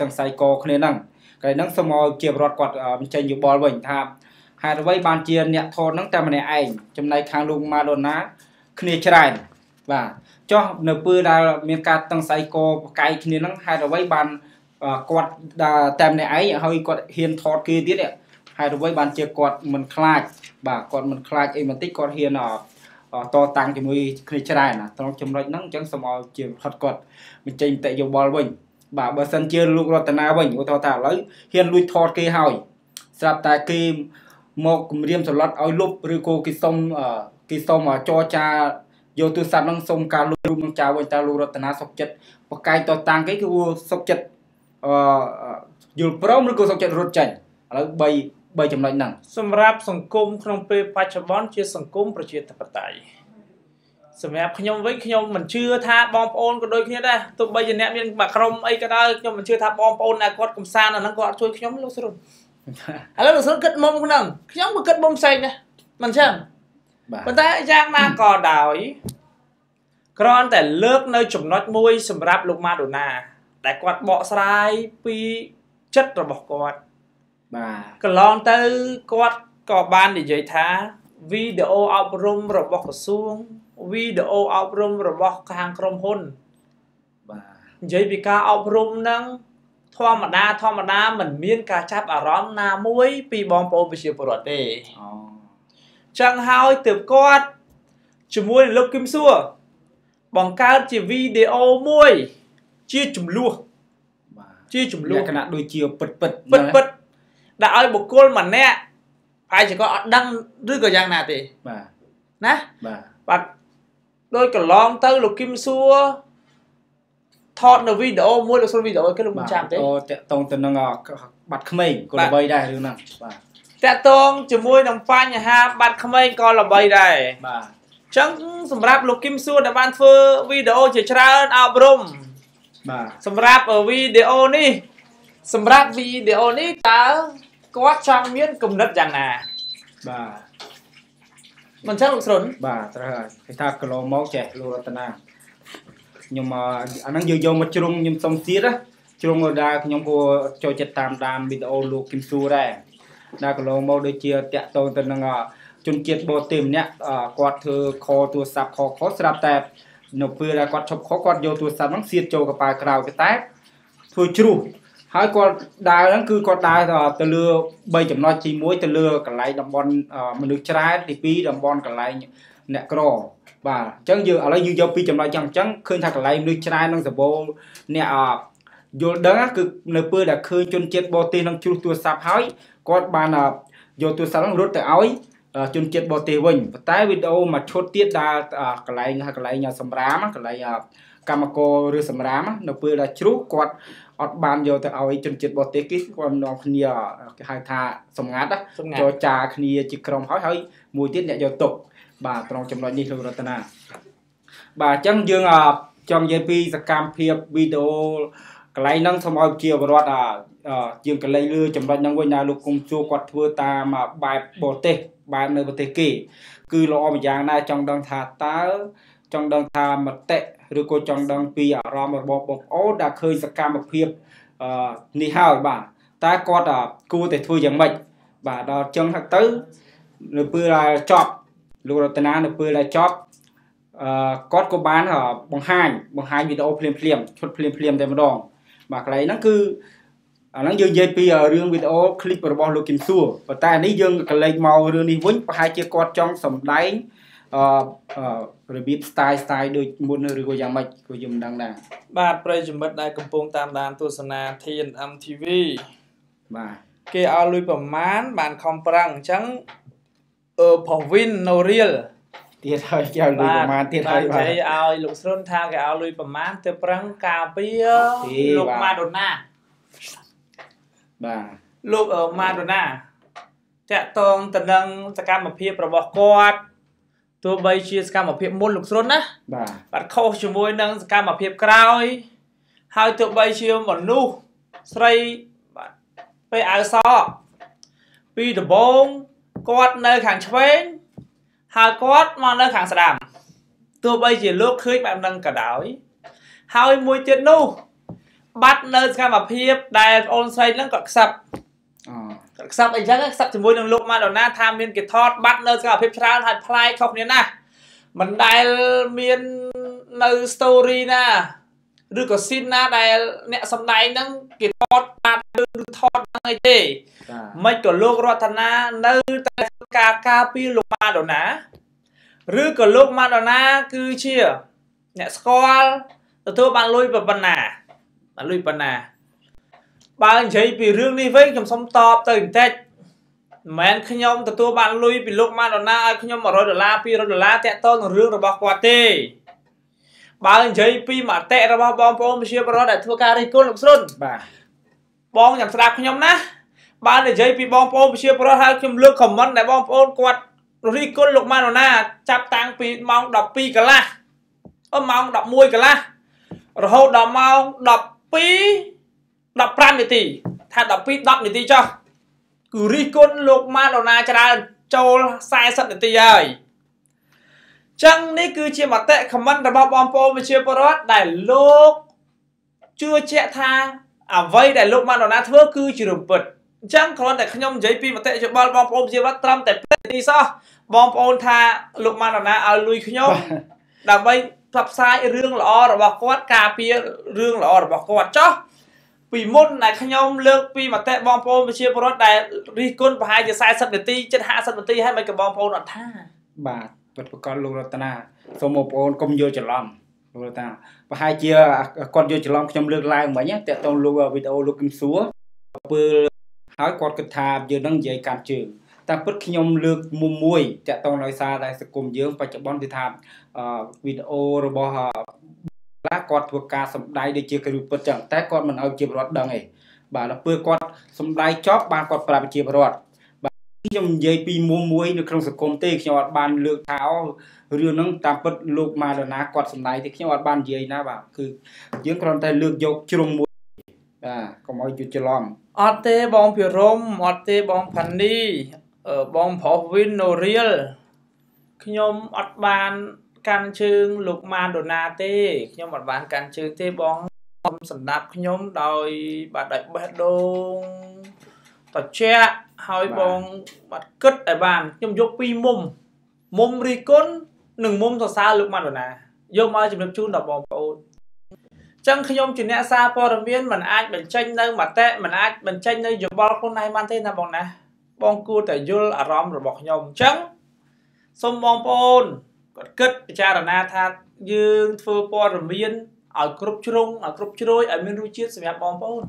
តឹងសៃកគ្នាហ្នឹងកន្លែងហ្នឹងសូមឲ្យជាបរដ្ឋគាត់បញ្ចេញយោបល់វិញថាហេតុអ្វីបានជាអ្នកថតហ្នឹងតែម្នាក់ឯងចំណែកខាងលោកម៉ាដូណាគ្នាច្រើនបាទចុះនៅពេលដែលមានការតឹងសៃកបកាយគ្នាហ្នឹងហេតុអ្វីបានគាត់តែម្នាក់ឯងហើយគាត់ហ៊ានថតគេទៀតហេតុអ្វីបានជាគាត់មិនខ្លាចបាទគាត់មិនខ្លាចអីបន្តិចគាត់ហ៊ាន តតាំងជាមួយគ្នាច្រើនណាត្រង់ចំណុចហ្នឹងអញ្ចឹងសូមឲ្យជាហត់គាត់បញ្ចេញតយោបល់វិញបាទបើសិនជាលោករតនាវិញឧទាហរណ៍ថាឥឡូវហ៊ានលួចថតគេហើយស្រាប់តែគេមកគម្រាមសន្លត់ឲ្យលុបឬក៏គេសុំគេសុំចរចាយកទូរស័ព្ទហ្នឹងសុំការលុបរូបនឹងចៅវិញតើលោករតនាសុកចិត្តបកកាយតតាំងគេគឺសុកចិត្តអឺយល់ព្រមឬក៏សុកចិត្តរត់ចេញឥឡូវ3 3ចំណុចហ្នឹងសម្រាប់សង្គមក្នុងពេលបច្ចុប្បន្នជាសង្គមប្រជាធិបតេយ្យសម្រាប់ខ្ញុំវិញខ្ញុំមិនជឿថាបងប្អូនក៏ដូចគ្នាដែរទោះបីជាអ្នកមានបាក់ក្រុមអីក៏ដោយខ្ញុំមិនជឿថាបងប្អូនដែលគាត់កំសាន្តអាហ្នឹងគាត់អត់ជួយខ្ញុំលោកស្រុនឥឡូវលោកស្រុនគិតមុំហ្នឹងខ្ញុំក៏គិតមុំផ្សេងដែរមិនចឹងប៉ុន្តែយ៉ាងណាក៏ដោយគ្រាន់តែលើកនៅចំណុចមួយសម្រាប់លោកម៉ាដូណា ដែលគាត់បកស្រាយពីចិត្តរបស់គាត់ បាទកន្លងទៅគាត់ក៏បាននិយាយថាវីដេអូអប់រំរបស់ក្រសួងវីដេអូអប់រំរបស់ខាងក្រុមហ៊ុនបាទនិយាយពីការអប់រំហ្នឹងធម្មតាធម្មតាមិនមានការចាប់អារម្មណ៍ណាមួយពីបងប្អូនប្រជាពលរដ្ឋទេអូចឹងហើយទើបគាត់ជាមួយនឹងលោកគឹមសួរបង្កើតជាវីដេអូមួយជាចំនួនជាចំនួនលក្ខណៈដូចជាពិតពិតពិតពិត ដែលឲ្យបុគ្គលម្នាក់ប្រហែលជាគាត់អត់ដឹងឬក៏យ៉ាងណាទេបាទណាបាទបាទដោយកន្លងទៅលោកគឹមសួរថតនៅវីដេអូមួយលោកសុនវីដេអូគេលោកមិនចាំទេអូតាក់តងទៅនឹងបាត់ក្មេងក៏ល្បីដែររឿងហ្នឹងបាទតាក់តងជាមួយនឹងបញ្ហាបាត់ក្មេងក៏ល្បីដែរបាទចឹងសម្រាប់លោកគឹមសួរដែលបានធ្វើវីដេអូជាច្រើនអប់រំបាទសម្រាប់វីដេអូនេះសម្រាប់វីដេអូនេះតើ គាត់ចង់មានគំនិតយ៉ាងណាបាទមិនចឹងលោកស្រុនបាទត្រូវហើយគេថាគីឡូមកចេះលោករតនាខ្ញុំអាហ្នឹងយើងយកមកជ្រុងខ្ញុំសុំទៀតណាជ្រុងដែលខ្ញុំគួរចូលចិត្តតាមដានវីដេអូលោកគឹមស៊ូដែរដែលកន្លងមកដូចជាតាក់ទងទៅនឹងជនជាតិបរទេសម្នាក់គាត់ធ្វើខទូរស័ព្ទខខស្រាប់តែនៅពេលដែលគាត់ឈប់ខគាត់យកទូរស័ព្ទហ្នឹងសៀតចូលកប៉ាល់ក្រៅគេតែធ្វើជ្រុះ ហើយគាត់ដើរហ្នឹងគឺគាត់ដើរទៅលើ3ចំណុចទី1ទៅលើកន្លែងតំបន់មនុស្សច្រើនទី2តំបន់កន្លែងអ្នកក្របាទអញ្ចឹងយើងឥឡូវយើងយកពីចំណុចចឹងអញ្ចឹងឃើញថាកន្លែងមនុស្សច្រើននឹងសបោអ្នកយល់ដឹងគឺនៅពេលដែលឃើញជនជាតិបរទេសនឹងជ្រុះទូរស័ព្ទហើយគាត់បានយកទូរស័ព្ទហ្នឹងរត់ទៅឲ្យជនជាតិបរទេសវិញប៉ុន្តែវីដេអូមួយឈុតទៀតដែលកន្លែងកន្លែងសម្រាមកន្លែងកម្មករឬសម្រាមនៅពេលដែលជ្រុះគាត់ អត់បានយកទៅឲ្យជនជាតិបរទេសគេគាត់នាំគ្នាគេហៅថាសម្ងាត់ចរចាគ្នាជាក្រុមហើយហើយមួយទៀតអ្នកយកទុកបាទត្រង់ចំណុចនេះលោករតនាបាទអញ្ចឹងយើងចង់និយាយពីសកម្មភាពវីដេអូកន្លែងហ្នឹងសូមឲ្យជាបរដ្ឋអាអឺយើងកន្លែងលឺចំណុចហ្នឹងវិញណាលោកគុំជួគាត់ធ្វើតាមបែបបរទេសបែបនៅប្រទេសគេគឺល្អម្យ៉ាងណាស់ចង់ដឹងថាតើចង់ដឹងថាមតិ ឬក៏ចង់ដឹងពីអារម្មណ៍របស់បងប្អូនដែលឃើញសកម្មភាពនេះហើយបាទតែគាត់គួរតែធ្វើយ៉ាងម៉េចបាទដល់ចឹងទៅនៅពេលដែលចប់លោករតនានៅពេលដែលចប់អឺគាត់ក៏បានបង្ហាញបង្ហាញវីដេអូភ្លាមភ្លាមឈុតភ្លាមភ្លាមតែម្ដងបាទកន្លែងហ្នឹងគឺអាហ្នឹងយើងនិយាយពីរឿងវីដេអូឃ្លីបរបស់លោកគឹមសួរប៉ុន្តែនេះយើងកលេចមករឿងនេះវិញប្រហែលជាគាត់ចង់សម្ដែងអឺ របៀប style style ដូចមុនឬក៏យ៉ាងម៉េចក៏យើងមិនដឹងដែរបាទប្រិយមិត្តដែលកំពុងតាមដានទស្សនា TNM TV បាទគេឲ្យលុយប្រមាណបានខំប្រឹងអញ្ចឹងអឺ Provin no real ទៀតហើយគេឲ្យលុយប្រមាណទៀតហើយបាទគេឲ្យលោកស្រុនថាគេឲ្យលុយប្រមាណទៅប្រឹងការពារលោកម៉ាដូណាបាទលោកម៉ាដូណាតាក់តងទៅនឹងសកម្មភាពរបស់គាត់ ទោះបីជាសកម្មភាពមុនលោកស្រុនណាបាទបាត់ខុសជាមួយនឹងសកម្មភាពក្រោយ ហើយទោះបីជាមនុស្សស្រីបាទពេលអៅសពីដំបងគាត់នៅខាងឆ្វេងហើយគាត់មកនៅខាងស្ដាំទោះបីជាលោកឃើញបែបហ្នឹងក៏ដោយហើយមួយទៀតនោះបាត់នៅសកម្មភាពដែលបងអូនស្រីហ្នឹងក៏ខ្សឹបអូ ខ្សឹបអីចឹងខ្សឹបជាមួយនឹងលោកម៉ាដូណាថាមានគេថតបាត់នៅសកម្មភាពច្រើនហើយប្លែកខុសគ្នាណាស់មិនដែលមាននៅ story ណាឬក៏ scene ណាដែលអ្នកសំដែងហ្នឹងគេថតបាត់ឬថតហ្នឹងអីទេមិនក៏លោករតនានៅតែការការពារលោកម៉ាដូណាឬក៏លោកម៉ាដូណាគឺជាអ្នកស្គាល់ទទួលបានលុយប៉ុណ្ណាបានលុយប៉ុណ្ណា បើនិយាយពីរឿងនេះវិញខ្ញុំសុំតបទៅបន្តិចមិនមែនខ្ញុំទទួលបានលុយពីលោកម៉ាដូណាឲ្យខ្ញុំ100ដុល្លារ200ដុល្លារតាក់ទងនឹងរឿងរបស់គាត់ទេបើនិយាយពីមតិរបស់បងប្អូនប្រជាពលរដ្ឋដែលធ្វើការរិះគន់លោកស្រុនបាទបងចាំស្ដាប់ខ្ញុំណាបើនិយាយពីបងប្អូនប្រជាពលរដ្ឋហើយខ្ញុំលើកខមមិនដែលបងប្អូនគាត់រិះគន់លោកម៉ាដូណាចាប់តាំងពីម៉ោង12កន្លះអឺម៉ោង11កន្លះរហូតដល់ម៉ោង12 15នាទីថា12 10នាទីចុះគឺរិះគន់លោកម៉ាដូណាច្រើនចូល40នាទីហើយចឹងនេះគឺជាមតិខមមិនរបស់បងប្អូនប្រជាពលរដ្ឋដែលលោកជឿជាក់ថាអ្វីដែលលោកម៉ាដូណាធ្វើគឺជារឿងពិតអញ្ចឹងគ្រាន់តែខ្ញុំនិយាយពីមតិយោបល់បងប្អូនប្រជាពលរដ្ឋត្រឹមតែ2នាទីសោះបងប្អូនថាលោកម៉ាដូណាឲ្យលុយខ្ញុំដើម្បីផ្សព្វផ្សាយរឿងល្អរបស់គាត់ការពាររឿងល្អរបស់គាត់ចុះ ពីមុនដែលខ្ញុំលើកពីមតិបងប្អូនប្រជាពលរដ្ឋដែលរិះគន់ប្រហែលជា40នាទីជិត50នាទីហើយមិនក៏បងប្អូនអត់ថាបាទពិតប្រកបលោករតនាសូមបងប្អូនកុំយល់ច្រឡំលោករតនាប្រហែលជាគាត់យល់ច្រឡំខ្ញុំលើកឡើងមិញតាក់ទងលោកវីដេអូលោកគឹមសួរពេលហើយគាត់គិតថាយើងនឹងនិយាយកាត់ជើងតែពិតខ្ញុំលើកមុំមួយតាក់ទងដោយសារតែសង្គមយើងបច្ចុប្បន្នគឺថាវីដេអូរបស់ ខ្លះគាត់ធ្វើការសំដែងដូចជាគ្រូពិតចឹងតែគាត់មិនឲ្យជាប្រវត្តិដឹងទេបាទដល់ពេលគាត់សំដែងចប់បានគាត់ប្រាប់ជាប្រវត្តិបាទខ្ញុំនិយាយពីមុំមួយនៅក្នុងសង្គមទេខ្ញុំអត់បានលើកថាអូរឿងហ្នឹងតាមពិតលោកម៉ាដូណាគាត់សំដែងទេខ្ញុំអត់បាននិយាយណាបាទគឺយើងគ្រាន់តែលើកយកជ្រុងមួយបាទកុំឲ្យយល់ច្រឡំអត់ទេបងភិរមអត់ទេបងផានីបងប្រុសវិនណូរៀលខ្ញុំអត់បាន កាន់ជើងលោកម៉ាដូណាទេខ្ញុំអត់បានកាន់ជើងទេបងខ្ញុំសម្ដាប់ខ្ញុំដោយបាទដោយបេះដូងតជាហើយបងបាត់គិតឲ្យបានខ្ញុំយកពីរមុំមុំរីគុណនិងមុំសរសើរលោកម៉ាដូណាយកមកជំរាបជូនដល់បងប្អូនចឹងខ្ញុំជាអ្នកសារព័ត៌មានមិនអាចបញ្ចេញនៅមតិមិនអាចបញ្ចេញនៅយោបល់ខ្លួនឯងបានទេណាបងណាបងគួរតែយល់អារម្មណ៍របស់ខ្ញុំអញ្ចឹងសូមបងប្អូន គាត់គិតពិចារណាថាយើងធ្វើព័ត៌មានឲ្យគ្រប់ជ្រុងឲ្យគ្រប់ជ្រោយឲ្យមានរសជាតិសម្រាប់បងប្អូន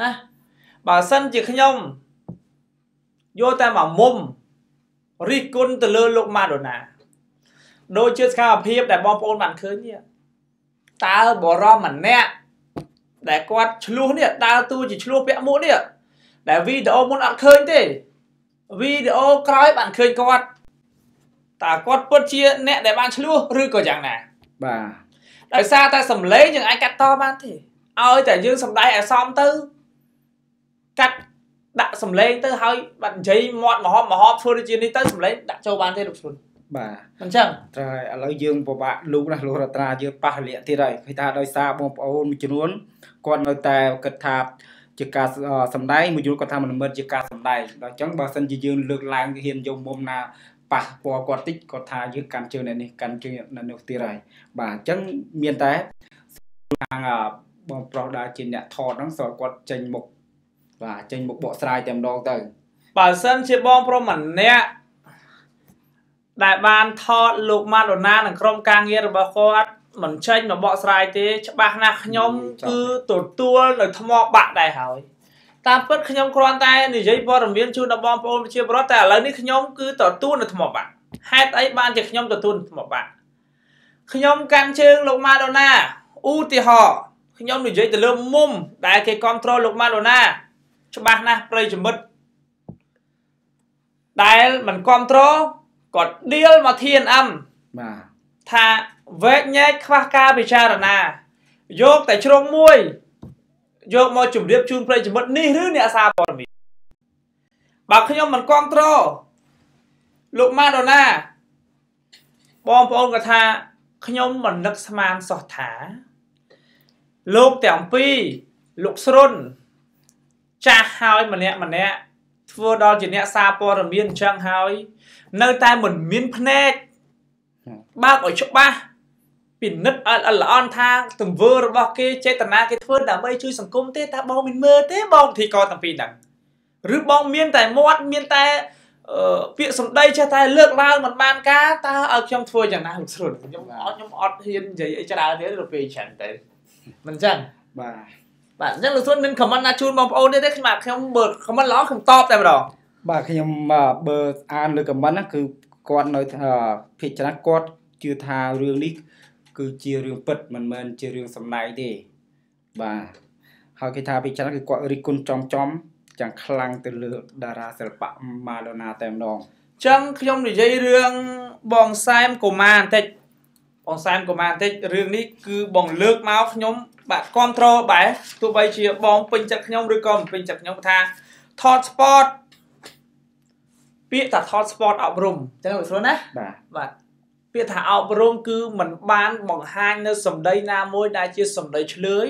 ណាបើសិនជាខ្ញុំយកតែមួយមុំរិះគន់ទៅលើលោកម៉ាដូណាដូចជាសកម្មភាពដែលបងប្អូនបានឃើញនេះតើបរមម្នាក់ដែលគាត់ឆ្លោះនេះដើរតួជាឆ្លោះពាក់មួកនេះដែលវីដេអូមុនអត់ឃើញទេវីដេអូក្រោយបានឃើញគាត់ តើគាត់ពិតជាអ្នកដែលបានឆ្លោះឬក៏យ៉ាងណាបាទដោយសារតែសំឡេងយើងអាចកាត់តបានទេឲ្យតែយើងសំដែងឲ្យសមទៅកាត់ដាក់សំឡេងទៅហើយបាត់និយាយមាត់មហប់មហប់ធ្វើដូចជានេះទៅសំឡេងដាក់ចូលបានទេលោកស្រុនបាទអញ្ចឹងត្រូវហើយឥឡូវយើងពិបាកលូកណាស់លោករតនាយើងប៉ះរលាកទៀតហើយឃើញថាដោយសារបងប្អូនមួយចំនួនគាត់នៅតែគិតថាជាការសម្ដែងមួយចំនួនគាត់ថាមិនមែនជាការសម្ដែងដល់អញ្ចឹងបើសិនជាយើងលើកឡើងហ៊ានយកមុំណា ប៉ះពណ៌គាត់តិចគាត់ថាយើងកាន់ជើងអ្នកនេះកាន់ជើងអ្នកនោះទៀតហើយបាទអញ្ចឹងមានតែខាងបងប្រុសដែលជាអ្នកថតហ្នឹងសល់គាត់ចេញមុខបាទចេញមុខបកស្រាយតែម្ដងទៅបើសិនជាបងប្រុសម្នាក់ដែលបានថតលោកម៉ាដូណានិងក្រុមការងាររបស់គាត់មិនចេញមកបកស្រាយទេច្បាស់ណាស់ខ្ញុំគឺទទួលនៅថ្មបាក់ដែរហើយ តាមពិតខ្ញុំគ្រាន់តែនិយាយព័ត៌មានជូនដល់បងប្អូនប្រជាពលរដ្ឋតែឥឡូវនេះខ្ញុំគឺទទួលនៅថ្មបាក់ហេតុអីបានជាខ្ញុំទទួលនៅថ្មបាក់ខ្ញុំកាន់ជើងលោកម៉ាដូណាឧទាហរណ៍ខ្ញុំនិយាយទៅលើមុំដែលគេគ្រប់គ្រងលោកម៉ាដូណា ច្បាស់ណាស់ប្រិយមិត្តដែលមិនគ្រប់គ្រងគាត់ដៀលមក TNM បាទថាវែកញែកខ្វះការពិចារណាយកតែជ្រុងមួយ យកមកជម្រាបជូនប្រិយមិត្តនេះឬអ្នកសារព័ត៌មានបើខ្ញុំមិនគ្រប់គ្រងលោកម៉ាដូណាបងប្អូនគាត់ថាខ្ញុំមិននឹកស្មានសោះថា លោកទាំងពីរលោកស្រុនចាស់ហើយម្នាក់ម្នាក់ធ្វើដល់ជាអ្នកសារព័ត៌មានអញ្ចឹងហើយ នៅតែមិនមានភ្នែកបើកឲ្យច្បាស់ ពិនិត្យឲ្យល្អអន់ថាទង្វើរបស់គេចេតនាគេធ្វើដើម្បីជួយសង្គមទេតើបងមិនមើលទេបងវិធីកទាំងពីរហ្នឹងឬបងមានតែមាត់មានតែពាក្យសម្ដីចេះតែលើកឡើងមិនបានការតើឲ្យខ្ញុំធ្វើយ៉ាងណាលោកស្រុនខ្ញុំអត់ខ្ញុំអត់ហ៊ាននិយាយអីច្រើនទេទៅពេលច្រើនទៅមិនអញ្ចឹងបាទបាទអញ្ចឹងលោកស្រុនមានខមមិនណាជូនបងប្អូនទេទេខ្ញុំខ្ញុំបើខមមិនល្អខ្ញុំតបតែម្ដងបាទខ្ញុំបើអានលើខមមិនហ្នឹងគឺគាត់នៅភាគច្រើនគាត់ជឿថារឿងនេះ គឺជារឿងពិតមិនមែនជារឿងសម្ដែងទេបាទហើយគេថាភាគច្រើនគឺគាត់រិះគន់ចំចំយ៉ាងខ្លាំងទៅលើតារាសិល្បៈម៉ាឡូណាតែម្ដងចឹងខ្ញុំនិយាយរឿងបងសែមកុមារបន្តិចបងសែមកុមារបន្តិចរឿងនេះគឺបងលើកមកខ្ញុំបាទគ្រប់ត្រូលបែបទោះបីជាបងពេញចិត្តខ្ញុំឬក៏មិនពេញចិត្តខ្ញុំថាថត sport ពាក្យថាថត sport អប់រំចឹងលោកស្រួលណាបាទបាទ ពាក្យថាអប់រំគឺมันបានបង្ហាញនៅសម្ដីណាមួយដែលជាសម្ដីឆ្លើយ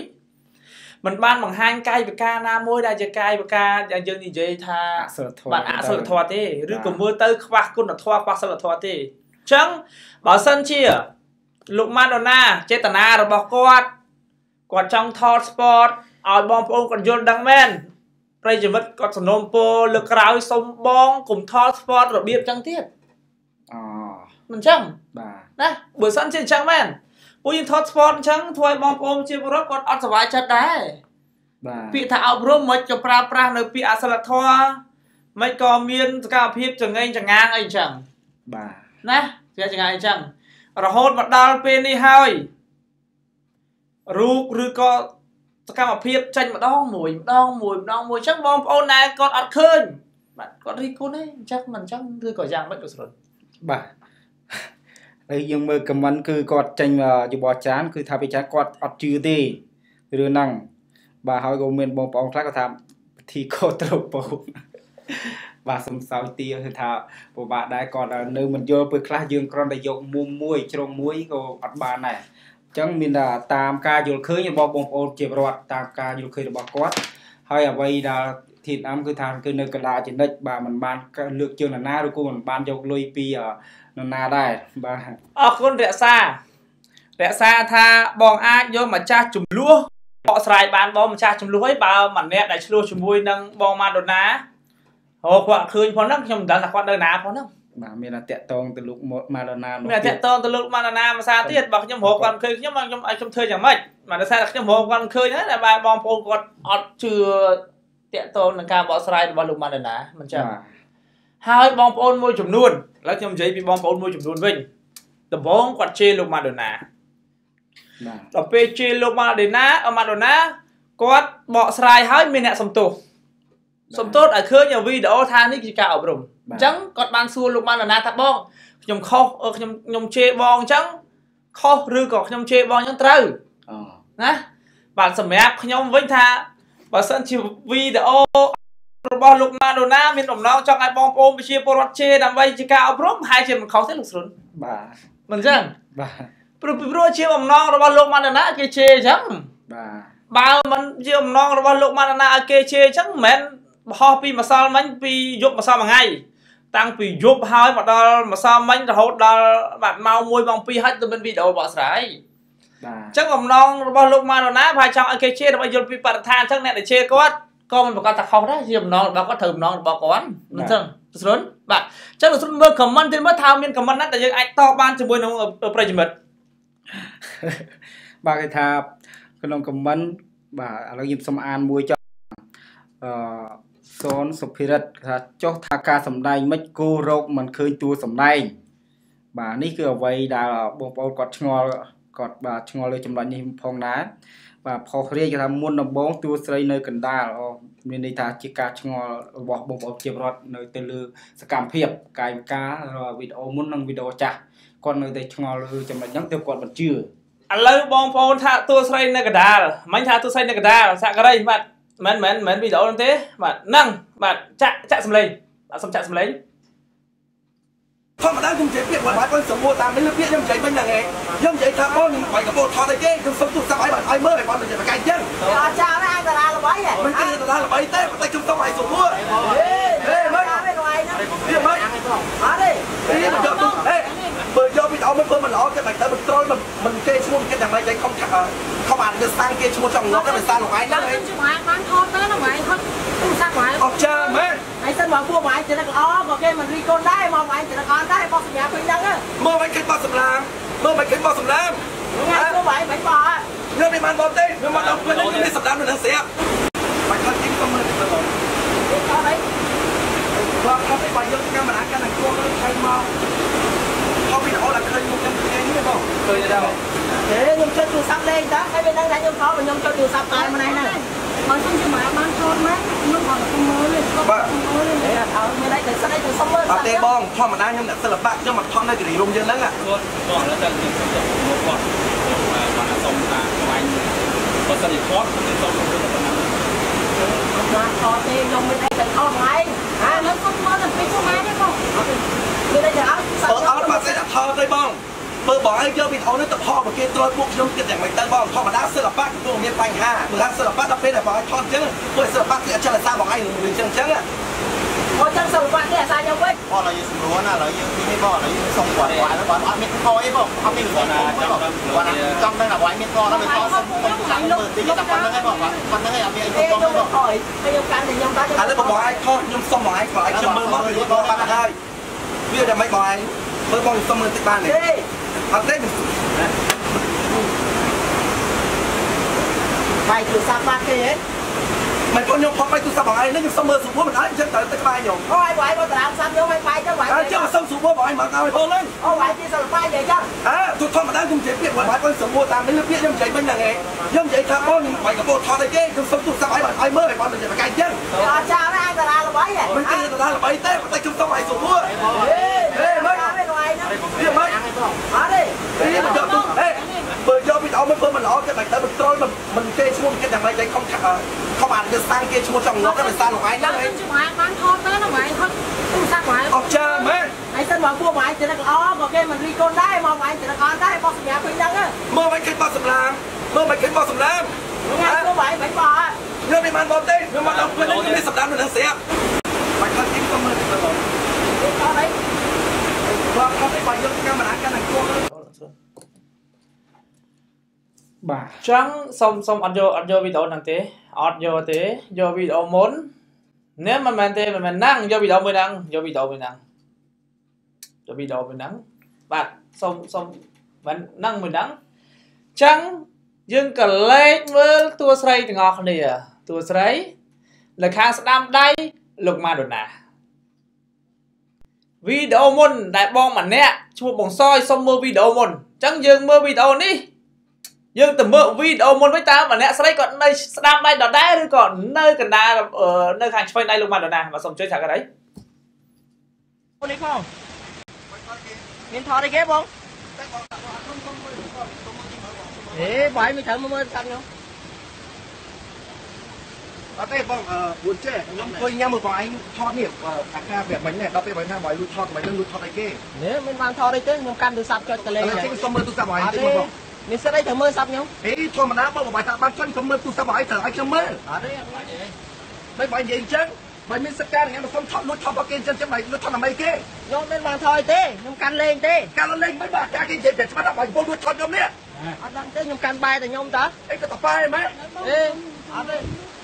มันបានបង្ហាញកាយវិការណាមួយដែលជាកាយវិការដែលយើងនិយាយថា អសិលធម៌ បាទអសិលធម៌ទេឬក៏មើលទៅខ្វះគុណធម៌ខ្វះសិលធម៌ទេអញ្ចឹងបើសិនជាលោកម៉ាដូណាចេតនារបស់គាត់គាត់ចង់ថត sport ឲ្យបងប្អូនគាត់យល់ដឹងមែនប្រិយមិត្តគាត់សំណូមពរលើកក្រោយសុំបងកុំថត sport របៀបចឹងទៀត អូ មិនចឹងបាទណាបើសិនជាអញ្ចឹងមែនពួកយើងថត sport អញ្ចឹងធ្វើឲ្យបងប្អូនជាពលរដ្ឋគាត់អត់សុវត្ថិចិត្តដែរបាទពាក្យថាអប់រំមិនក៏ប្រើប្រាស់នៅពាក្យអសិលធម៌មិនក៏មានសកម្មភាពចងេងចងាងអីអញ្ចឹងបាទណាវាចងាងអីអញ្ចឹងរហូតមកដល់ពេលនេះហើយរូបឬក៏សកម្មភាពចេញម្ដងមួយម្ដងមួយម្ដងមួយអញ្ចឹងបងប្អូនណែគាត់អត់ឃើញបាទគាត់រីកគុណទេអញ្ចឹងមិនអញ្ចឹងឬក៏យ៉ាងម៉េចលោកស្រុនបាទ ហើយយើងមើលខមមិនគឺគាត់ចេញយោបល់ច្រើនគឺថាវាចាគាត់អត់ជឿទេរឿងហ្នឹងបាទហើយក៏មានបងប្អូនខ្លះក៏ថាពិធីកោត្រូវពោបាទសំសោយទាគឺថាពិបាកដែរគាត់នៅមិនយល់ពេលខ្លះយើងគ្រាន់តែយកមុំមួយជ្រុងមួយក៏អត់បានដែរអញ្ចឹងមានថាតាមការយល់ឃើញរបស់បងប្អូនជាប្រវត្តិតាមការយល់ឃើញរបស់គាត់ហើយអ្វីដែលធានអាំគឺថាគឺនៅកណ្ដាលចនិចបាទมันបានលើកជើងនរណាឬក៏มันបានយកលុយពី នរណាដែរបាទអរគុណរក្សា រក្សាថាបងអាចយកម្ចាស់ចំនួនបកស្រាយបានបងម្ចាស់ចំនួនហើយបើម្នាក់ដែលឆ្លោះជាមួយនឹងបងម៉ាដូណាហៅគាត់ឃើញផងហ្នឹងខ្ញុំមិនដឹងថាគាត់នៅណាផងហ្នឹងបាទមានតែតាក់តងទៅលោកម៉ាឡូណាមានតែតតងទៅលោកម៉ាដូណាមួយសារទៀតបើខ្ញុំរកគាត់មិនឃើញខ្ញុំខ្ញុំឲ្យខ្ញុំធ្វើយ៉ាងម៉េចមកដោយសារតែខ្ញុំរកគាត់មិនឃើញហើយតែបើបងប្អូនគាត់អត់ជឿតាក់តងនឹងការបកស្រាយរបស់លោកម៉ាដូណាមិនចឹង ហើយបងប្អូនមួយចំនួនឥឡូវខ្ញុំនិយាយពីបងប្អូនមួយចំនួនវិញដំបងគាត់ជេរលោកម៉ាដូណាបាទដល់ពេលជេរលោកម៉ាដូណាម៉ាដូណាគាត់បកស្រាយហើយមានអ្នកសំទោសសំទោសឲ្យឃើញវីដេអូថានេះជាការអប់រំអញ្ចឹងគាត់បានសួរលោកម៉ាដូណាថាបងខ្ញុំខុសខ្ញុំខ្ញុំជេរបងអញ្ចឹងខុសឬក៏ខ្ញុំជេរបងអញ្ចឹងត្រូវអូណាបាទសម្រាប់ខ្ញុំវិញថាបើសិនជាវីដេអូ របស់លោកម៉ាដូណាមានបំណងចង់ឲ្យបងប្អូនប្រជាពលរដ្ឋជេរដើម្បីជាការអប់រំហើយជាមិនខុសទេលោកស្រុនបាទមិនអញ្ចឹងបាទព្រោះពីព្រោះជាបំណងរបស់លោកម៉ាដូណាគេជេរអញ្ចឹងបាទបើមិនជាបំណងរបស់លោកម៉ាដូណាឲ្យគេជេរអញ្ចឹងមិនមែនបរោះពីម្សិលមិញពីយប់ម្សិលមួយថ្ងៃតាំងពីយប់ហើយមកដល់ម្សិលមិញរហូតដល់បាទម៉ោង1ម៉ោង2ហើយទៅមានវីដេអូបកស្រាយបាទអញ្ចឹងបំណងរបស់លោកម៉ាដូណាប្រហែលចង់ឲ្យគេជេរដើម្បីយល់ពីបរិស្ថានអញ្ចឹងអ្នកដែលជេរគាត់ ក៏មិនប្រកាសថាខុសដែរជាបំណងរបស់គាត់ត្រូវបំណងរបស់គាត់មិនអញ្ចឹងស្រុនបាទអញ្ចឹងលោកស្រុនមើលខមមិនទៀតមើលថាមានខមមិនណាដែលយើងអាចតបបានជាមួយនឹងប្រិយមិត្តបាទគេថាក្នុងខមមិនបាទឥឡូវខ្ញុំសូមអានមួយចុះអឺសូនសុភិរិទ្ធថាចុះថាការសំដែងមិនគោរោគមិនឃើញតួសំដែងបាទនេះគឺអ្វីដែលបងប្អូនគាត់ឆ្ងល់គាត់បាទឆ្ងល់លើចំណុចនេះផងដែរ បាទផុសរាយគេថាមុនដំបងតួស្រីនៅកណ្ដាលអូមានន័យថាជាការឆ្ងល់របស់បងប្អូនជាពលរដ្ឋនៅទៅលើសកម្មភាពកាយវិការវីដេអូមុននិងវីដេអូចាស់គាត់នៅតែឆ្ងល់លើចំណុចហ្នឹងទើបគាត់មិនជឿឥឡូវបងប្អូនថាតួស្រីនៅកណ្ដាលមិញថាតួស្រីនៅកណ្ដាលសាក់ការីបាទមិនមែនមិនមែនវីដេអូហ្នឹងទេបាទហ្នឹងបាទចាក់ចាក់សំឡេងបាទសុំចាក់សំឡេង ធម្មតាខ្ញុំនិយាយពាក្យគាត់គាត់សម្បួរតាមនេះពាក្យខ្ញុំនិយាយមិញហ្នឹងឯងខ្ញុំនិយាយថាបងខ្ញុំបាយកបោថតអីទេខ្ញុំសុំទូរស័ព្ទឲ្យបានឲ្យមើលឲ្យបងនិយាយប្រកែកចឹងអត់ចោលណាតារាល្បីហ៎មិនគឺតារាល្បីទេប៉ុន្តែខ្ញុំសុំឲ្យសម្បួរហេហេមើលអត់ទេល្បីណាវាមិនអត់ទេនេះយកទូហេបើយកវីដេអូមិនធ្វើមិនល្អគេមិនទៅមិនត្រូលមិនមិនគេឈ្មោះគេយ៉ាងម៉េចតែខំខំអានទៅសាងគេឈ្មោះចង់ងត់ទៅសាងលោកឯងហ្នឹងឯងខ្ញុំបានបានថតទៅណាបងថតទូរស័ព្ទបងអត់ចាមែន ហើយសិនមកពួកបងចំណឹកល្អក៏គេមិនរីកូនដែរមកបងចំណឹកអត់ដែរបោះសញ្ញាពេញហ្នឹងហ្នឹងមើលមិនឃើញបោះសម្លាមមើលមិនឃើញបោះសម្លាមថ្ងៃពួកបងមិនបោះខ្ញុំមិនបានបោះទេខ្ញុំមកដល់ពេលនេះខ្ញុំមានសម្លាមនៅនឹងស្រាប់បាច់ខ្លាចទីក៏មើលទៅបងអត់ទេបាទអត់ទេបើយកកាមេរ៉ាកាន់តែគួរទៅថៃមកខំវីដេអូដល់ឃើញមុខខ្ញុំគ្នានេះបងឃើញទេបងហេខ្ញុំចុចទូរស័ព្ទលេងតើហើយវាដឹងថាខ្ញុំថតខ្ញុំចុចទូរស័ព្ទតែម្នាក់ហ្នឹង បើខ្ញុំជាមកបានថតមកខ្ញុំអត់ទៅមើលទេបាទមើលទេអត់ឲ្យមានអីទៅស្អីទៅសុំមើលអត់ទេបងធម្មតាខ្ញុំអ្នកសិល្បៈខ្ញុំមកថតនៅគិរីរំយើងហ្នឹងគាត់បងឥឡូវតែខ្ញុំសុំទៅមកគាត់គាត់សុំថាខ្លាញ់បើសិនជាគាត់ខ្ញុំសុំទៅប៉ុណ្ណាបានថតទេខ្ញុំមានអីទៅថតមកឯងអាលើសុំមើលតែពីខ្លួនឯងទេបងមានអីទៅអត់អត់អត់បើស្អីតែថតទេបង មើលបងឲ្យយកវីដេអូនេះទៅផមកគេត្រួតពួកខ្ញុំគិតយ៉ាងម៉េចទៅបងធម្មតាសិល្បៈគឺមានបញ្ហាបើថាសិល្បៈដល់ពេលដែលបងឲ្យថតអញ្ចឹងព្រោះសិល្បៈគឺអចិន្ត្រសាបងឯងរឿងអញ្ចឹងអញ្ចឹងមកចឹងសិល្បៈនេះអាសាខ្ញុំវិញបងឡើយយើងស្រួលណាឥឡូវយើងនេះបងឥឡូវយើងសុំគាត់គាត់គាត់អត់មានខអីបងអត់មានរឿងអីបងគាត់ចង់ដឹងថាបងមានខដល់ពេលគាត់សុំសុំទូរស័ព្ទមើលតិចតែប៉ុណ្្នឹងឯងបងប៉ុណ្្នឹងឯងអត់មានអីទេបងខ្ញុំបងមកខយខ្ញុំកាន់តែខ្ញុំកាន់ឥឡូវបងឯងខុសខ្ញុំសុំបងឯងគាត់ឲ្យខ្ញុំមើលមកវាបងបាត់ហើយវាតែមិនបងឯងមើលបងសុំមើលតិចបានទេ អត់ទេបាយទូរស័ព្ទបាត់ទេហ៎មិនបងខ្ញុំផុសបាយទូរស័ព្ទបងឯងនេះខ្ញុំសុំមើលស្រួលមិនហើយអញ្ចឹងត្រូវទៅក្បែរខ្ញុំអូយបាយមកតារាងសាប់យកបាយបាយទៅបាយអញ្ចឹងសុំស្រួលបងឯងមកឲ្យផងហ្នឹងអូបាយជាសិល្បៈនិយាយចឹងអើទូធម្មតាខ្ញុំនិយាយពាក្យបងឯងស្រួលតាមនេះពាក្យខ្ញុំនិយាយមិញហ្នឹងឯងខ្ញុំនិយាយថាបងខ្ញុំបាយកបោថតអីទេខ្ញុំសុំទូរស័ព្ទឲ្យឲ្យមើលឲ្យបងនិយាយប្រកែកអញ្ចឹងអត់ចោលណាតារាល្បីហ៎មិនគឺតារាល្បីទេប៉ុន្តែខ្ញុំសុំឲ្យស្រួលហេហេមើលអត់ទេល្បីណា វាមិនអត់ទេនេះមកយកទូហេបើយកវីដេអូមិនធ្វើមិនល្អគេមិនទៅមិនត្រូលមិនមិនគេឈ្មោះគេយ៉ាងម៉េចតែខំខំអានទៅសាងគេឈ្មោះចង់ងត់ទៅសាងលោកឯងហ្នឹងឯងខ្ញុំបានបានថតទៅណាបាយថតទូរស័ព្ទបាយអត់ចាមែនហើយសិនមកពួកបាយចំណឹកល្អក៏គេមិនរីកូនដែរមកបាយចំណឹកអត់ដែរបោះសញ្ញាពេញហ្នឹងមើលមិនឃើញបោះសម្លាមមើលមិនឃើញបោះសម្លាមថ្ងៃពួកបាយមិនបោះខ្ញុំមិនបានបោះទេខ្ញុំមកដល់ពេលនេះខ្ញុំមានសម្លាមនៅនឹងស្រាប់បាច់ខ្លាចទីក៏មើលទៅបងអត់ទេ បាទអត់ទេបើយកកាមេរ៉ាកាន់តែគួរបាទចឹងសុំសុំអត់យកអត់យកវីដេអូហ្នឹងទេអត់យកទេយកវីដេអូមុននេះមិនមែនទេមិនមែនហ្នឹងយកវីដេអូមួយហ្នឹងយកវីដេអូមួយហ្នឹងយកវីដេអូមួយហ្នឹងបាទសុំសុំមិនហ្នឹងមួយហ្នឹងចឹងយើងក៏លេខមើលតួស្រីទាំងអស់គ្នាតួស្រីនៅខាងស្ដាំដៃលោកម៉ាដូណា វីដេអូមុនដែលបងម្នាក់ឈ្មោះបងសយសុំមើលវីដេអូមុនចឹងយើងមើលវីដេអូនេះយើងទៅមើលវីដេអូមុនវិញតើម្នាក់ស្រីគាត់នៅស្ដាំដៃដដែលឬក៏នៅកណ្ដាលនៅខាងឆ្វេងដៃលោកម៉ាដូណាបាទសូមជួយថាគាត់អីនេះផងមានថតអីគេបងហេបាយមិនត្រូវមើលសាប់ខ្ញុំ អត់ទេបងអឺពួនចេះខ្ញុំអង្គុយញ៉ាំមើលបងឯងថតនេះអាការបែបមិញនេះដល់ពេលបងថាបងលូតថតមិនដឹងលូតថតអីគេនេះមិនបានថតអីទេខ្ញុំកាន់ទូរស័ព្ទចុចទៅលេងឥឡូវចេញសុំមើលទូរស័ព្ទបងឯងតិចមកបងមានសិទ្ធអីត្រូវមើលស័ព្ទខ្ញុំអេធម្មតាបងបងថាបានចង់សុំមើលទូរស័ព្ទបងឯងត្រូវឲ្យខ្ញុំមើលអត់ទេមិនបងនិយាយអញ្ចឹងបើមានសិទ្ធិការយ៉ាងខ្ញុំសុំថតលួចថតរបស់គេអញ្ចឹងចាំបងលួចថតដើម្បីគេខ្ញុំមិនបានថតអីទេខ្ញុំកាន់លេងទេការលេងមិនបាទការគេនិយាយតែច្បាស់ដល់បងពលលួចថតខ្ញុំនេះអត់ដឹងទេខ្ញុំកាន់បាយតែខ្ញុំតើអីក៏តប៉ែមែនអេអត់ទេឥ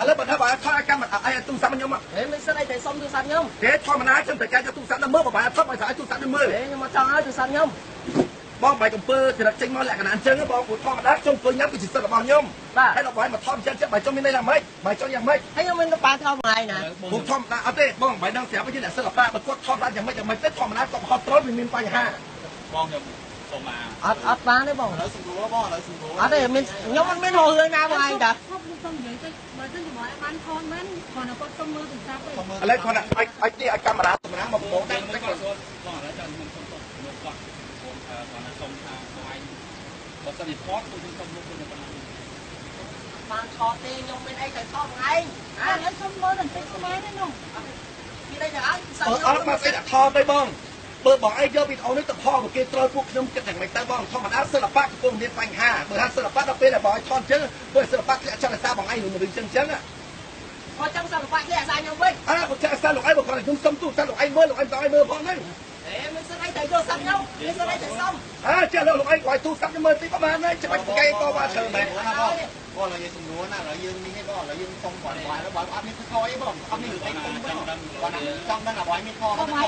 ឡូវបើថាបងថតកម្មអីទូរស័ព្ទខ្ញុំហេមានសិទ្ធអីត្រូវសុំទូរស័ព្ទខ្ញុំទេធម្មតាខ្ញុំតែការទូរស័ព្ទដល់មើលបងថតបងថាទូរស័ព្ទទៅមើលហេខ្ញុំមកចង់ឲ្យទូរស័ព្ទខ្ញុំបងបាយកំពើចរិតចេញមកលក្ខណៈអញ្ចឹងបងព្រោះធម្មតាខ្ញុំធ្វើញ៉ាំគឺជាសិទ្ធិរបស់ខ្ញុំហើយដល់បាយមកថតអញ្ចឹងបាយចង់មានន័យថាម៉េចបាយចង់យ៉ាងម៉េចហើយខ្ញុំមិនបានថតមួយថ្ងៃណាผมធម្មតាអត់ទេបងបាយដឹងស្រាប់ជាអ្នកសិល្បៈបើគាត់ថតបានយ៉ាងម៉េចយ៉ាងម៉េចទេធម្មតាគាត់ហត់ត្រង់វាមានបញ្ហាបងខ្ញុំ សូមមកអត់អត់បានទេបងឥឡូវសម្រួលបងឥឡូវសម្រួលអត់ទេមានខ្ញុំមិនមានរលឿនណាបងឯងតាសុំនិយាយទៅបើសិនជាបងឯងបានថតមែនគ្រាន់តែគាត់សុំមើលទូរស័ព្ទទេឥឡូវគាត់អាចអាចនេះឲ្យកាមេរ៉ាសម្រាប់មកប្រមូលតែតែគាត់គាត់បងឥឡូវចាំខ្ញុំសុំទៅខ្ញុំគាត់ខ្ញុំគាត់សុំថាបងឯងបើសិនជាថតខ្ញុំសុំមុខទៅប៉ុណ្ណាបានថតទេខ្ញុំមានអីទៅថតបងឯងអើឥឡូវសុំមើលបន្តិចស្មែទេនោះមានអីទៅឲ្យទូរស័ព្ទអត់អត់មកស្អីតែថតទេបង បើបងឯងយកវីដេអូនេះទៅផលមកគេត្រូវពួកខ្ញុំគិតយ៉ាងម៉េចទៅបងធម្មតាសិល្បៈកំពុងមានបញ្ហាបើថាសិល្បៈដល់ពេលដែលបងឯងថតអញ្ចឹងបើសិល្បៈធ្លាក់ចង់រសារបងឯងនឹងរឿងអញ្ចឹងអញ្ចឹងគាត់ចង់សិល្បៈធ្លាក់អាសាខ្ញុំវិញអើគាត់ចាក់សារលោកឯងបើគាត់ខ្ញុំសុំទូរស័ព្ទលោកឯងមើលលោកឯងតើឲ្យមើលផងហ្នឹង ហេមានសិទ្ធអីទៅយកស័ព្ទខ្ញុំមានសិទ្ធអីទៅសុំអើចាលោកលោកឯងគាត់ទូរស័ព្ទខ្ញុំមើលទីប្រហែលហ្នឹងច្បាច់កែក៏បានត្រូវមែនបងបងឥឡូវយើងសម្រួលណាឥឡូវយើងនេះបងឥឡូវយើងសុំគាត់បងបងអត់មានខអីបងអត់មានរឿងអីគុំបងបងចង់ដឹងថាបងមានខអត់មា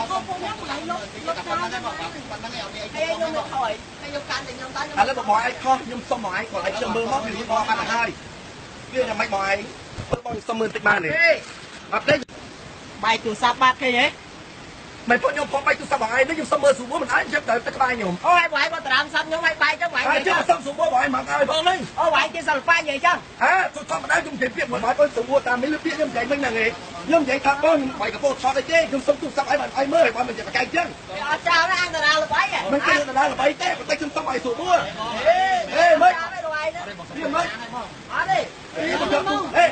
ន មហ្នឹងបងប៉ុណ្ណឹងឯងអត់មានអីហេខ្ញុំមិនថយហើយខ្ញុំកាន់តែខ្ញុំតាឥឡូវបងឯងខុសខ្ញុំសុំបងឯងគាត់ឲ្យខ្ញុំមើលមកវារៀបបងបានទៅហើយវាយ៉ាងម៉េចបងឯងបើបងសុំមើលតិចបានទេអត់ទេបាយទូរស័ព្ទបាត់គេហ៎មិនពួកខ្ញុំផងបាយទូរស័ព្ទបងឯងនេះខ្ញុំសុំមើលស្រួលមិនអត់ខ្ញុំទៅទៅក្បែរខ្ញុំអូយបាយមកតារាងស័ព្ទខ្ញុំឲ្យបាយទៅបាយអើចាំសុំស្រួលបងឯងមកឲ្យផងនេះអូបាយគេសិល្បៈនិយាយចឹងអើទូធម្មតាខ្ញុំនិយាយពាក្យមួយបាយបងស្រួលតាមនេះលឺពាក្យខ្ញុំនិយាយមិនហ្នឹងឯងខ្ញុំនិយាយថាបងបាយកពោថតអីទេខ្ញុំសុំទូរស័ព្ទឲ្យបងឲ្យមើលឲ្យបងមិននិយាយប្រកែកចឹងអត់ចោលណាអញតារាល្បីហ៎មិនគេដល់ល្បីទេប៉ុន្តែខ្ញុំសុំឲ្យស្រួលហេហេមិនវាមិនអត់ទេអេបើយកទូហេ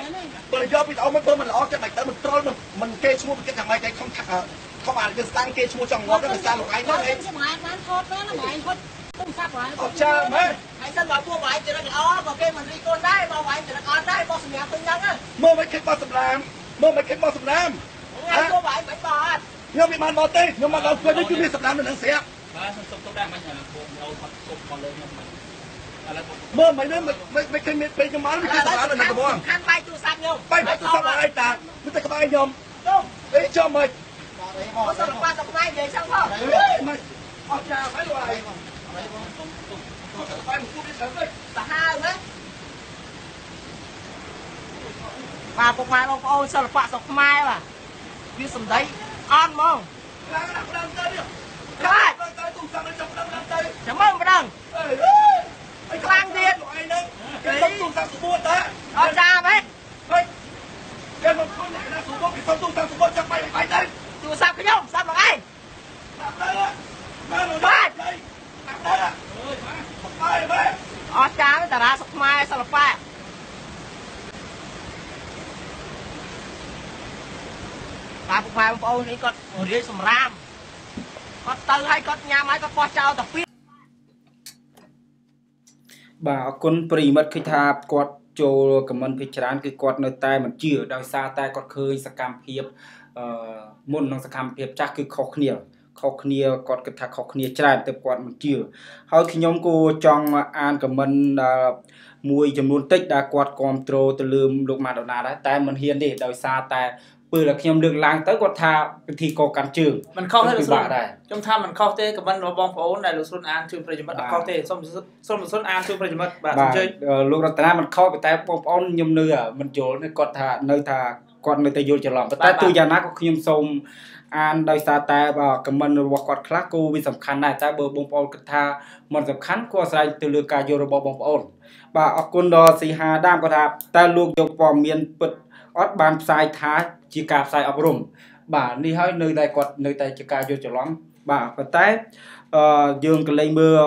បើយកពីអូមិនធ្វើមិនល្អចិត្តមិនទៅមិនត្រូលមិនគេឈ្មោះគេថាម៉េចគេខំថា ខំអាយើងស្ដាំគេឈ្មោះចង់ងាប់ទៅសារលោកឯងបើហ្នឹងឯងសិនជាបងឯងបានថតមែនណាបងឯងគាត់ទូរស័ព្ទបងឯងអត់ចាមែនហើយសិនបើពួកបាយចរិតល្អក៏គេមិនរីកូនដែរបើបាយចរិតអត់ដែរបើសម្រាប់ពេញហ្នឹងហ៎មើលមិនឃើញបោះសម្រាមមើលមិនឃើញបោះសម្រាមហើយពួកបាយមិនបោះអត់ខ្ញុំមិនបានបោះទេខ្ញុំមកដល់ពេលនេះគឺមានសម្រាមនៅនឹងស្រាប់បាទខ្ញុំសុំទៅដែរមិនបងអូនគាត់សុំគាត់លើខ្ញុំមិនឥឡូវមើលមិននេះមិនមិនឃើញមានពេលខ្ញុំមកមានសម្រាមនៅនឹងកំងខាន់បាយទូរស័ព្ទខ្ញុំបាយបាច់ទូរស័ព្ទមកឲ្យតាមិនតែក្បែរខ្ញុំទៅអីចាំមិន បើសិល្បៈសប្បាយនិយាយចឹងផងមិនអត់ចាហើយលោកឯងបាយមកគូនេះទៅទៅសាហាវណាបាទពុកម៉ែបងប្អូនសិល្បៈស្រុកខ្មែរបាទវាសំដីអន់ហ្មងឡើងដាក់ដើមទៅនេះបាទទៅទូរស័ព្ទទៅចាំដើមទៅចាំមើលម្ដងអើអីខ្លាំងទៀតលោកឯងហ្នឹងគេសុំទូរស័ព្ទស្ពួតតាអត់ចាមែនហើយគេមកខ្លួនអ្នកណាស្ពួតគេសុំទូរស័ព្ទស្ពួតចាំបាយបាយទៅទូ រស័ព្ទខ្ញុំស័ព្ទលោកឯងដាក់ទៅបាទបាទទៅដាក់ទៅបាយបាយអត់ចាទេតារាស្រុកខ្មែរសិល្បៈបាទពុកម៉ែបងប្អូននេះគាត់រៀនសម្រាមគាត់ទៅហើយគាត់ញ៉ាំហើយគាត់បោះចោលទៅពីបាទអរគុណប្រិមិត្តឃើញថាគាត់ចូលខមមិនភាគច្រើនគឺគាត់នៅតែមិនជឿដោយសារតែគាត់ឃើញសកម្មភាព អឺមុននឹងសកម្មភាពចាស់គឺខុសគ្នាខុសគ្នាគាត់គិតថាខុសគ្នាច្រើនទៅគាត់មិនជឿហើយខ្ញុំក៏ចង់អានខមមិនមួយចំនួនតិចដែលគាត់គ្រប់គ្រងទៅលើលោកម៉ាដូណាដែរតែមិនហ៊ានទេដោយសារតែពេលដែលខ្ញុំលើកឡើងទៅគាត់ថាពិធីកកាន់ជើងមិនខុសទេលោកស្រុនខ្ញុំថាមិនខុសទេខមមិនរបស់បងប្អូនដែលលោកស្រុនអានជូនប្រិយមិត្តអត់ខុសទេសូមសូមលោកស្រុនអានជូនប្រិយមិត្តបាទអញ្ជើញលោករតនាមិនខុសតែបងប្អូនខ្ញុំនៅមិនយល់គាត់ថានៅថា គាត់នៅតែយល់ច្រឡំប៉ុន្តែទូយ៉ាងណាក៏ខ្ញុំសូមអានដោយសារតែខមមិនរបស់គាត់ខ្លះគូវាសំខាន់ដែរតែបើបងប្អូនគិតថាมันសំខាន់គួរអាស្រ័យទៅលើការយល់របស់បងប្អូនបាទអរគុណដល់ស៊ីហាដាមគាត់ថាតើលោកយកព័ត៌មានពិតអត់បានផ្សាយថាជាការផ្សាយអប់រំបាទនេះហើយនៅតែគាត់នៅតែជាការយល់ច្រឡំបាទប៉ុន្តែអឺយើងក៏លេងមើល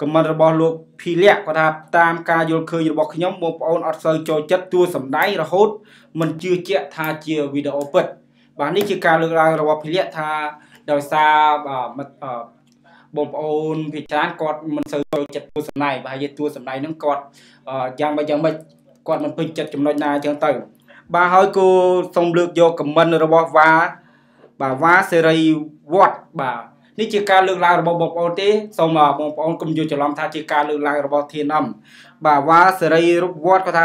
ខមមិនរបស់លោកភីលៈគាត់ថាតាមការយល់ឃើញរបស់ខ្ញុំបងប្អូនអត់សូវចូលចិត្តតួសម្ដែងរហូតមិនជឿជាក់ថាជាវីដេអូពិតបាទនេះជាការលើកឡើងរបស់ភីលៈថាដោយសារបាទបងប្អូនភាគច្រើនគាត់មិនសូវចូលចិត្តតួសម្ដែងប្រហែលជាតួសម្ដែងហ្នឹងគាត់យ៉ាងម៉េចយ៉ាងម៉េចគាត់មិនពេញចិត្តចំណុចណាអញ្ចឹងទៅបាទហើយគូសូមលើកយកខមមិនរបស់វ៉ាបាទវ៉ាសេរីវត្តបាទ នេះជាការលើកឡើងរបស់បងប្អូនទេសូមបងប្អូនកុំយល់ច្រឡំថាជាការលើកឡើងរបស់ធានអំបាទវ៉ាសេរីរូបវត្តគាត់ថា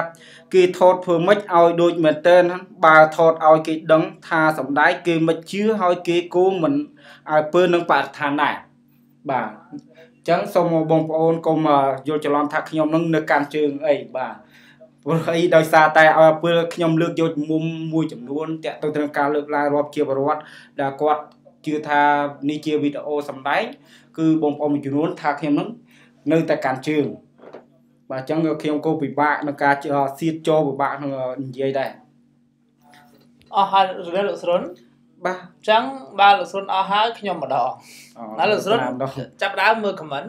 គេថតធ្វើម៉េចឲ្យដូចមែនតើបើថតឲ្យគេដឹងថាសំដែងគេមិនជឿហើយគេគោមិនឲ្យពើនឹងបរិស្ថានដែរបាទអញ្ចឹងសូមបងប្អូនកុំយល់ច្រឡំថាខ្ញុំនឹងនៅកាន់ជើងអីបាទព្រោះអីដោយសារតែឲ្យពេលខ្ញុំលើកយកមុំមួយចំនួនតាក់ទងទៅនឹងការលើកឡើងរាប់ជាបរិវត្តដែលគាត់ ជឿថានេះជាវីដេអូសម្ដែង គឺបងប្អូនមួយចំនួនថាខ្ញុំនឹងនៅតែកាន់ជើងបាទអញ្ចឹងខ្ញុំក៏ពិបាកក្នុងការសៀតចូលពិបាកក្នុងនិយាយដែរអស់ហើយរឿងលោកស្រុនបាទអញ្ចឹងបើលោកស្រុនអស់ហើយខ្ញុំម្ដងហើយលោកស្រុនចាប់ដើមមើលខមមិន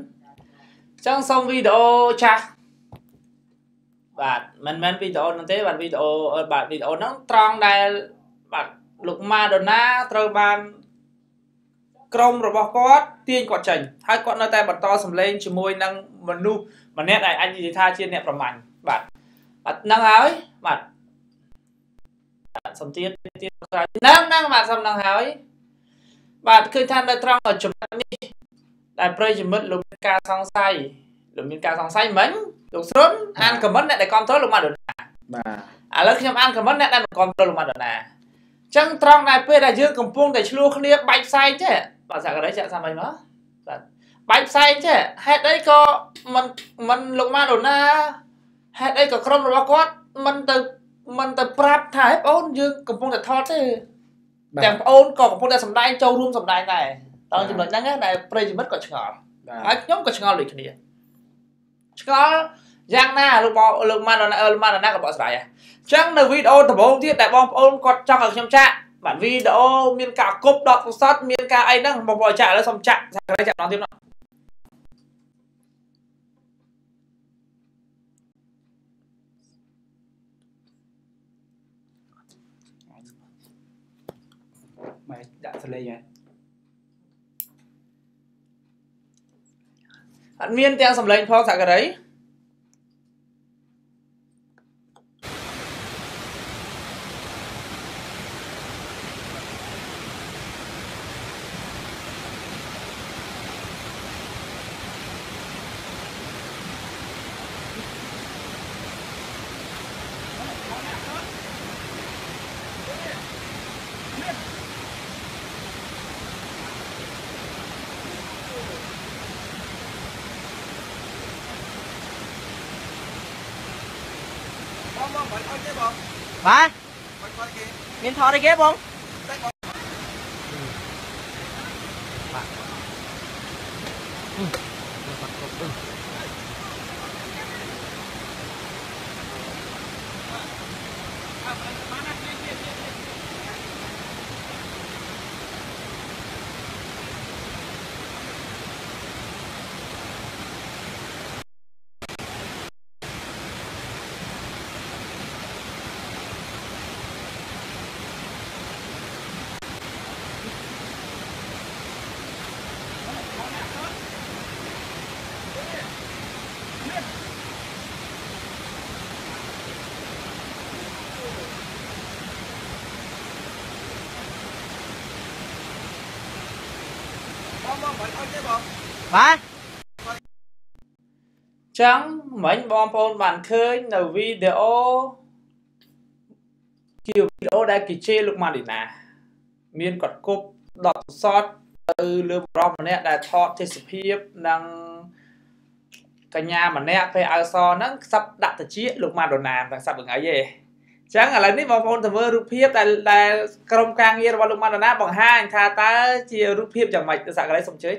អញ្ចឹងសូមវីដេអូចាស់បាទមិនមែនវីដេអូនោះទេបាទវីដេអូបាទវីដេអូហ្នឹងត្រង់ដែលបាទលោកម៉ាដូណាត្រូវបាន ក្រុមរបស់គាត់ទាញគាត់ចេញហើយគាត់នៅតែបន្តសម្លេងជាមួយនឹងមនុស្សម្នាក់ដែលអញនិយាយថាជាអ្នកប្រមាញ់បាទបាទហ្នឹងហើយបាទសំទៀតទៀតក្រោយហ្នឹងហ្នឹងបាទសំហ្នឹងហើយបាទឃើញថានៅត្រង់ចំណុចនេះដែលប្រិយមិត្តលោកមានការសង្ស័យលោកមានការសង្ស័យមិញលោកស្រុនអានខមមិនអ្នកដែលគ្រប់គ្រងលោកម៉ាដូណាបាទឥឡូវខ្ញុំអានខមមិនអ្នកដែលមិនគ្រប់គ្រងលោកម៉ាដូណាចឹងត្រង់ដែលពេលដែលយើងកំពុងតែឆ្លោះគ្នាបែកផ្សែងទេ បាទសក្តិចាក់សាមីមកបាទបែកផ្សែងទេហេតុអីក៏មិនមិនលោកម៉ាដូណាហេតុអីក៏ក្រុមរបស់គាត់មិនទៅមិនទៅប្រាប់ថាហេបងយើងកំពុងតែថតទេទាំងបងអូនក៏កំពុងតែសម្ដែងចូលរួមសម្ដែងដែរតើចំណុចហ្នឹងដែលប្រិយមិត្តក៏ឆ្ងល់ហើយខ្ញុំក៏ឆ្ងល់ដូចគ្នាឆ្ងល់យ៉ាងណាលោកបងលោកម៉ានលោកម៉ានណាក៏បកស្រាយអញ្ចឹងនៅវីដេអូដំបូងទៀតដែលបងប្អូនគាត់ចង់ឲ្យខ្ញុំចាក់ បាទវីដេអូមានការគប់ដកពុសតមានការអីហ្នឹងបងប្អូនចាក់ឥឡូវសុំចាក់ចាក់ចាក់ម្ដងទៀតមកម៉ែដាក់សលេងហើយអត់មានទាំងសម្លេងផងសក្តិ បាទមានថត បងបាទចឹងមិញបងប្អូនបានឃើញនៅវីដេអូជាវីដេអូដែលគេជេរលោកម៉ាឌីណា មានគាត់គប់ដកសតទៅលើបរិសម្នាក់ដែលថតទេសភាពនិងកញ្ញាម្នាក់ពេលអើសហ្នឹងខ្សឹបដាក់តិចលោកម៉ាដូណាតែខ្សឹបថ្ងៃទេចឹងឥឡូវនេះបងប្អូនទៅមើលរូបភាពដែលដែលក្រុមការងាររបស់លោកម៉ាដូណាបង្ហាញថាតើជារូបភាពយ៉ាងម៉េចទៅសាកន្លែងសុំជើញ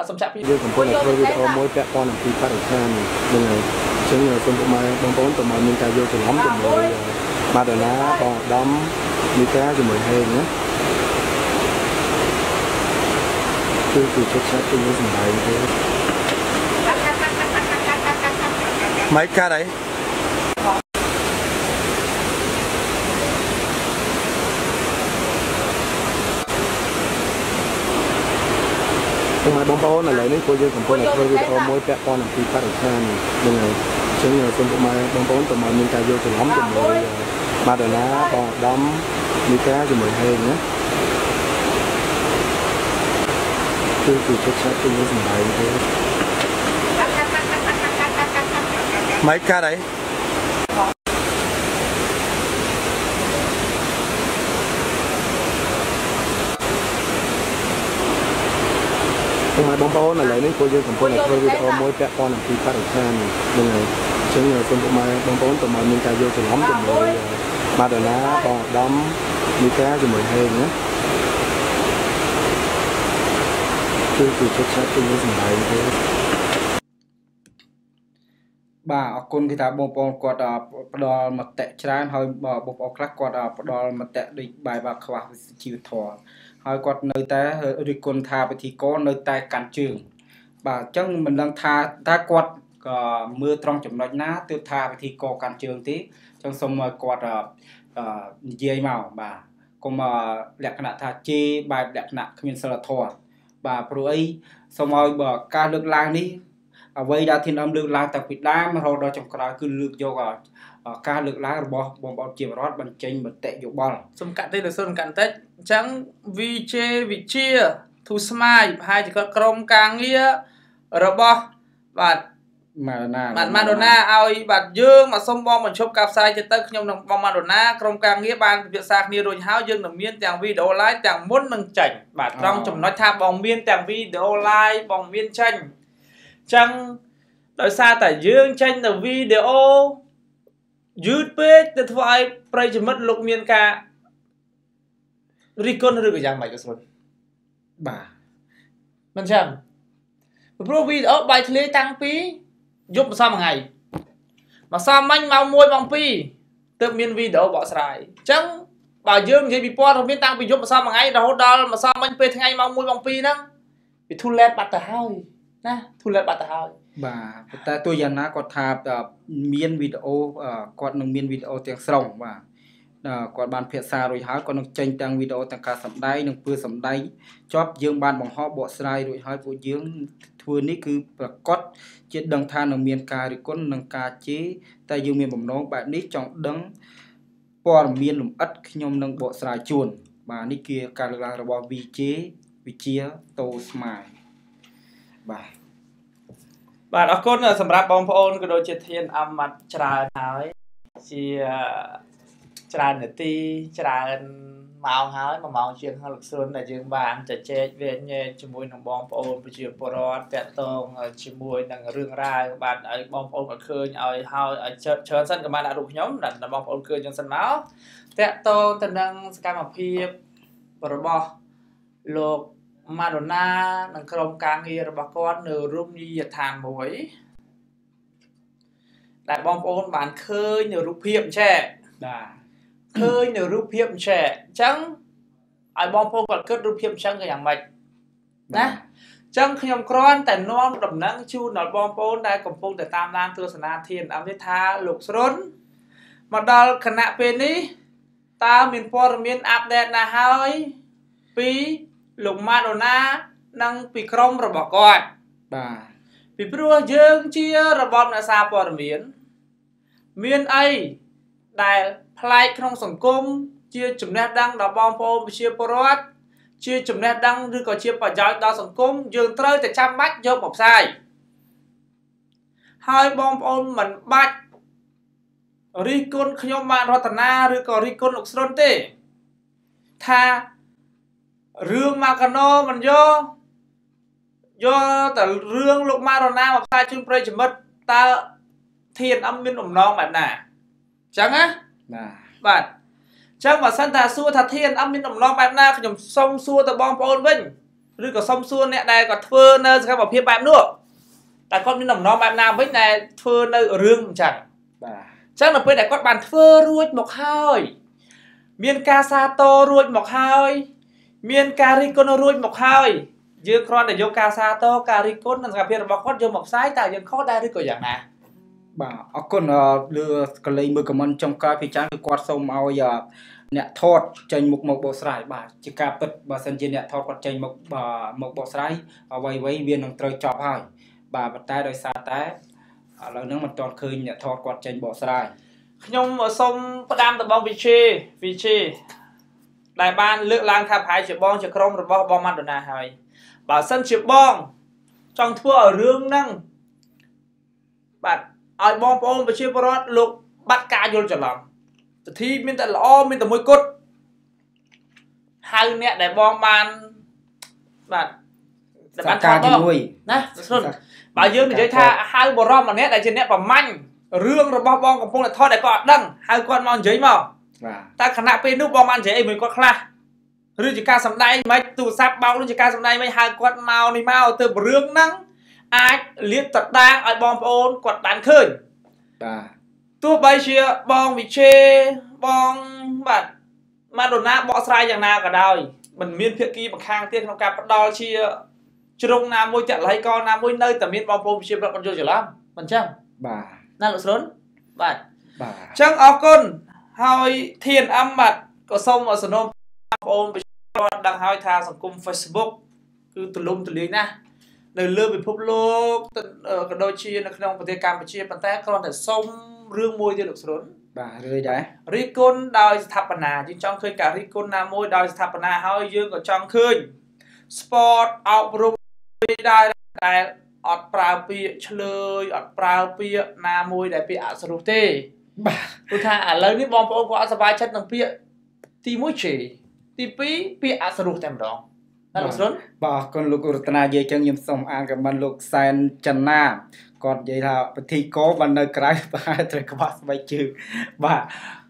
បាទសូមចាក់ពីយើងកំពុងតែធ្វើវីដេអូមួយពាក់ព័ន្ធនឹងពីបរិស្ថាននឹងហើយអញ្ចឹងសូមពុកម៉ែបងប្អូនទៅមកមានការយកច្រឡំជាមួយម៉ាដូណាបងអាដាមមីកាជាមួយហេងណាគឺគឺចិត្តឆាប់ទៅលើសម្ដែងទេម៉េចកាត់អី បងបងប្អូនឥឡូវនេះពួកយើងកំពុងតែធ្វើវីដេអូមួយពាក់ព័ន្ធនឹងពីបរិស្ថានហ្នឹងហើយអញ្ចឹងសូមពុកម៉ែបងប្អូនតើមកមានការយល់ច្រឡំជាមួយម៉ាដូណាបងអាដាមមីកាជាមួយហេងណាគឺគឺចិត្តឆាប់ទៅលើសម្ដែងទេម៉េចកាត់អី បងបងប្អូនឥឡូវនេះពួកយើងកំពុងតែធ្វើវីដេអូមួយពាក់ព័ន្ធនឹងពីបរិស្ថានហ្នឹងហើយអញ្ចឹងសូមពុកម៉ែបងប្អូនតើមកមានការយល់ច្រឡំជាមួយម៉ាដូណាបងអាដាមមីកាជាមួយហេងណាគឺគឺចិត្តឆាប់ទៅលើសម្ដែងទេបាទអរគុណគឺថាបងប្អូនគាត់អ่าផ្ដល់មតិច្រើនហើយបងប្អូនខ្លះគាត់អ่าផ្ដល់មតិដូចបែបថាខ្វះជីវធម៌ ហើយគាត់នៅតែរិះគន់ថាពិធីករនៅតែកាន់ជើង បាទអញ្ចឹងមិនដឹងថាតើគាត់ក៏មើលត្រង់ចំណុចណាទើបថាពិធីករកាន់ជើងទេអញ្ចឹងសូមឲ្យគាត់អឺនិយាយមកបាទកុំលក្ខណៈថាជេរបែបលក្ខណៈគ្មានសិលធម៌បាទព្រោះអីសូមឲ្យបើការលើកឡើងនេះអ្វីដែលធានអំលើកឡើងតាំងពីដើមរហូតដល់ចុងក្រោយគឺលើកយក ការលើកឡើងរបស់បងប្អូនជារដ្ឋបញ្ចេញមតិយោបល់សំកាត់ទេលោកសុនកាត់បន្តិចអញ្ចឹង VJ វិជាធូស្មាយប្រហែលជាគាត់ក្រុមការងាររបស់បាទម៉ាដូណាបាទម៉ាដូណាឲ្យបាទយើងមកសុំបងបញ្ឈប់ការផ្សាយទៅទៅខ្ញុំនឹងបងម៉ាដូណាក្រុមការងារបានពិភាក្សាគ្នារួចហើយយើងនឹងមានទាំងវីដេអូ live ទាំងមុននឹងចេញបាទត្រង់ចំណុចថាបងមានទាំងវីដេអូ live បងមានចេញអញ្ចឹងដោយសារតែយើងចេញនៅវីដេអូ យឺតពេកទៅធ្វើឲ្យប្រិយមិត្តលោកមានការរិះគន់ឬក៏យ៉ាងម៉េចក៏ស្រួលបាទមិនចឹងព្រោះវីដេអូបាយធ្លាយតាំងពីយប់ម្សិលមួយថ្ងៃម្សិលមិញម៉ោង1ម៉ោង2ទើបមានវីដេអូបកស្រាយអញ្ចឹងបើយើងនិយាយពីព័ត៌មានតាំងពីយប់ម្សិលមួយថ្ងៃរហូតដល់ម្សិលមិញពេលថ្ងៃម៉ោង1ម៉ោង2ហ្នឹងវា too late បាត់ទៅហើយ ណា too late បាត់ទៅហើយបាទប៉ុន្តែទោះយ៉ាងណាគាត់ថាមានវីដេអូគាត់នឹងមានវីដេអូទាំងស្រុងបាទគាត់បានភាសារួចហើយគាត់នឹងចេញទាំងវីដេអូទាំងការសម្ដែងនិងពើសម្ដែងជាប់យើងបានបង្ហោះបកស្រាយរួចហើយពួកយើងធ្វើនេះគឺប្រកាសជាដឹងថានឹងមានការរិះគន់និងការជេរតែយើងមានបំណងបែបនេះចង់ដឹងព័ត៌មានលម្អិតខ្ញុំនឹងបកស្រាយជូនបាទនេះគឺការលើកឡើងរបស់ VJ វិជាតូស្មាយ បាទបាទអរគុណសម្រាប់បងប្អូនក៏ដូចជាធានអមត្តច្រើនហើយជាច្រើននាទីច្រើនម៉ោងហើយ1ម៉ោងជាងហើយលោកស្រុនដែលយើងបានជជែកវែងញែកជាមួយនឹងបងប្អូនប្រជាពលរដ្ឋតាក់ទងជាមួយនឹងរឿងរ៉ាវបាទឲ្យបងប្អូនក៏ឃើញឲ្យហើយឲ្យច្រើនសិនក៏បានដាក់រូបខ្ញុំដល់បងប្អូនឃើញចឹងសិនមកតាក់ទងទៅនឹងសកម្មភាពរបស់លោក ម៉ាដូណានិងក្រុមការងាររបស់គាត់នៅរមណីយដ្ឋានមួយដែលបងប្អូនបានឃើញនៅរូបភាពអញ្ចឹងបាទឃើញនៅរូបភាពអញ្ចឹងអញ្ចឹងឲ្យបងប្អូនគាត់គិតរូបភាពអញ្ចឹងក៏យ៉ាងម៉េចណាអញ្ចឹងខ្ញុំគ្រាន់តែនាំដំណឹងជូនដល់បងប្អូនដែលកំពុងតែតាមដានទស្សនាធានអមនេះថាលោកស្រុនមកដល់គណៈពេលនេះតើមានព័ត៌មានអាប់ដេតណាហើយពី លោកម៉ាដូណា និងពីក្រុមរបស់គាត់បាទពីព្រោះយើងជារបបអ្នកសារព័ត៌មាន មានអីដែលប្លែកក្នុងសង្គមជាចំណេះដឹងដល់បងប្អូនប្រជាពលរដ្ឋជាចំណេះដឹងឬក៏ជាប្រយោជន៍ដល់សង្គមយើងត្រូវតែចាំបាច់យកមកផ្សាយហើយបងប្អូនមិនបាច់រិះគន់ខ្ញុំបានរតនាឬក៏រិះគន់លោកស្រុនទេ ថា រឿងម៉ាកាណូមិនយកយកតែរឿងលោកម៉ារ៉ូណាមកផ្សាយជូនប្រិយមិត្តតើធានអឹមមានអំណងបែបណាអញ្ចឹងណាបាទបាទអញ្ចឹងបើសិនថាសួរថាធានអឹមមានអំណងបែបណាខ្ញុំសុំសួរទៅបងប្អូនវិញឬក៏សុំសួរអ្នកដែលគាត់ធ្វើនៅសកម្មភាពបែបនោះតែគាត់មានអំណងបែបណាវិញដែលធ្វើនៅរឿងអញ្ចឹងបាទអញ្ចឹងនៅពេលដែលគាត់បានធ្វើរួចមកហើយ មានការសាទររួចមកហើយ មានការរិះគន់រួចមកហើយយើងគ្រាន់តែយកការសារតរការរិះគន់និងសកម្មភាពរបស់គាត់យកមកផ្សាយតើយើងខុសដែរឬក៏យ៉ាងណាបាទអរគុណអឺលើកលេងមើលខមមិនចុងក្រោយពីចានគឺគាត់សូមឲ្យអឺអ្នកថតចេញមុខមកបកស្រាយបាទជាការពិតបើសិនជាអ្នកថតគាត់ចេញមកបាទមកបកស្រាយអ្វីៗវានឹងត្រូវចប់ហើយបាទប៉ុន្តែដោយសារតែឥឡូវហ្នឹងមិនទាន់ឃើញអ្នកថតគាត់ចេញបកស្រាយខ្ញុំសូមផ្ដាំទៅបងវិជេវិជេ ដែលបានលើកឡើងថាប្រហែលជាបងជាក្រុមរបស់បងម៉ាដូណាហើយបើសិនជាបងចង់ធ្វើឲ្យរឿងហ្នឹងបាទឲ្យបងប្អូនប្រជាពលរដ្ឋលោកបាត់ការយល់ច្រឡំទធីមានតែល្អមានតែមួយគត់ហៅអ្នកដែលបងបានបាទដែលបានការជាមួយណាស្រុនបើយើងនិយាយថាហៅបរមម្នាក់ដែលជាអ្នកប្រមាញ់រឿងរបស់បងកំពុងតែថតដែលគាត់អត់ដឹងហៅគាត់មកនិយាយមក បាទតែខណៈពេលនោះបងបាននិយាយអីមួយគាត់ខ្លះឬជាការសម្ដែងមិនទូរស័ព្ទបោកឬជាការសម្ដែងមិនហៅគាត់មកនេះមកទៅរឿងហ្នឹងអាចលាតត្រដាងឲ្យបងប្អូនគាត់បានឃើញបាទទោះបីជាបងវិជេបងបាទម៉ាដូណាបកស្រាយយ៉ាងណាក៏ដោយមិនមានភាគីម្ខាងទៀតក្នុងការផ្ដាល់ជាជ្រុងណាមួយតល័យកណាមួយនៅតែមានបងប្អូនប្រជាប្រដ្ឋគាត់យល់ច្រឡំមិនចឹងបាទណាលោកស្រុនបាទបាទអញ្ចឹងអរគុណ ហើយធានអឹមបាទក៏សូមសនុំបងប្អូនប្រជាពលរដ្ឋដឹងហើយថាសង្គម Facebook គឺទូលំទូលាយណាស់នៅលើពិភពលោកទៅក៏ដូចជានៅក្នុងប្រទេសកម្ពុជាប៉ុន្តែគ្រាន់តែសុំរឿងមួយទៀតលោកស្រុនបាទរឿយដែររិះគន់ដោយស្ថាបនាយើងចង់ឃើញការរិះគន់ណាមួយដោយស្ថាបនាហើយយើងក៏ចង់ឃើញ sport អប់រំដែរដែលអត់ប្រើពាក្យឆ្លើយអត់ប្រើពាក្យណាមួយដែលពាក្យអសរុះទេ បាទព្រោះថាឥឡូវនេះបងប្អូនគាត់អត់សប្បាយចិត្តនឹងពាក្យទី1ជេទី2ពាក្យអសរុះតែម្ដងណាលោកស្រុនបាទអរគុណលោករតនានិយាយចឹងខ្ញុំសូមអានខមមិនលោកសែនចនាគាត់និយាយថាពិធីកោបាននៅក្រៅប្រហែលត្រូវក្បត់ស្បែកជើងបាទ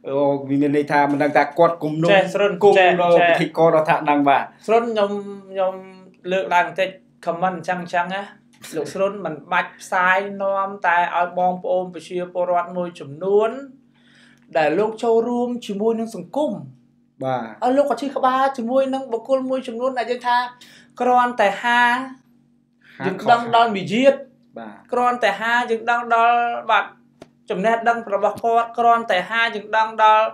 អូវាមានន័យថាមិនដឹងថាគាត់គុំនោះចេះស្រុនគុំចេះនៅចេះពិធីកោរដ្ឋដឹងបាទស្រុនខ្ញុំខ្ញុំលើកឡើងបន្តិច comment អញ្ចឹងអញ្ចឹងណា លោកស្រុនមិនបាច់ផ្សាយនាំតែឲ្យបងប្អូនប្រជាពលរដ្ឋមួយចំនួន ដែលលោកចូលរួមជាមួយនឹងសង្គមបាទឲ្យលោកក៏ឈឺក្បាលជាមួយនឹងបុគ្គលមួយចំនួនដែលយើងថាគ្រាន់តែហាយើងដឹងដល់វិយាតបាទគ្រាន់តែហាយើងដឹងដល់បាទចំណេះដឹងរបស់គាត់គ្រាន់តែហាយើងដឹងដល់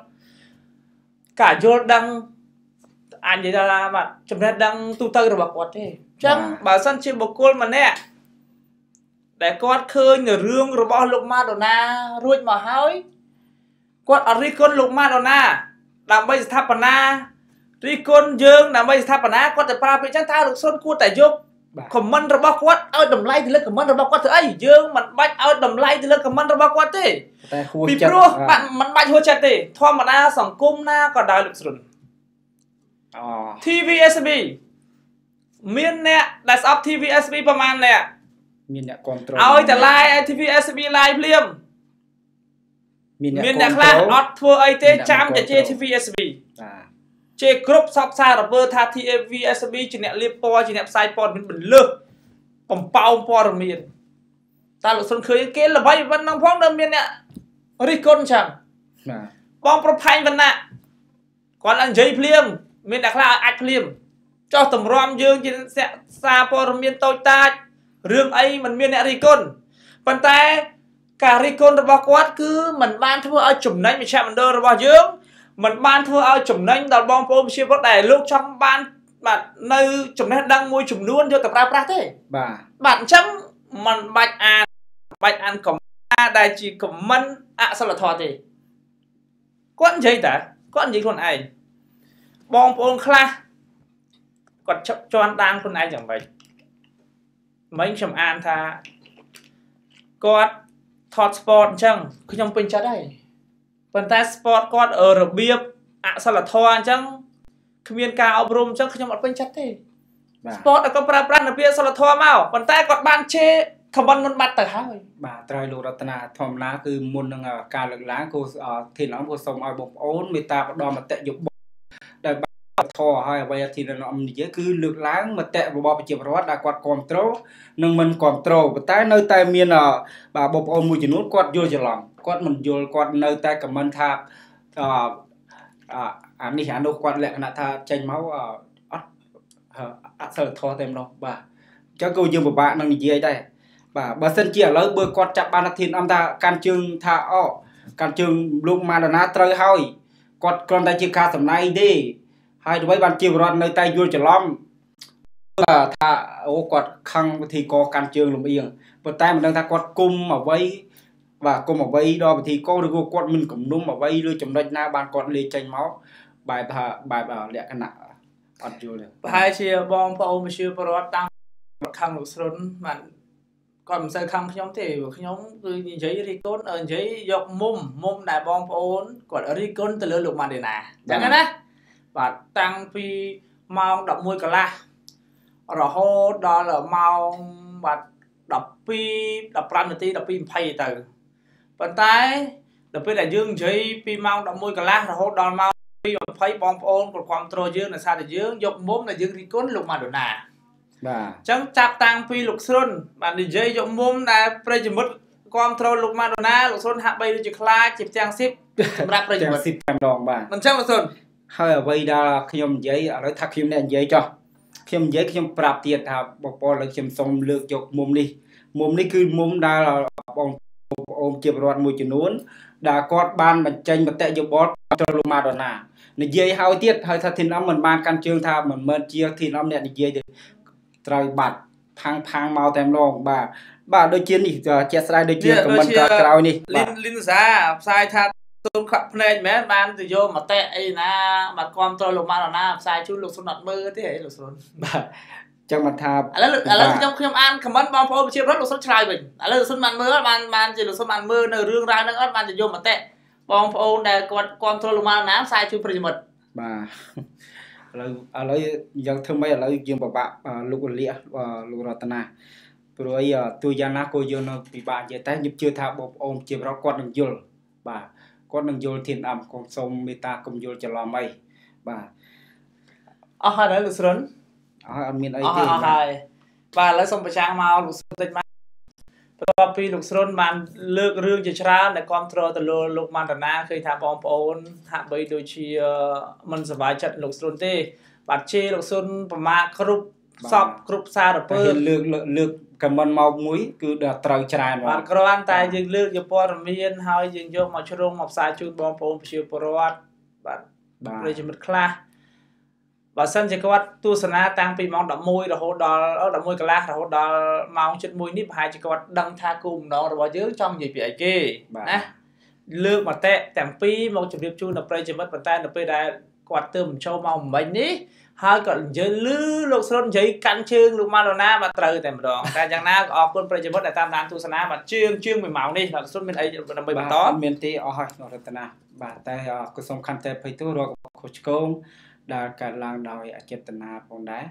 ការយល់ដឹងអាចនិយាយថាបាទចំណេះដឹងទូទៅរបស់គាត់ទេអញ្ចឹងបើសិនជាបុគ្គលម្នាក់ ដែលគាត់ឃើញនៅរឿងរបស់លោកម៉ាដូណារួចមកហើយគាត់អត់រិះគន់លោកម៉ាដូណា ដើម្បីស្ថាបនារិះគន់យើងដើម្បីស្ថាបនាគាត់ទៅប្រើពាក្យចឹងតើលោកសុនគួរតែយកខមមិនរបស់គាត់ឲ្យតម្លៃទៅលើខមមិនរបស់គាត់ធ្វើអីយើងមិនបាច់ឲ្យតម្លៃទៅលើខមមិនរបស់គាត់ទេតែហួសពីចិត្តព្រោះបាត់មិនបាច់ហួសចិត្តទេធម្មតាសង្គមណាក៏ដោយលោកស្រុនអូ TVSB មានអ្នកដែលស្អប់ TVSB ប្រហែលអ្នក មានអ្នកគ្រប់គ្រងឲ្យតែ live ឲ្យ TVSB live ភ្លាមមានអ្នកមានអ្នកគ្រប់ខ្លះគ្រងអត់ធ្វើអីទេមានអ្នកចាំតែគ្រប់ជាគ្រង TVSB បាទជេគ្រប់សពសាររវើថា TVSB ជាអ្នកលាបពណ៌ជាអ្នកផ្សាយព័ត៌មានបន្លឺបំប៉ោងព័ត៌មានតើលោកសុនឃើញគេល្បីប៉ុណ្ណឹងផងដល់មានអ្នករិះគន់ចឹងបាទបងប្រផែងវណ្ណៈគាត់ឡើងនិយាយភ្លាម មានអ្នកខ្លះអាចភ្លាមចោះតម្រាំយើងជាសារព័ត៌មានតូចតាច រឿងអីមិនមានអ្នករិះគន់ប៉ុន្តែការរិះគន់របស់គាត់គឺมันបានធ្វើឲ្យចំណេញមជ្ឈមណ្ឌលរបស់យើងมันបានធ្វើឲ្យចំណេញដល់បងប្អូនប្រជាពលរដ្ឋដែលលោកចង់បានបាទនៅចំណេះដឹងមួយចំនួនយកទៅប្រើប្រាស់ទេ បាទ បាទអញ្ចឹងมันបាច់អានបាច់អានកំណាដែលជាខមមិនអសិលធម៌ទេគាត់និយាយតាគាត់និយាយខ្លួនឯងបងប្អូនខ្លះគាត់ជប់ជន់ដានខ្លួនឯងយ៉ាងម៉េច មិញខ្ញុំអានថាគាត់ថត sport អញ្ចឹងខ្ញុំពេញចិត្តហើយប៉ុន្តែ sport គាត់របៀបអសិលធម៌អញ្ចឹងគ្មានការអប់រំអញ្ចឹងខ្ញុំអត់ពេញចិត្តទេបាទ sport ដែលគាត់ប្រើប្រាស់នៅពាក្យសិលធម៌មកប៉ុន្តែគាត់បានជេរខមមិនមុនបាត់ទៅហើយបាទត្រូវលោករតនាធម្មតាគឺមុននឹងអ่าការលើកឡើងគូធានអង្គគូសូមឲ្យបងប្អូនមេត្តាផ្ដល់មតិយោបល់ដែលបាន ធរហើយអ្វីធានអង្គនិយាយគឺលើកឡើងមតិរបស់ប្រជាពលរដ្ឋដែលគាត់គ្រប់គ្រងនិងមិនគ្រប់គ្រងប៉ុន្តែនៅតែមានអ่าបាទបងប្អូនមួយចំនួនគាត់យល់ច្រឡំគាត់មិនយល់គាត់នៅតែខមមិនថាអឺអាអានេះអានោះគាត់លក្ខណៈថាចេញមកអឺអត់អសិលធម៌តែម្ដងបាទអញ្ចឹងគឺយើងពិបាកនឹងនិយាយដែរបាទបើសិនជាឥឡូវបើគាត់ចាប់បានធានអំថាកាន់ជើងថាអកាន់ជើងលោកម៉ាដូណាត្រូវហើយគាត់គ្រាន់តែជាការសម្ដែងទេ ហើយដើម្បីបានជាបរដ្ឋនៅតែយល់ច្រឡំថាអូគាត់ខឹងវិធីកកាន់ជើងលំអៀងប៉ុន្តែមិនដឹងថាគាត់គុំអ្វីបាទគុំអ្វីដល់វិធីកឬក៏គាត់មិនគំនុំអ្វីឬចំណុចណាបានគាត់លេចចេញមកបែបថាបែបលក្ខណៈអត់យល់ទេប្រហែលជាបងប្អូនប្រជាពលរដ្ឋតាមខឹងលោកស្រុនបានគាត់មិនសូវខឹងខ្ញុំទេព្រោះខ្ញុំគឺនិយាយរីកូននិយាយយកមុំមុំដែលបងប្អូនគាត់រីកូនទៅលើលោកម៉ាឌីណាអញ្ចឹងណា បាទតាំងពីម៉ោង11កន្លះរហូតដល់ម៉ោងបាទ12 15នាទី12 20ទៅប៉ុន្តែដល់ពេលដែលយើងនិយាយពីម៉ោង11កន្លះរហូតដល់ម៉ោង20បងប្អូនគាត់គ្រប់គ្រងយើងដោយសារតែយើងយកមុំដែលយើងរីកគុណលោកម៉ាដូណាបាទអញ្ចឹងចាប់តាំងពីលោកស្រុនបាននិយាយយកមុំដែលប្រិយមិត្តគ្រប់គ្រងលោកម៉ាដូណាលោកស្រុនហាក់បីដូចជាខ្លាចជាផ្ទាំងស៊ីបសម្រាប់ប្រិយមិត្តស៊ីបតែម្ដងបាទមិនចឹងលោកស្រុន ហើយអ្វីដែលខ្ញុំនិយាយឥឡូវថាខ្ញុំអ្នកនិយាយចុះខ្ញុំនិយាយខ្ញុំប្រាប់ទៀតថាបងប្អូនឥឡូវខ្ញុំសូមលើកយកមុំនេះមុំនេះគឺមុំដែលបងប្អូនជាពលរដ្ឋមួយចំនួន ដែលគាត់បានបញ្ចេញមតិយោបល់ទៅលោកម៉ាដូណានិយាយហើយទៀតហើយថាធីនអមមិនបានកាន់ជើងថាមិនមែនជាធីនអមអ្នកនិយាយទេត្រូវបាត់ផាំងផាំងមកតែម្ដងបាទបាទដូចជានេះជាក់ស្ដែងដូចជាខមមិនក្រោយនេះលីនលីនសាផ្សាយថា ទូនខាត់ភ្នែកមែនបានទៅយកមតិអីណាបាទគ្រប់គ្រងលោកម៉ាដូណាផ្សាយជូនលោកស្រុនអត់មើលទេអីលោកស្រុនបាទចឹងមកថាឥឡូវឥឡូវខ្ញុំខ្ញុំអានខមមិនបងប្អូនប្រជាពលរដ្ឋលោកសុនឆ្លើយវិញឥឡូវលោកសុនបានមើលបានបានជាលោកសុនបានមើលនៅរឿងរ៉ាវហ្នឹងអត់បានទៅយកមតិបងប្អូនដែលគាត់គ្រប់គ្រងលោកម៉ាណាផ្សាយជូនប្រិយមិត្តបាទឥឡូវឥឡូវយ៉ាងធ្វើម៉េចឥឡូវយើងពិបាកលោករលាលោករតនាព្រោះអីទូយ៉ាងណាក៏យើងនៅពិបាកនិយាយតែខ្ញុំជឿថាបងប្អូនជាប្រគាត់នឹងយល់បាទ គាត់នឹងយល់ធានអំកុំសូមមេត្តាកុំយល់ច្រឡំអីបាទអស់ហើយលោកស្រុនអស់អត់មានអីអស់ទេអស់ហើយបាទឥឡូវសូមប្រចាំងមកលោកស្រុនតិចមកបន្ទាប់ពីលោកស្រុនបានលើករឿងជាច្រើនដែលគ្រប់គ្រងទៅលើលោកមន្តនាឃើញថាបងប្អូនហាក់បីដូចជាមិនសប្បាយចិត្តលោកស្រុនទេ បាទជេរលោកស្រុនប្រមាថគ្រប់សពគ្រប់សារពើពើលើកលើក ខមមិនមកមួយគឺដល់ត្រូវច្រើនបាទគ្រាន់តែយើងលើកយកព័ត៌មានហើយយើងយកមកជ្រុងមកផ្សាយជូនបងប្អូនប្រជាពលរដ្ឋបាទប្រិយមិត្តខ្លះបើសិនជាគាត់ទស្សនាតាំងពីម៉ោង11រហូតដល់11កន្លះរហូតដល់ម៉ោង7:01នេះប្រហែលជាគាត់ដឹងថាគោលបំណងរបស់យើងចង់និយាយពីអីគេណាលើកមតិទាំងពីរមកជម្រាបជូនដល់ប្រិយមិត្តប៉ុន្តែនៅពេលដែលគាត់ទើបបញ្ចូលមកមិញនេះ ហើយគាត់និយាយលឺលោកស្រុននិយាយកាន់ជើងលោកម៉ាឡូណាបាទត្រូវតែម្ដងតែយ៉ាងណាក៏អរគុណប្រិយមិត្តដែលតាមដានទស្សនាបាទជើងជើងមួយម៉ោងនេះលោកស្រុនមានអីដើម្បីបន្តអត់មានទេអស់ហើយក្នុងរតនាបាទតែក៏សូមខន្តីភ័យទោសរកខុសឆ្គងដែលកើតឡើងដោយអចេតនាផងដែរ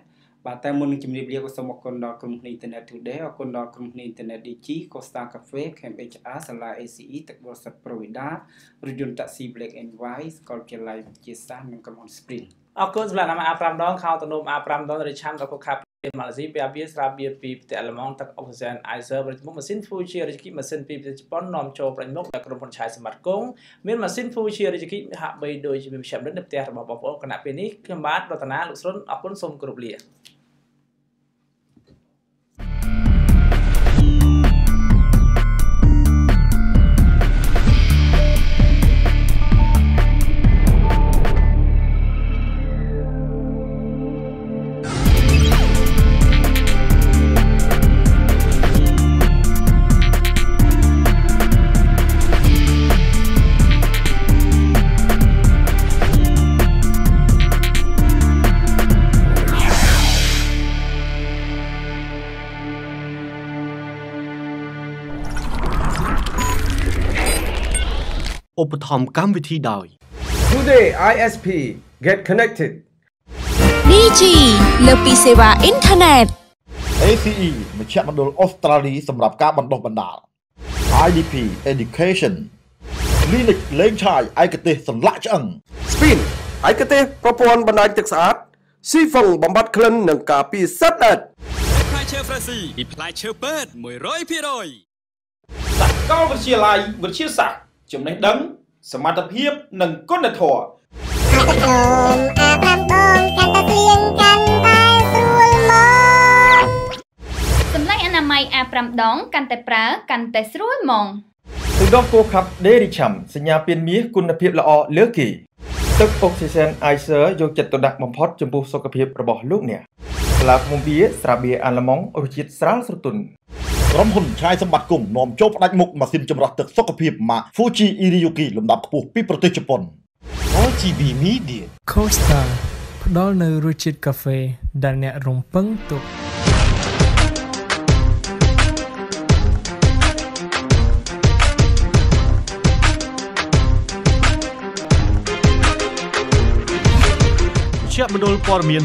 បាទតែមុននឹងជំរាបលាក៏សូមអរគុណដល់ក្រុមហ៊ុន Internet Today អរគុណដល់ក្រុមហ៊ុន Internet DG Costa Cafe Camp HR សាលា ACE ទឹកបរិស័ទ Provida រថយន្តតាក់ស៊ី Black and White សាកលវិទ្យាល័យវិទ្យាសាស្ត្រនិងក្រុមហ៊ុន Spring អរគុណសម្រាប់ណាម A5 ដងខោតំណុំ A5 ដងរិឆាន់ដល់កូខាម៉ាឡេស៊ីពីអាបៀស្រាបៀពីប្រទេសអាល្លឺម៉ង់ទឹកអុកស៊ីសែន Icer ប្រតិមុខម៉ាស៊ីន Fuji រិជគីម៉ាស៊ីនពីប្រទេសជប៉ុននាំចូលប្រាញ់មុខដល់ក្រុមហ៊ុនឆាយសម្បត្តិគង់មានម៉ាស៊ីន Fuji រិជគីហាក់បីដូចជាមានមជ្ឈមណ្ឌលនៅផ្ទះរបស់បងប្អូនគណៈពេលនេះខ្ញុំបាទរតនាលោកស្រុនអរគុណសូមគោរពលា ឧបត្ថម្ភកម្មវិធីដោយ Today ISP get connected DG លើសពីសេវាអ៊ីនធឺណិត ACE មជ្ឈមណ្ឌលអូស្ត្រាលីសម្រាប់ការបណ្ដុះបណ្ដាល IDP Education Clinic លេងឆាយឯកទេសសន្លាក់ឆ្អឹង Spin ឯកទេសប្រព័ន្ធបណ្ដាញទឹកស្អាត Sifong បំបត្តិក្លិននិងការពារសត្វល្អិតផ្លែឈើ Fresh ពីផ្លែឈើពេទ្យ100%សាកលវិទ្យាល័យវិទ្យាសាស្ត្រ ចំណេះដឹងសមត្ថភាពនិងគុណធម៌អាទឹកនោមអាប្រាំបងកាន់តែស្លៀងកាន់តែស្រួលមកសម្លេងអនាម័យអាប្រាំដងកាន់តែប្រើកាន់តែស្រួលមកទឹកដោះគោខាប់ Dairy Cham សញ្ញាពៀនមាសគុណភាពល្អលើគេទឹក Oxygen Icer យកចិត្តទុកដាក់បំផុតចំពោះសុខភាពរបស់លោកអ្នកស្លាបមុំវាស្រាបៀរអាឡម៉ង់រសជាតិស្រាលស្រទន់ ក្រុមហ៊ុនឆាយសម្បត្តិគុំនាំចូលផ្ដាច់មុខម៉ាស៊ីនចម្រោះទឹកសុខភាពម៉ាក Fuji Iriyuki លំដាប់ខ្ពស់ពីប្រទេសជប៉ុន OGB Media Costa ផ្ដល់នូវរសជាតិកាហ្វេដែលអ្នករំពឹងទុកជាមណ្ឌលព័ត៌មាន